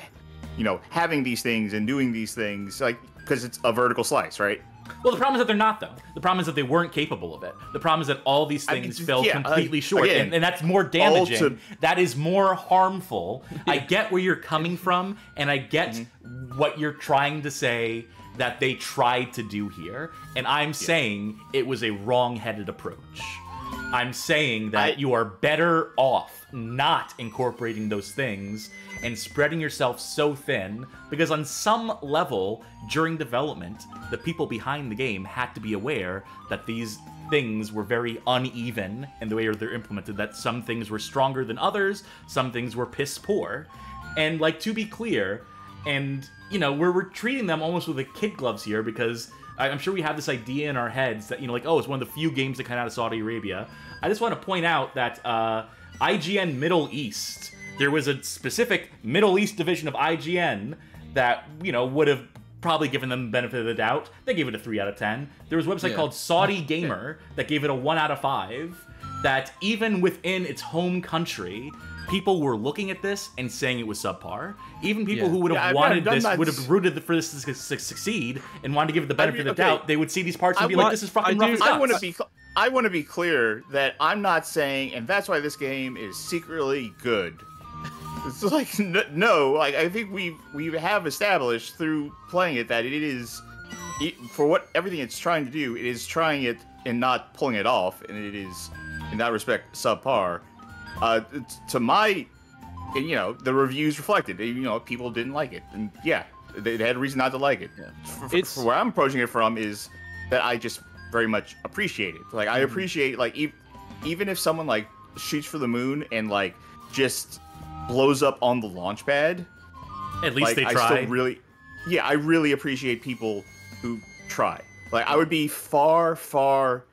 you know, having these things and doing these things. Like because it's a vertical slice, right? Well, the problem is that they're not, though. The problem is that they weren't capable of it. The problem is that all these I mean, things fell yeah, completely like, short, again, and, and that's more damaging. to- That is more harmful. I get where you're coming from, and I get Mm-hmm. what you're trying to say that they tried to do here, and I'm saying it was a wrong-headed approach. I'm saying that I- you are better off not incorporating those things and spreading yourself so thin because on some level during development the people behind the game had to be aware that these things were very uneven in the way they're implemented that some things were stronger than others some things were piss poor. And like to be clear and you know we're, we're treating them almost with the kid gloves here because i'm sure we have this idea in our heads that you know like oh it's one of the few games that come out of saudi arabia. I just want to point out that uh, ign middle east there was a specific middle east division of ign that you know would have probably given them the benefit of the doubt they gave it a 3 out of 10 there was a website Yeah. called saudi gamer that gave it a 1 out of 5 that even within its home country people were looking at this and saying it was subpar even people Yeah. who would have Yeah, wanted this that. would have rooted for this to succeed and wanted to give it the benefit mean, of the okay. doubt they would see these parts and I be like this is fucking I rough do- I want to be. I want to be clear that I'm not saying, and that's why this game is secretly good. It's like n- no, like I think we we have established through playing it that it is it, for what everything it's trying to do. It is trying it and not pulling it off, and it is in that respect subpar. Uh, t- to my, and, you know, the reviews reflected. You know, people didn't like it, and yeah, they, they had a reason not to like it. For, for- It's- for where I'm approaching it from is that I just very much appreciate it. Like I appreciate like e- even if someone like shoots for the moon and like just blows up on the launch pad, At least like, they I still really, yeah, I really appreciate people who try. Like I would be far, far,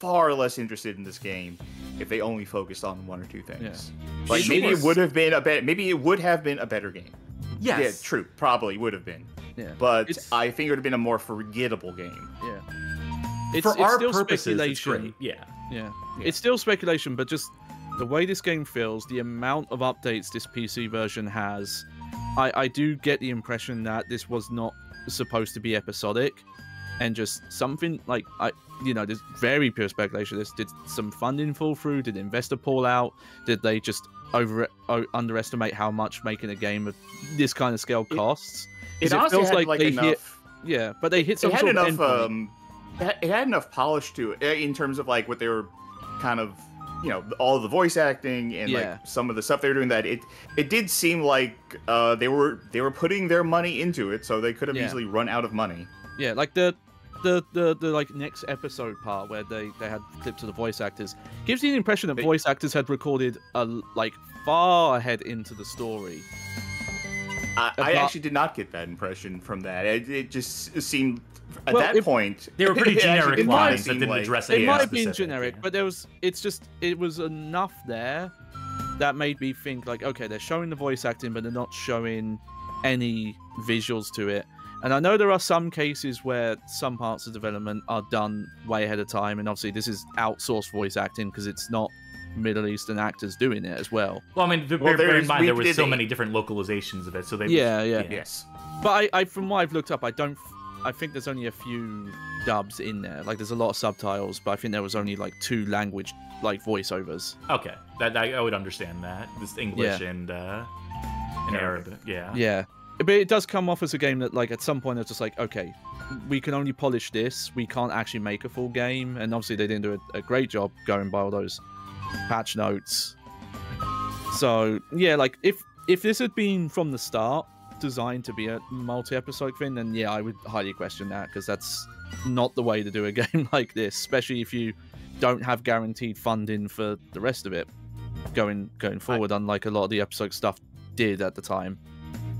far less interested in this game if they only focused on one or two things. Like It maybe it would have been a better, maybe it would have been a better game. yes. Yeah, true, probably would have been. Yeah. But It's- I think it would have been a more forgettable game. Yeah. It's, For it's our still purposes, it's speculation. great. Yeah. Yeah. Yeah. It's still speculation, but just the way this game feels, the amount of updates this PC version has, I, I do get the impression that this was not supposed to be episodic and just something like I you know, there's very pure speculation. This did some funding fall through? Did investor pull out? Did they just over o- underestimate how much making a game of this kind of scale costs? It, honestly had like, they enough. hit yeah, but they hit some it had sort enough. of. Um, it had- enough polish to it in terms of like what they were kind of, you know, all the voice acting and Yeah. like some of the stuff they were doing. That it it did seem like uh, they were they were putting their money into it, so they could have Yeah. easily run out of money. Yeah, like the the the, the like next episode part where they they had clips of the voice actors gives you the impression that voice actors had recorded a like far ahead into the story. I, I About- actually did not get that impression from that. It, it just seemed at Well, that it- point They were pretty generic lines that didn't like- address It anything might have been specific, generic, yeah. but there was it's just it was enough there that made me think like okay, they're showing the voice acting, but they're not showing any visuals to it. And I know there are some cases where some parts of development are done way ahead of time, and obviously this is outsourced voice acting because it's not Middle Eastern actors doing it as well. Well, I mean, bear, Well, bear in mind there were so many different localizations of it, so they Yeah, yeah. Yes. But I, I, from what I've looked up, I don't. f- I think there's only a few dubs in there. Like there's a lot of subtitles, but I think there was only like two language like voiceovers. Okay, that I, I would understand that. This English Yeah. and uh, and Arabic. Yeah. Yeah, but it does come off as a game that like at some point it's just like okay, we can only polish this. We can't actually make a full game, and obviously they didn't do a, a great job going by all those patch notes. So yeah, like if if this had been from the start designed to be a multi-episode thing, then yeah, I would highly question that because that's not the way to do a game like this, especially if you don't have guaranteed funding for the rest of it going going forward, unlike a lot of the episode stuff did at the time.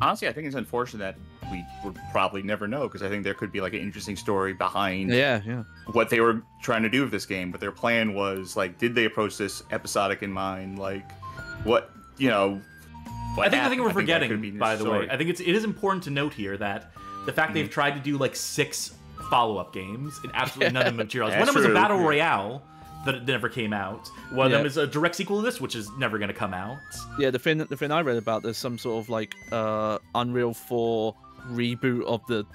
Honestly, I think it's unfortunate that we would probably never know because I think there could be like an interesting story behind Yeah, yeah. what they were trying to do with this game. But their plan was like, did they approach this episodic in mind? Like, what you know? What I think the happened? thing we're forgetting, be the by the way. I think it's it is important to note here that the fact Mm-hmm. they've tried to do like six follow-up games and absolutely none of them materialized. One of them is a battle yeah. royale that never came out. One of them is a direct sequel to this, which is never going to come out. Yeah, the thing the thing I read about there's some sort of like uh Unreal 4 reboot of the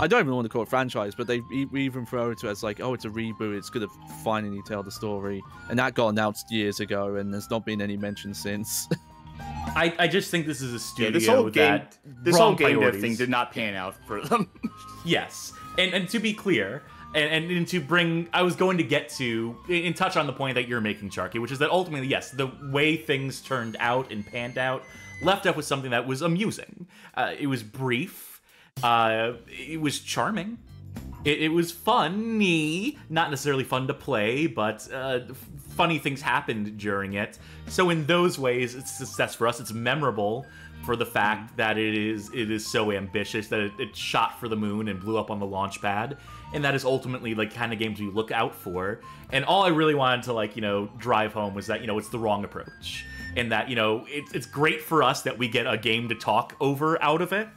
I don't even want to call it franchise, but they even throw it to as like, oh, it's a reboot. It's gonna finally tell the story, and that got announced years ago, and there's not been any mention since. I, I just think this is a studio yeah, this whole game, that this wrong whole game dev thing did not pan out for them. Yes, and and to be clear, and, and and to bring, I was going to get to and touch on the point that you're making, Charkie, which is that ultimately, yes, the way things turned out and panned out left up with something that was amusing. Uh, it was brief. Uh, it was charming. It, it was funny, not necessarily fun to play, but uh, funny things happened during it. So in those ways, it's a success for us. It's memorable for the fact that it is it is so ambitious that it, it shot for the moon and blew up on the launch pad, and that is ultimately like kind of games we look out for. And all I really wanted to like you know drive home was that you know it's the wrong approach, and that you know it's it's great for us that we get a game to talk over out of it,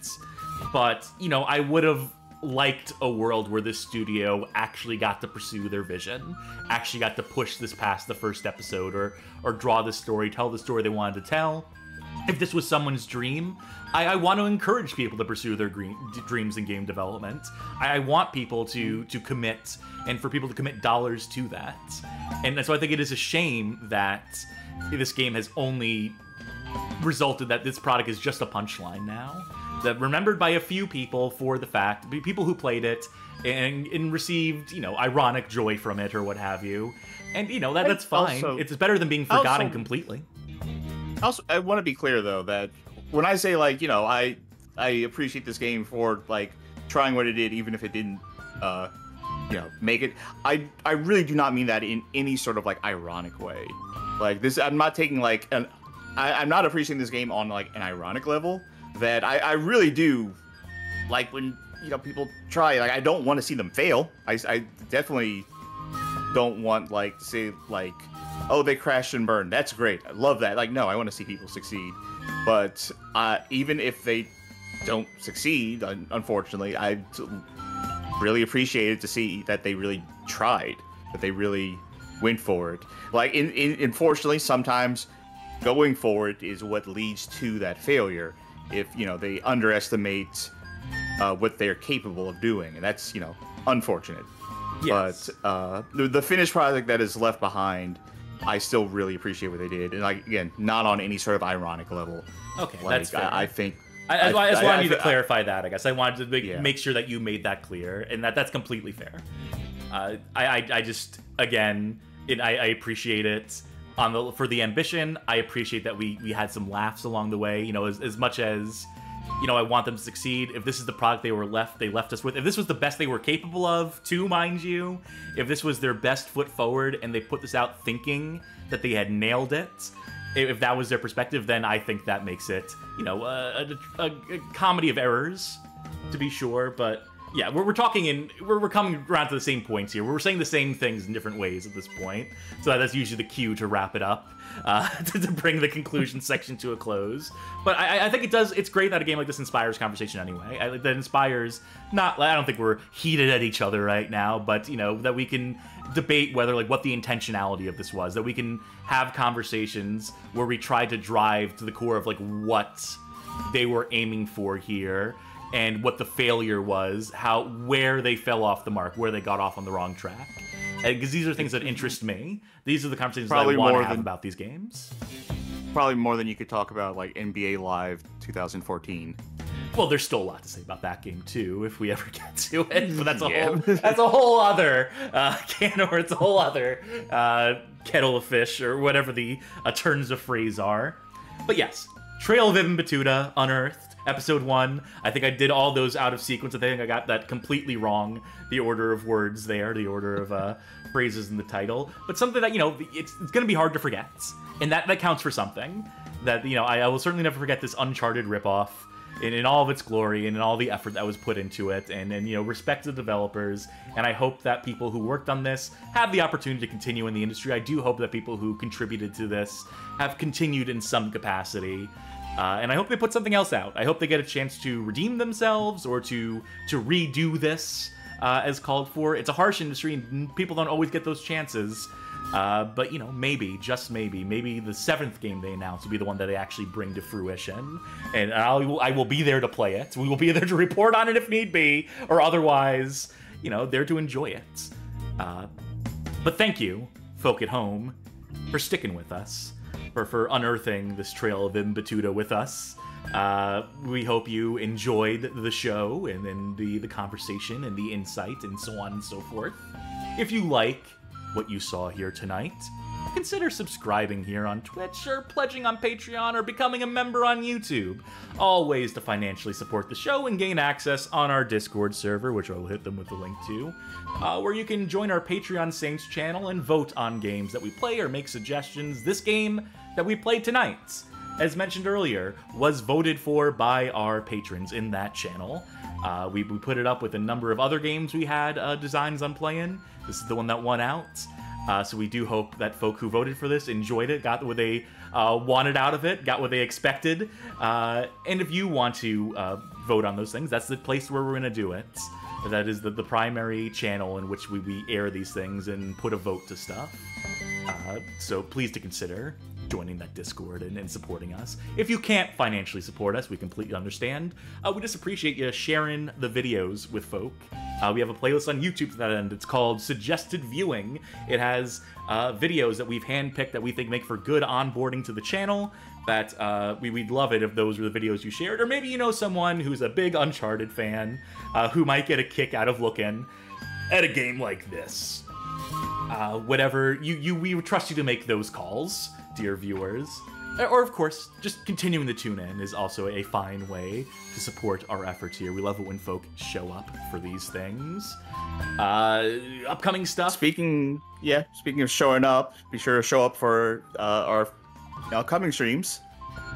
but you know I would have liked a world where this studio actually got to pursue their vision, actually got to push this past the first episode, or or draw the story, tell the story they wanted to tell. if this was someone's dream, I, I want to encourage people to pursue their green, dreams in game development. I, I want people to to commit and for people to commit dollars to that. And so I think it is a shame that this game has only resulted that this product is just a punchline now. That remembered by a few people for the fact, people who played it and, and received, you know, ironic joy from it or what have you. And you know that that's fine. Also- it's better than being forgotten also- completely. Also, I want to be clear though that when I say like you know I I appreciate this game for like trying what it did, even if it didn't uh you know make it. I I really do not mean that in any sort of like ironic way. Like this, I'm not taking like an I, I'm not appreciating this game on like an ironic level. That I I really do like when you know people try. Like I don't want to see them fail. I I definitely don't want like to say like oh they crashed and burned that's great i love that like no i want to see people succeed but uh, even if they don't succeed un- unfortunately i really appreciated to see that they really tried that they really went for it like in, in unfortunately sometimes going for it is what leads to that failure if you know they underestimate uh, what they're capable of doing and that's you know unfortunate Yes. but uh, the, the finished product that is left behind, I still really appreciate what they did, and like again, not on any sort of ironic level. Okay, Like, that's fair. I, I think. I, I, I just I- wanted you I- to clarify that. I guess I wanted to make, Yeah. make sure that you made that clear, and that that's completely fair. Uh, I, I I just again, it, I, I appreciate it on the for the ambition. I appreciate that we we had some laughs along the way. You know, as, as much as you know, I want them to succeed. If this is the product they were left, they left us with. If this was the best they were capable of, too, mind you. If this was their best foot forward, and they put this out thinking that they had nailed it, if that was their perspective, then I think that makes it, you know, a, a, a comedy of errors, to be sure. But yeah, we're, we're talking in, we're, we're coming around to the same points here. We're saying the same things in different ways at this point. So that's usually the cue to wrap it up, uh, to, to bring the conclusion section to a close. But I, I think it does, it's great that a game like this inspires conversation anyway. I, that inspires, not, I don't think we're heated at each other right now, but, you know, that we can debate whether like what the intentionality of this was that we can have conversations where we try to drive to the core of like what they were aiming for here and what the failure was how where they fell off the mark where they got off on the wrong track. Because these are things that interest me. These are the conversations Probably that i want to have than- about these games. Probably more than you could talk about like NBA Live 2014. well there's still a lot to say about that game too if we ever get to it but that's a Yeah. whole that's a whole other uh can or it's a whole other uh kettle of fish or whatever the uh, turns of phrase are. But yes trail of Ibn Battuta unearthed episode one i think i did all those out of sequence. I think i got that completely wrong. The order of words there the order of uh phrases in the title. But something that you know it's, it's gonna be hard to forget. And that that counts for something. That you know i, I will certainly never forget this uncharted ripoff in, in all of its glory and in all the effort that was put into it and and you know respect to the developers. And i hope that people who worked on this have the opportunity to continue in the industry. I do hope that people who contributed to this have continued in some capacity uh, and i hope they put something else out. I hope they get a chance to redeem themselves or to to redo this uh, as called for. It's a harsh industry and people don't always get those chances. Uh, but you know, maybe, just maybe, maybe the seventh game they announce will be the one that they actually bring to fruition, and I will, I will be there to play it. We will be there to report on it if need be, or otherwise, you know, there to enjoy it. Uh, but thank you, folk at home, for sticking with us, for for unearthing this trail of Ibn Battuta with us. Uh, we hope you enjoyed the show and then the the conversation and the insight and so on and so forth. If you like what you saw here tonight, consider subscribing here on Twitch or pledging on Patreon or becoming a member on YouTube. All ways to financially support the show and gain access on our Discord server, which I will hit them with the link to, uh, where you can join our Patreon Saints channel and vote on games that we play or make suggestions. This game that we played tonight, as mentioned earlier, was voted for by our patrons in that channel. Uh, we, we put it up with a number of other games we had uh, designs on playing. This is the one that won out. Uh, so we do hope that folk who voted for this enjoyed it, got what they uh, wanted out of it, got what they expected. Uh, and if you want to uh, vote on those things, that's the place where we're going to do it. That is the, the primary channel in which we, we air these things and put a vote to stuff. Uh, so please to consider joining that Discord and, and supporting us. If you can't financially support us, we completely understand. Uh, we just appreciate you sharing the videos with folk. Uh, we have a playlist on YouTube to that end. It's called Suggested Viewing. It has uh, videos that we've handpicked that we think make for good onboarding to the channel. That uh, we, we'd love it if those were the videos you shared. Or maybe you know someone who's a big Uncharted fan uh, who might get a kick out of looking at a game like this. Uh, whatever you you we trust you to make those calls, dear viewers. Or- Or of course, just continuing to tune in is also a fine way to support our efforts here. We love it when folk show up for these things. Uh, upcoming stuff. Speaking, yeah, speaking of showing up, be sure to show up for uh, our upcoming streams.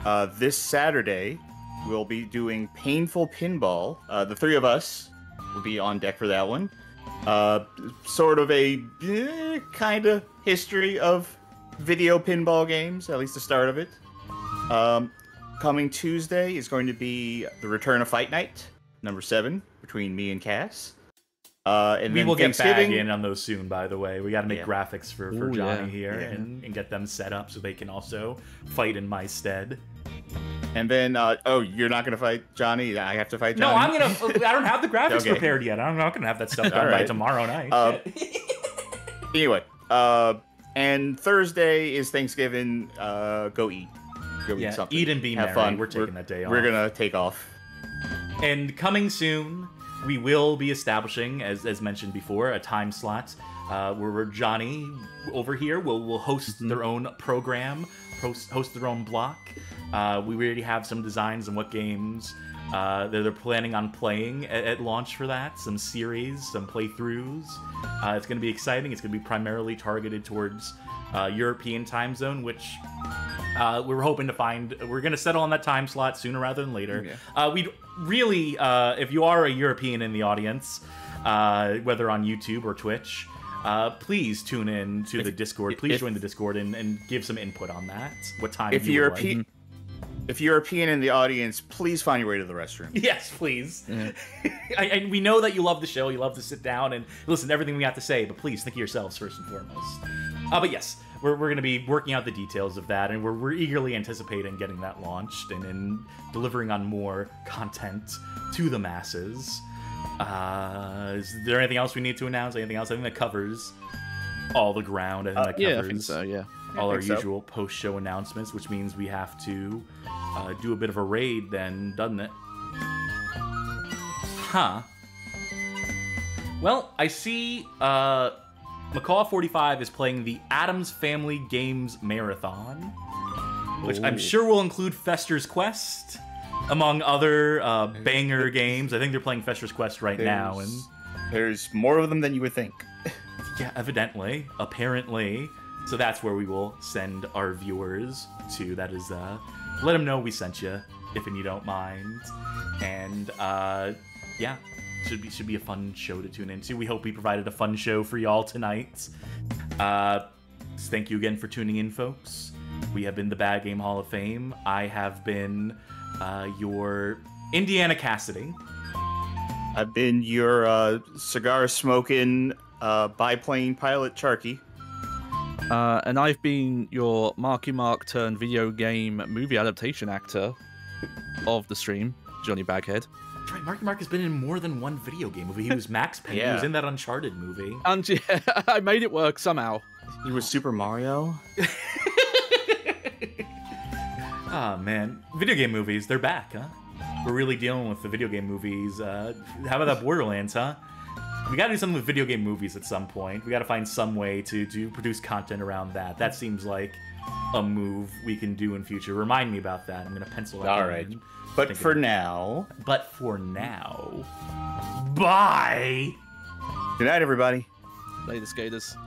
Uh, this Saturday, we'll be doing Painful Pinball. Uh, the three of us will be on deck for that one. Uh, sort of a eh, kind of history of video pinball games, at least the start of it. Um, coming Tuesday is going to be the return of Fight Night, number seven, between me and Cass. Uh, and we then will get back in on those soon, by the way. We got to make Yeah. graphics for, for Ooh, Johnny yeah. here Yeah. And, and get them set up so they can also fight in my stead. And then, uh, oh, you're not gonna fight Johnny? I have to fight No, Johnny. I'm gonna. I don't have the graphics Okay. prepared yet. I'm not gonna have that stuff done All by tomorrow night. Uh, anyway, uh, and Thursday is Thanksgiving. Uh, go eat. Go Yeah, eat something. eat and be Have merry. fun. We're taking that day off. We're gonna take off. And coming soon, we will be establishing, as, as mentioned before, a time slot uh, where Johnny over here will will host their own program, host, host their own block. Uh, we already have some designs on what games uh, that they're planning on playing at, at launch for that. Some series, some playthroughs. Uh, it's going to be exciting. It's going to be primarily targeted towards uh, European time zone, which uh, we're hoping to find. We're going to settle on that time slot sooner rather than later. Uh, we'd really, uh, if you are a European in the audience, uh, whether on YouTube or Twitch, uh, please tune in to the Discord. Please if- join the Discord and, and give some input on that. What time? If you European, like. If you're a European in the audience, please find your way to the restroom. Yes, please. I, and we know that you love the show. You love to sit down and listen to everything we have to say, but please think of yourselves first and foremost. Uh, but yes, we're, we're going to be working out the details of that, and we're, we're eagerly anticipating getting that launched and, and delivering on more content to the masses. Uh, is there anything else we need to announce? Anything else? I think that covers all the ground. I think that covers Yeah, I think so. Yeah. All our so. usual post-show announcements, which means we have to uh, do a bit of a raid, then, doesn't it? Huh. Well, I see uh, Macaw45 is playing the Addams Family Games Marathon, which I'm sure will include Fester's Quest, among other uh, banger games. I think they're playing Fester's Quest right now, and There's- There's more of them than you would think. yeah, evidently, apparently. So that's where we will send our viewers to. That is, uh, let them know we sent you, if and you don't mind. And uh, yeah, should be should be a fun show to tune into. We hope we provided a fun show for y'all tonight. Uh, thank you again for tuning in, folks. We have been the Bad Game Hall of Fame. I have been uh, your Indiana Cassidy. I've been your uh, cigar smoking uh, biplane pilot Charkie. Uh, and I've been your Marky Mark turned video game movie adaptation actor of the stream, Johnny Baghead. That's right, Marky Mark has been in more than one video game movie. He was Max Payne. He was in that Uncharted movie. And yeah, I made it work somehow. He was Super Mario. Ah man, video game movies, they're back, huh? We're really dealing with the video game movies. Uh, how about that Borderlands, huh? We gotta do something with video game movies at some point. We gotta find some way to, to produce content around that. That seems like a move we can do in future. Remind me about that. I'm gonna pencil that All in. right. But for now, But for now, bye! good night, everybody. Later, skaters.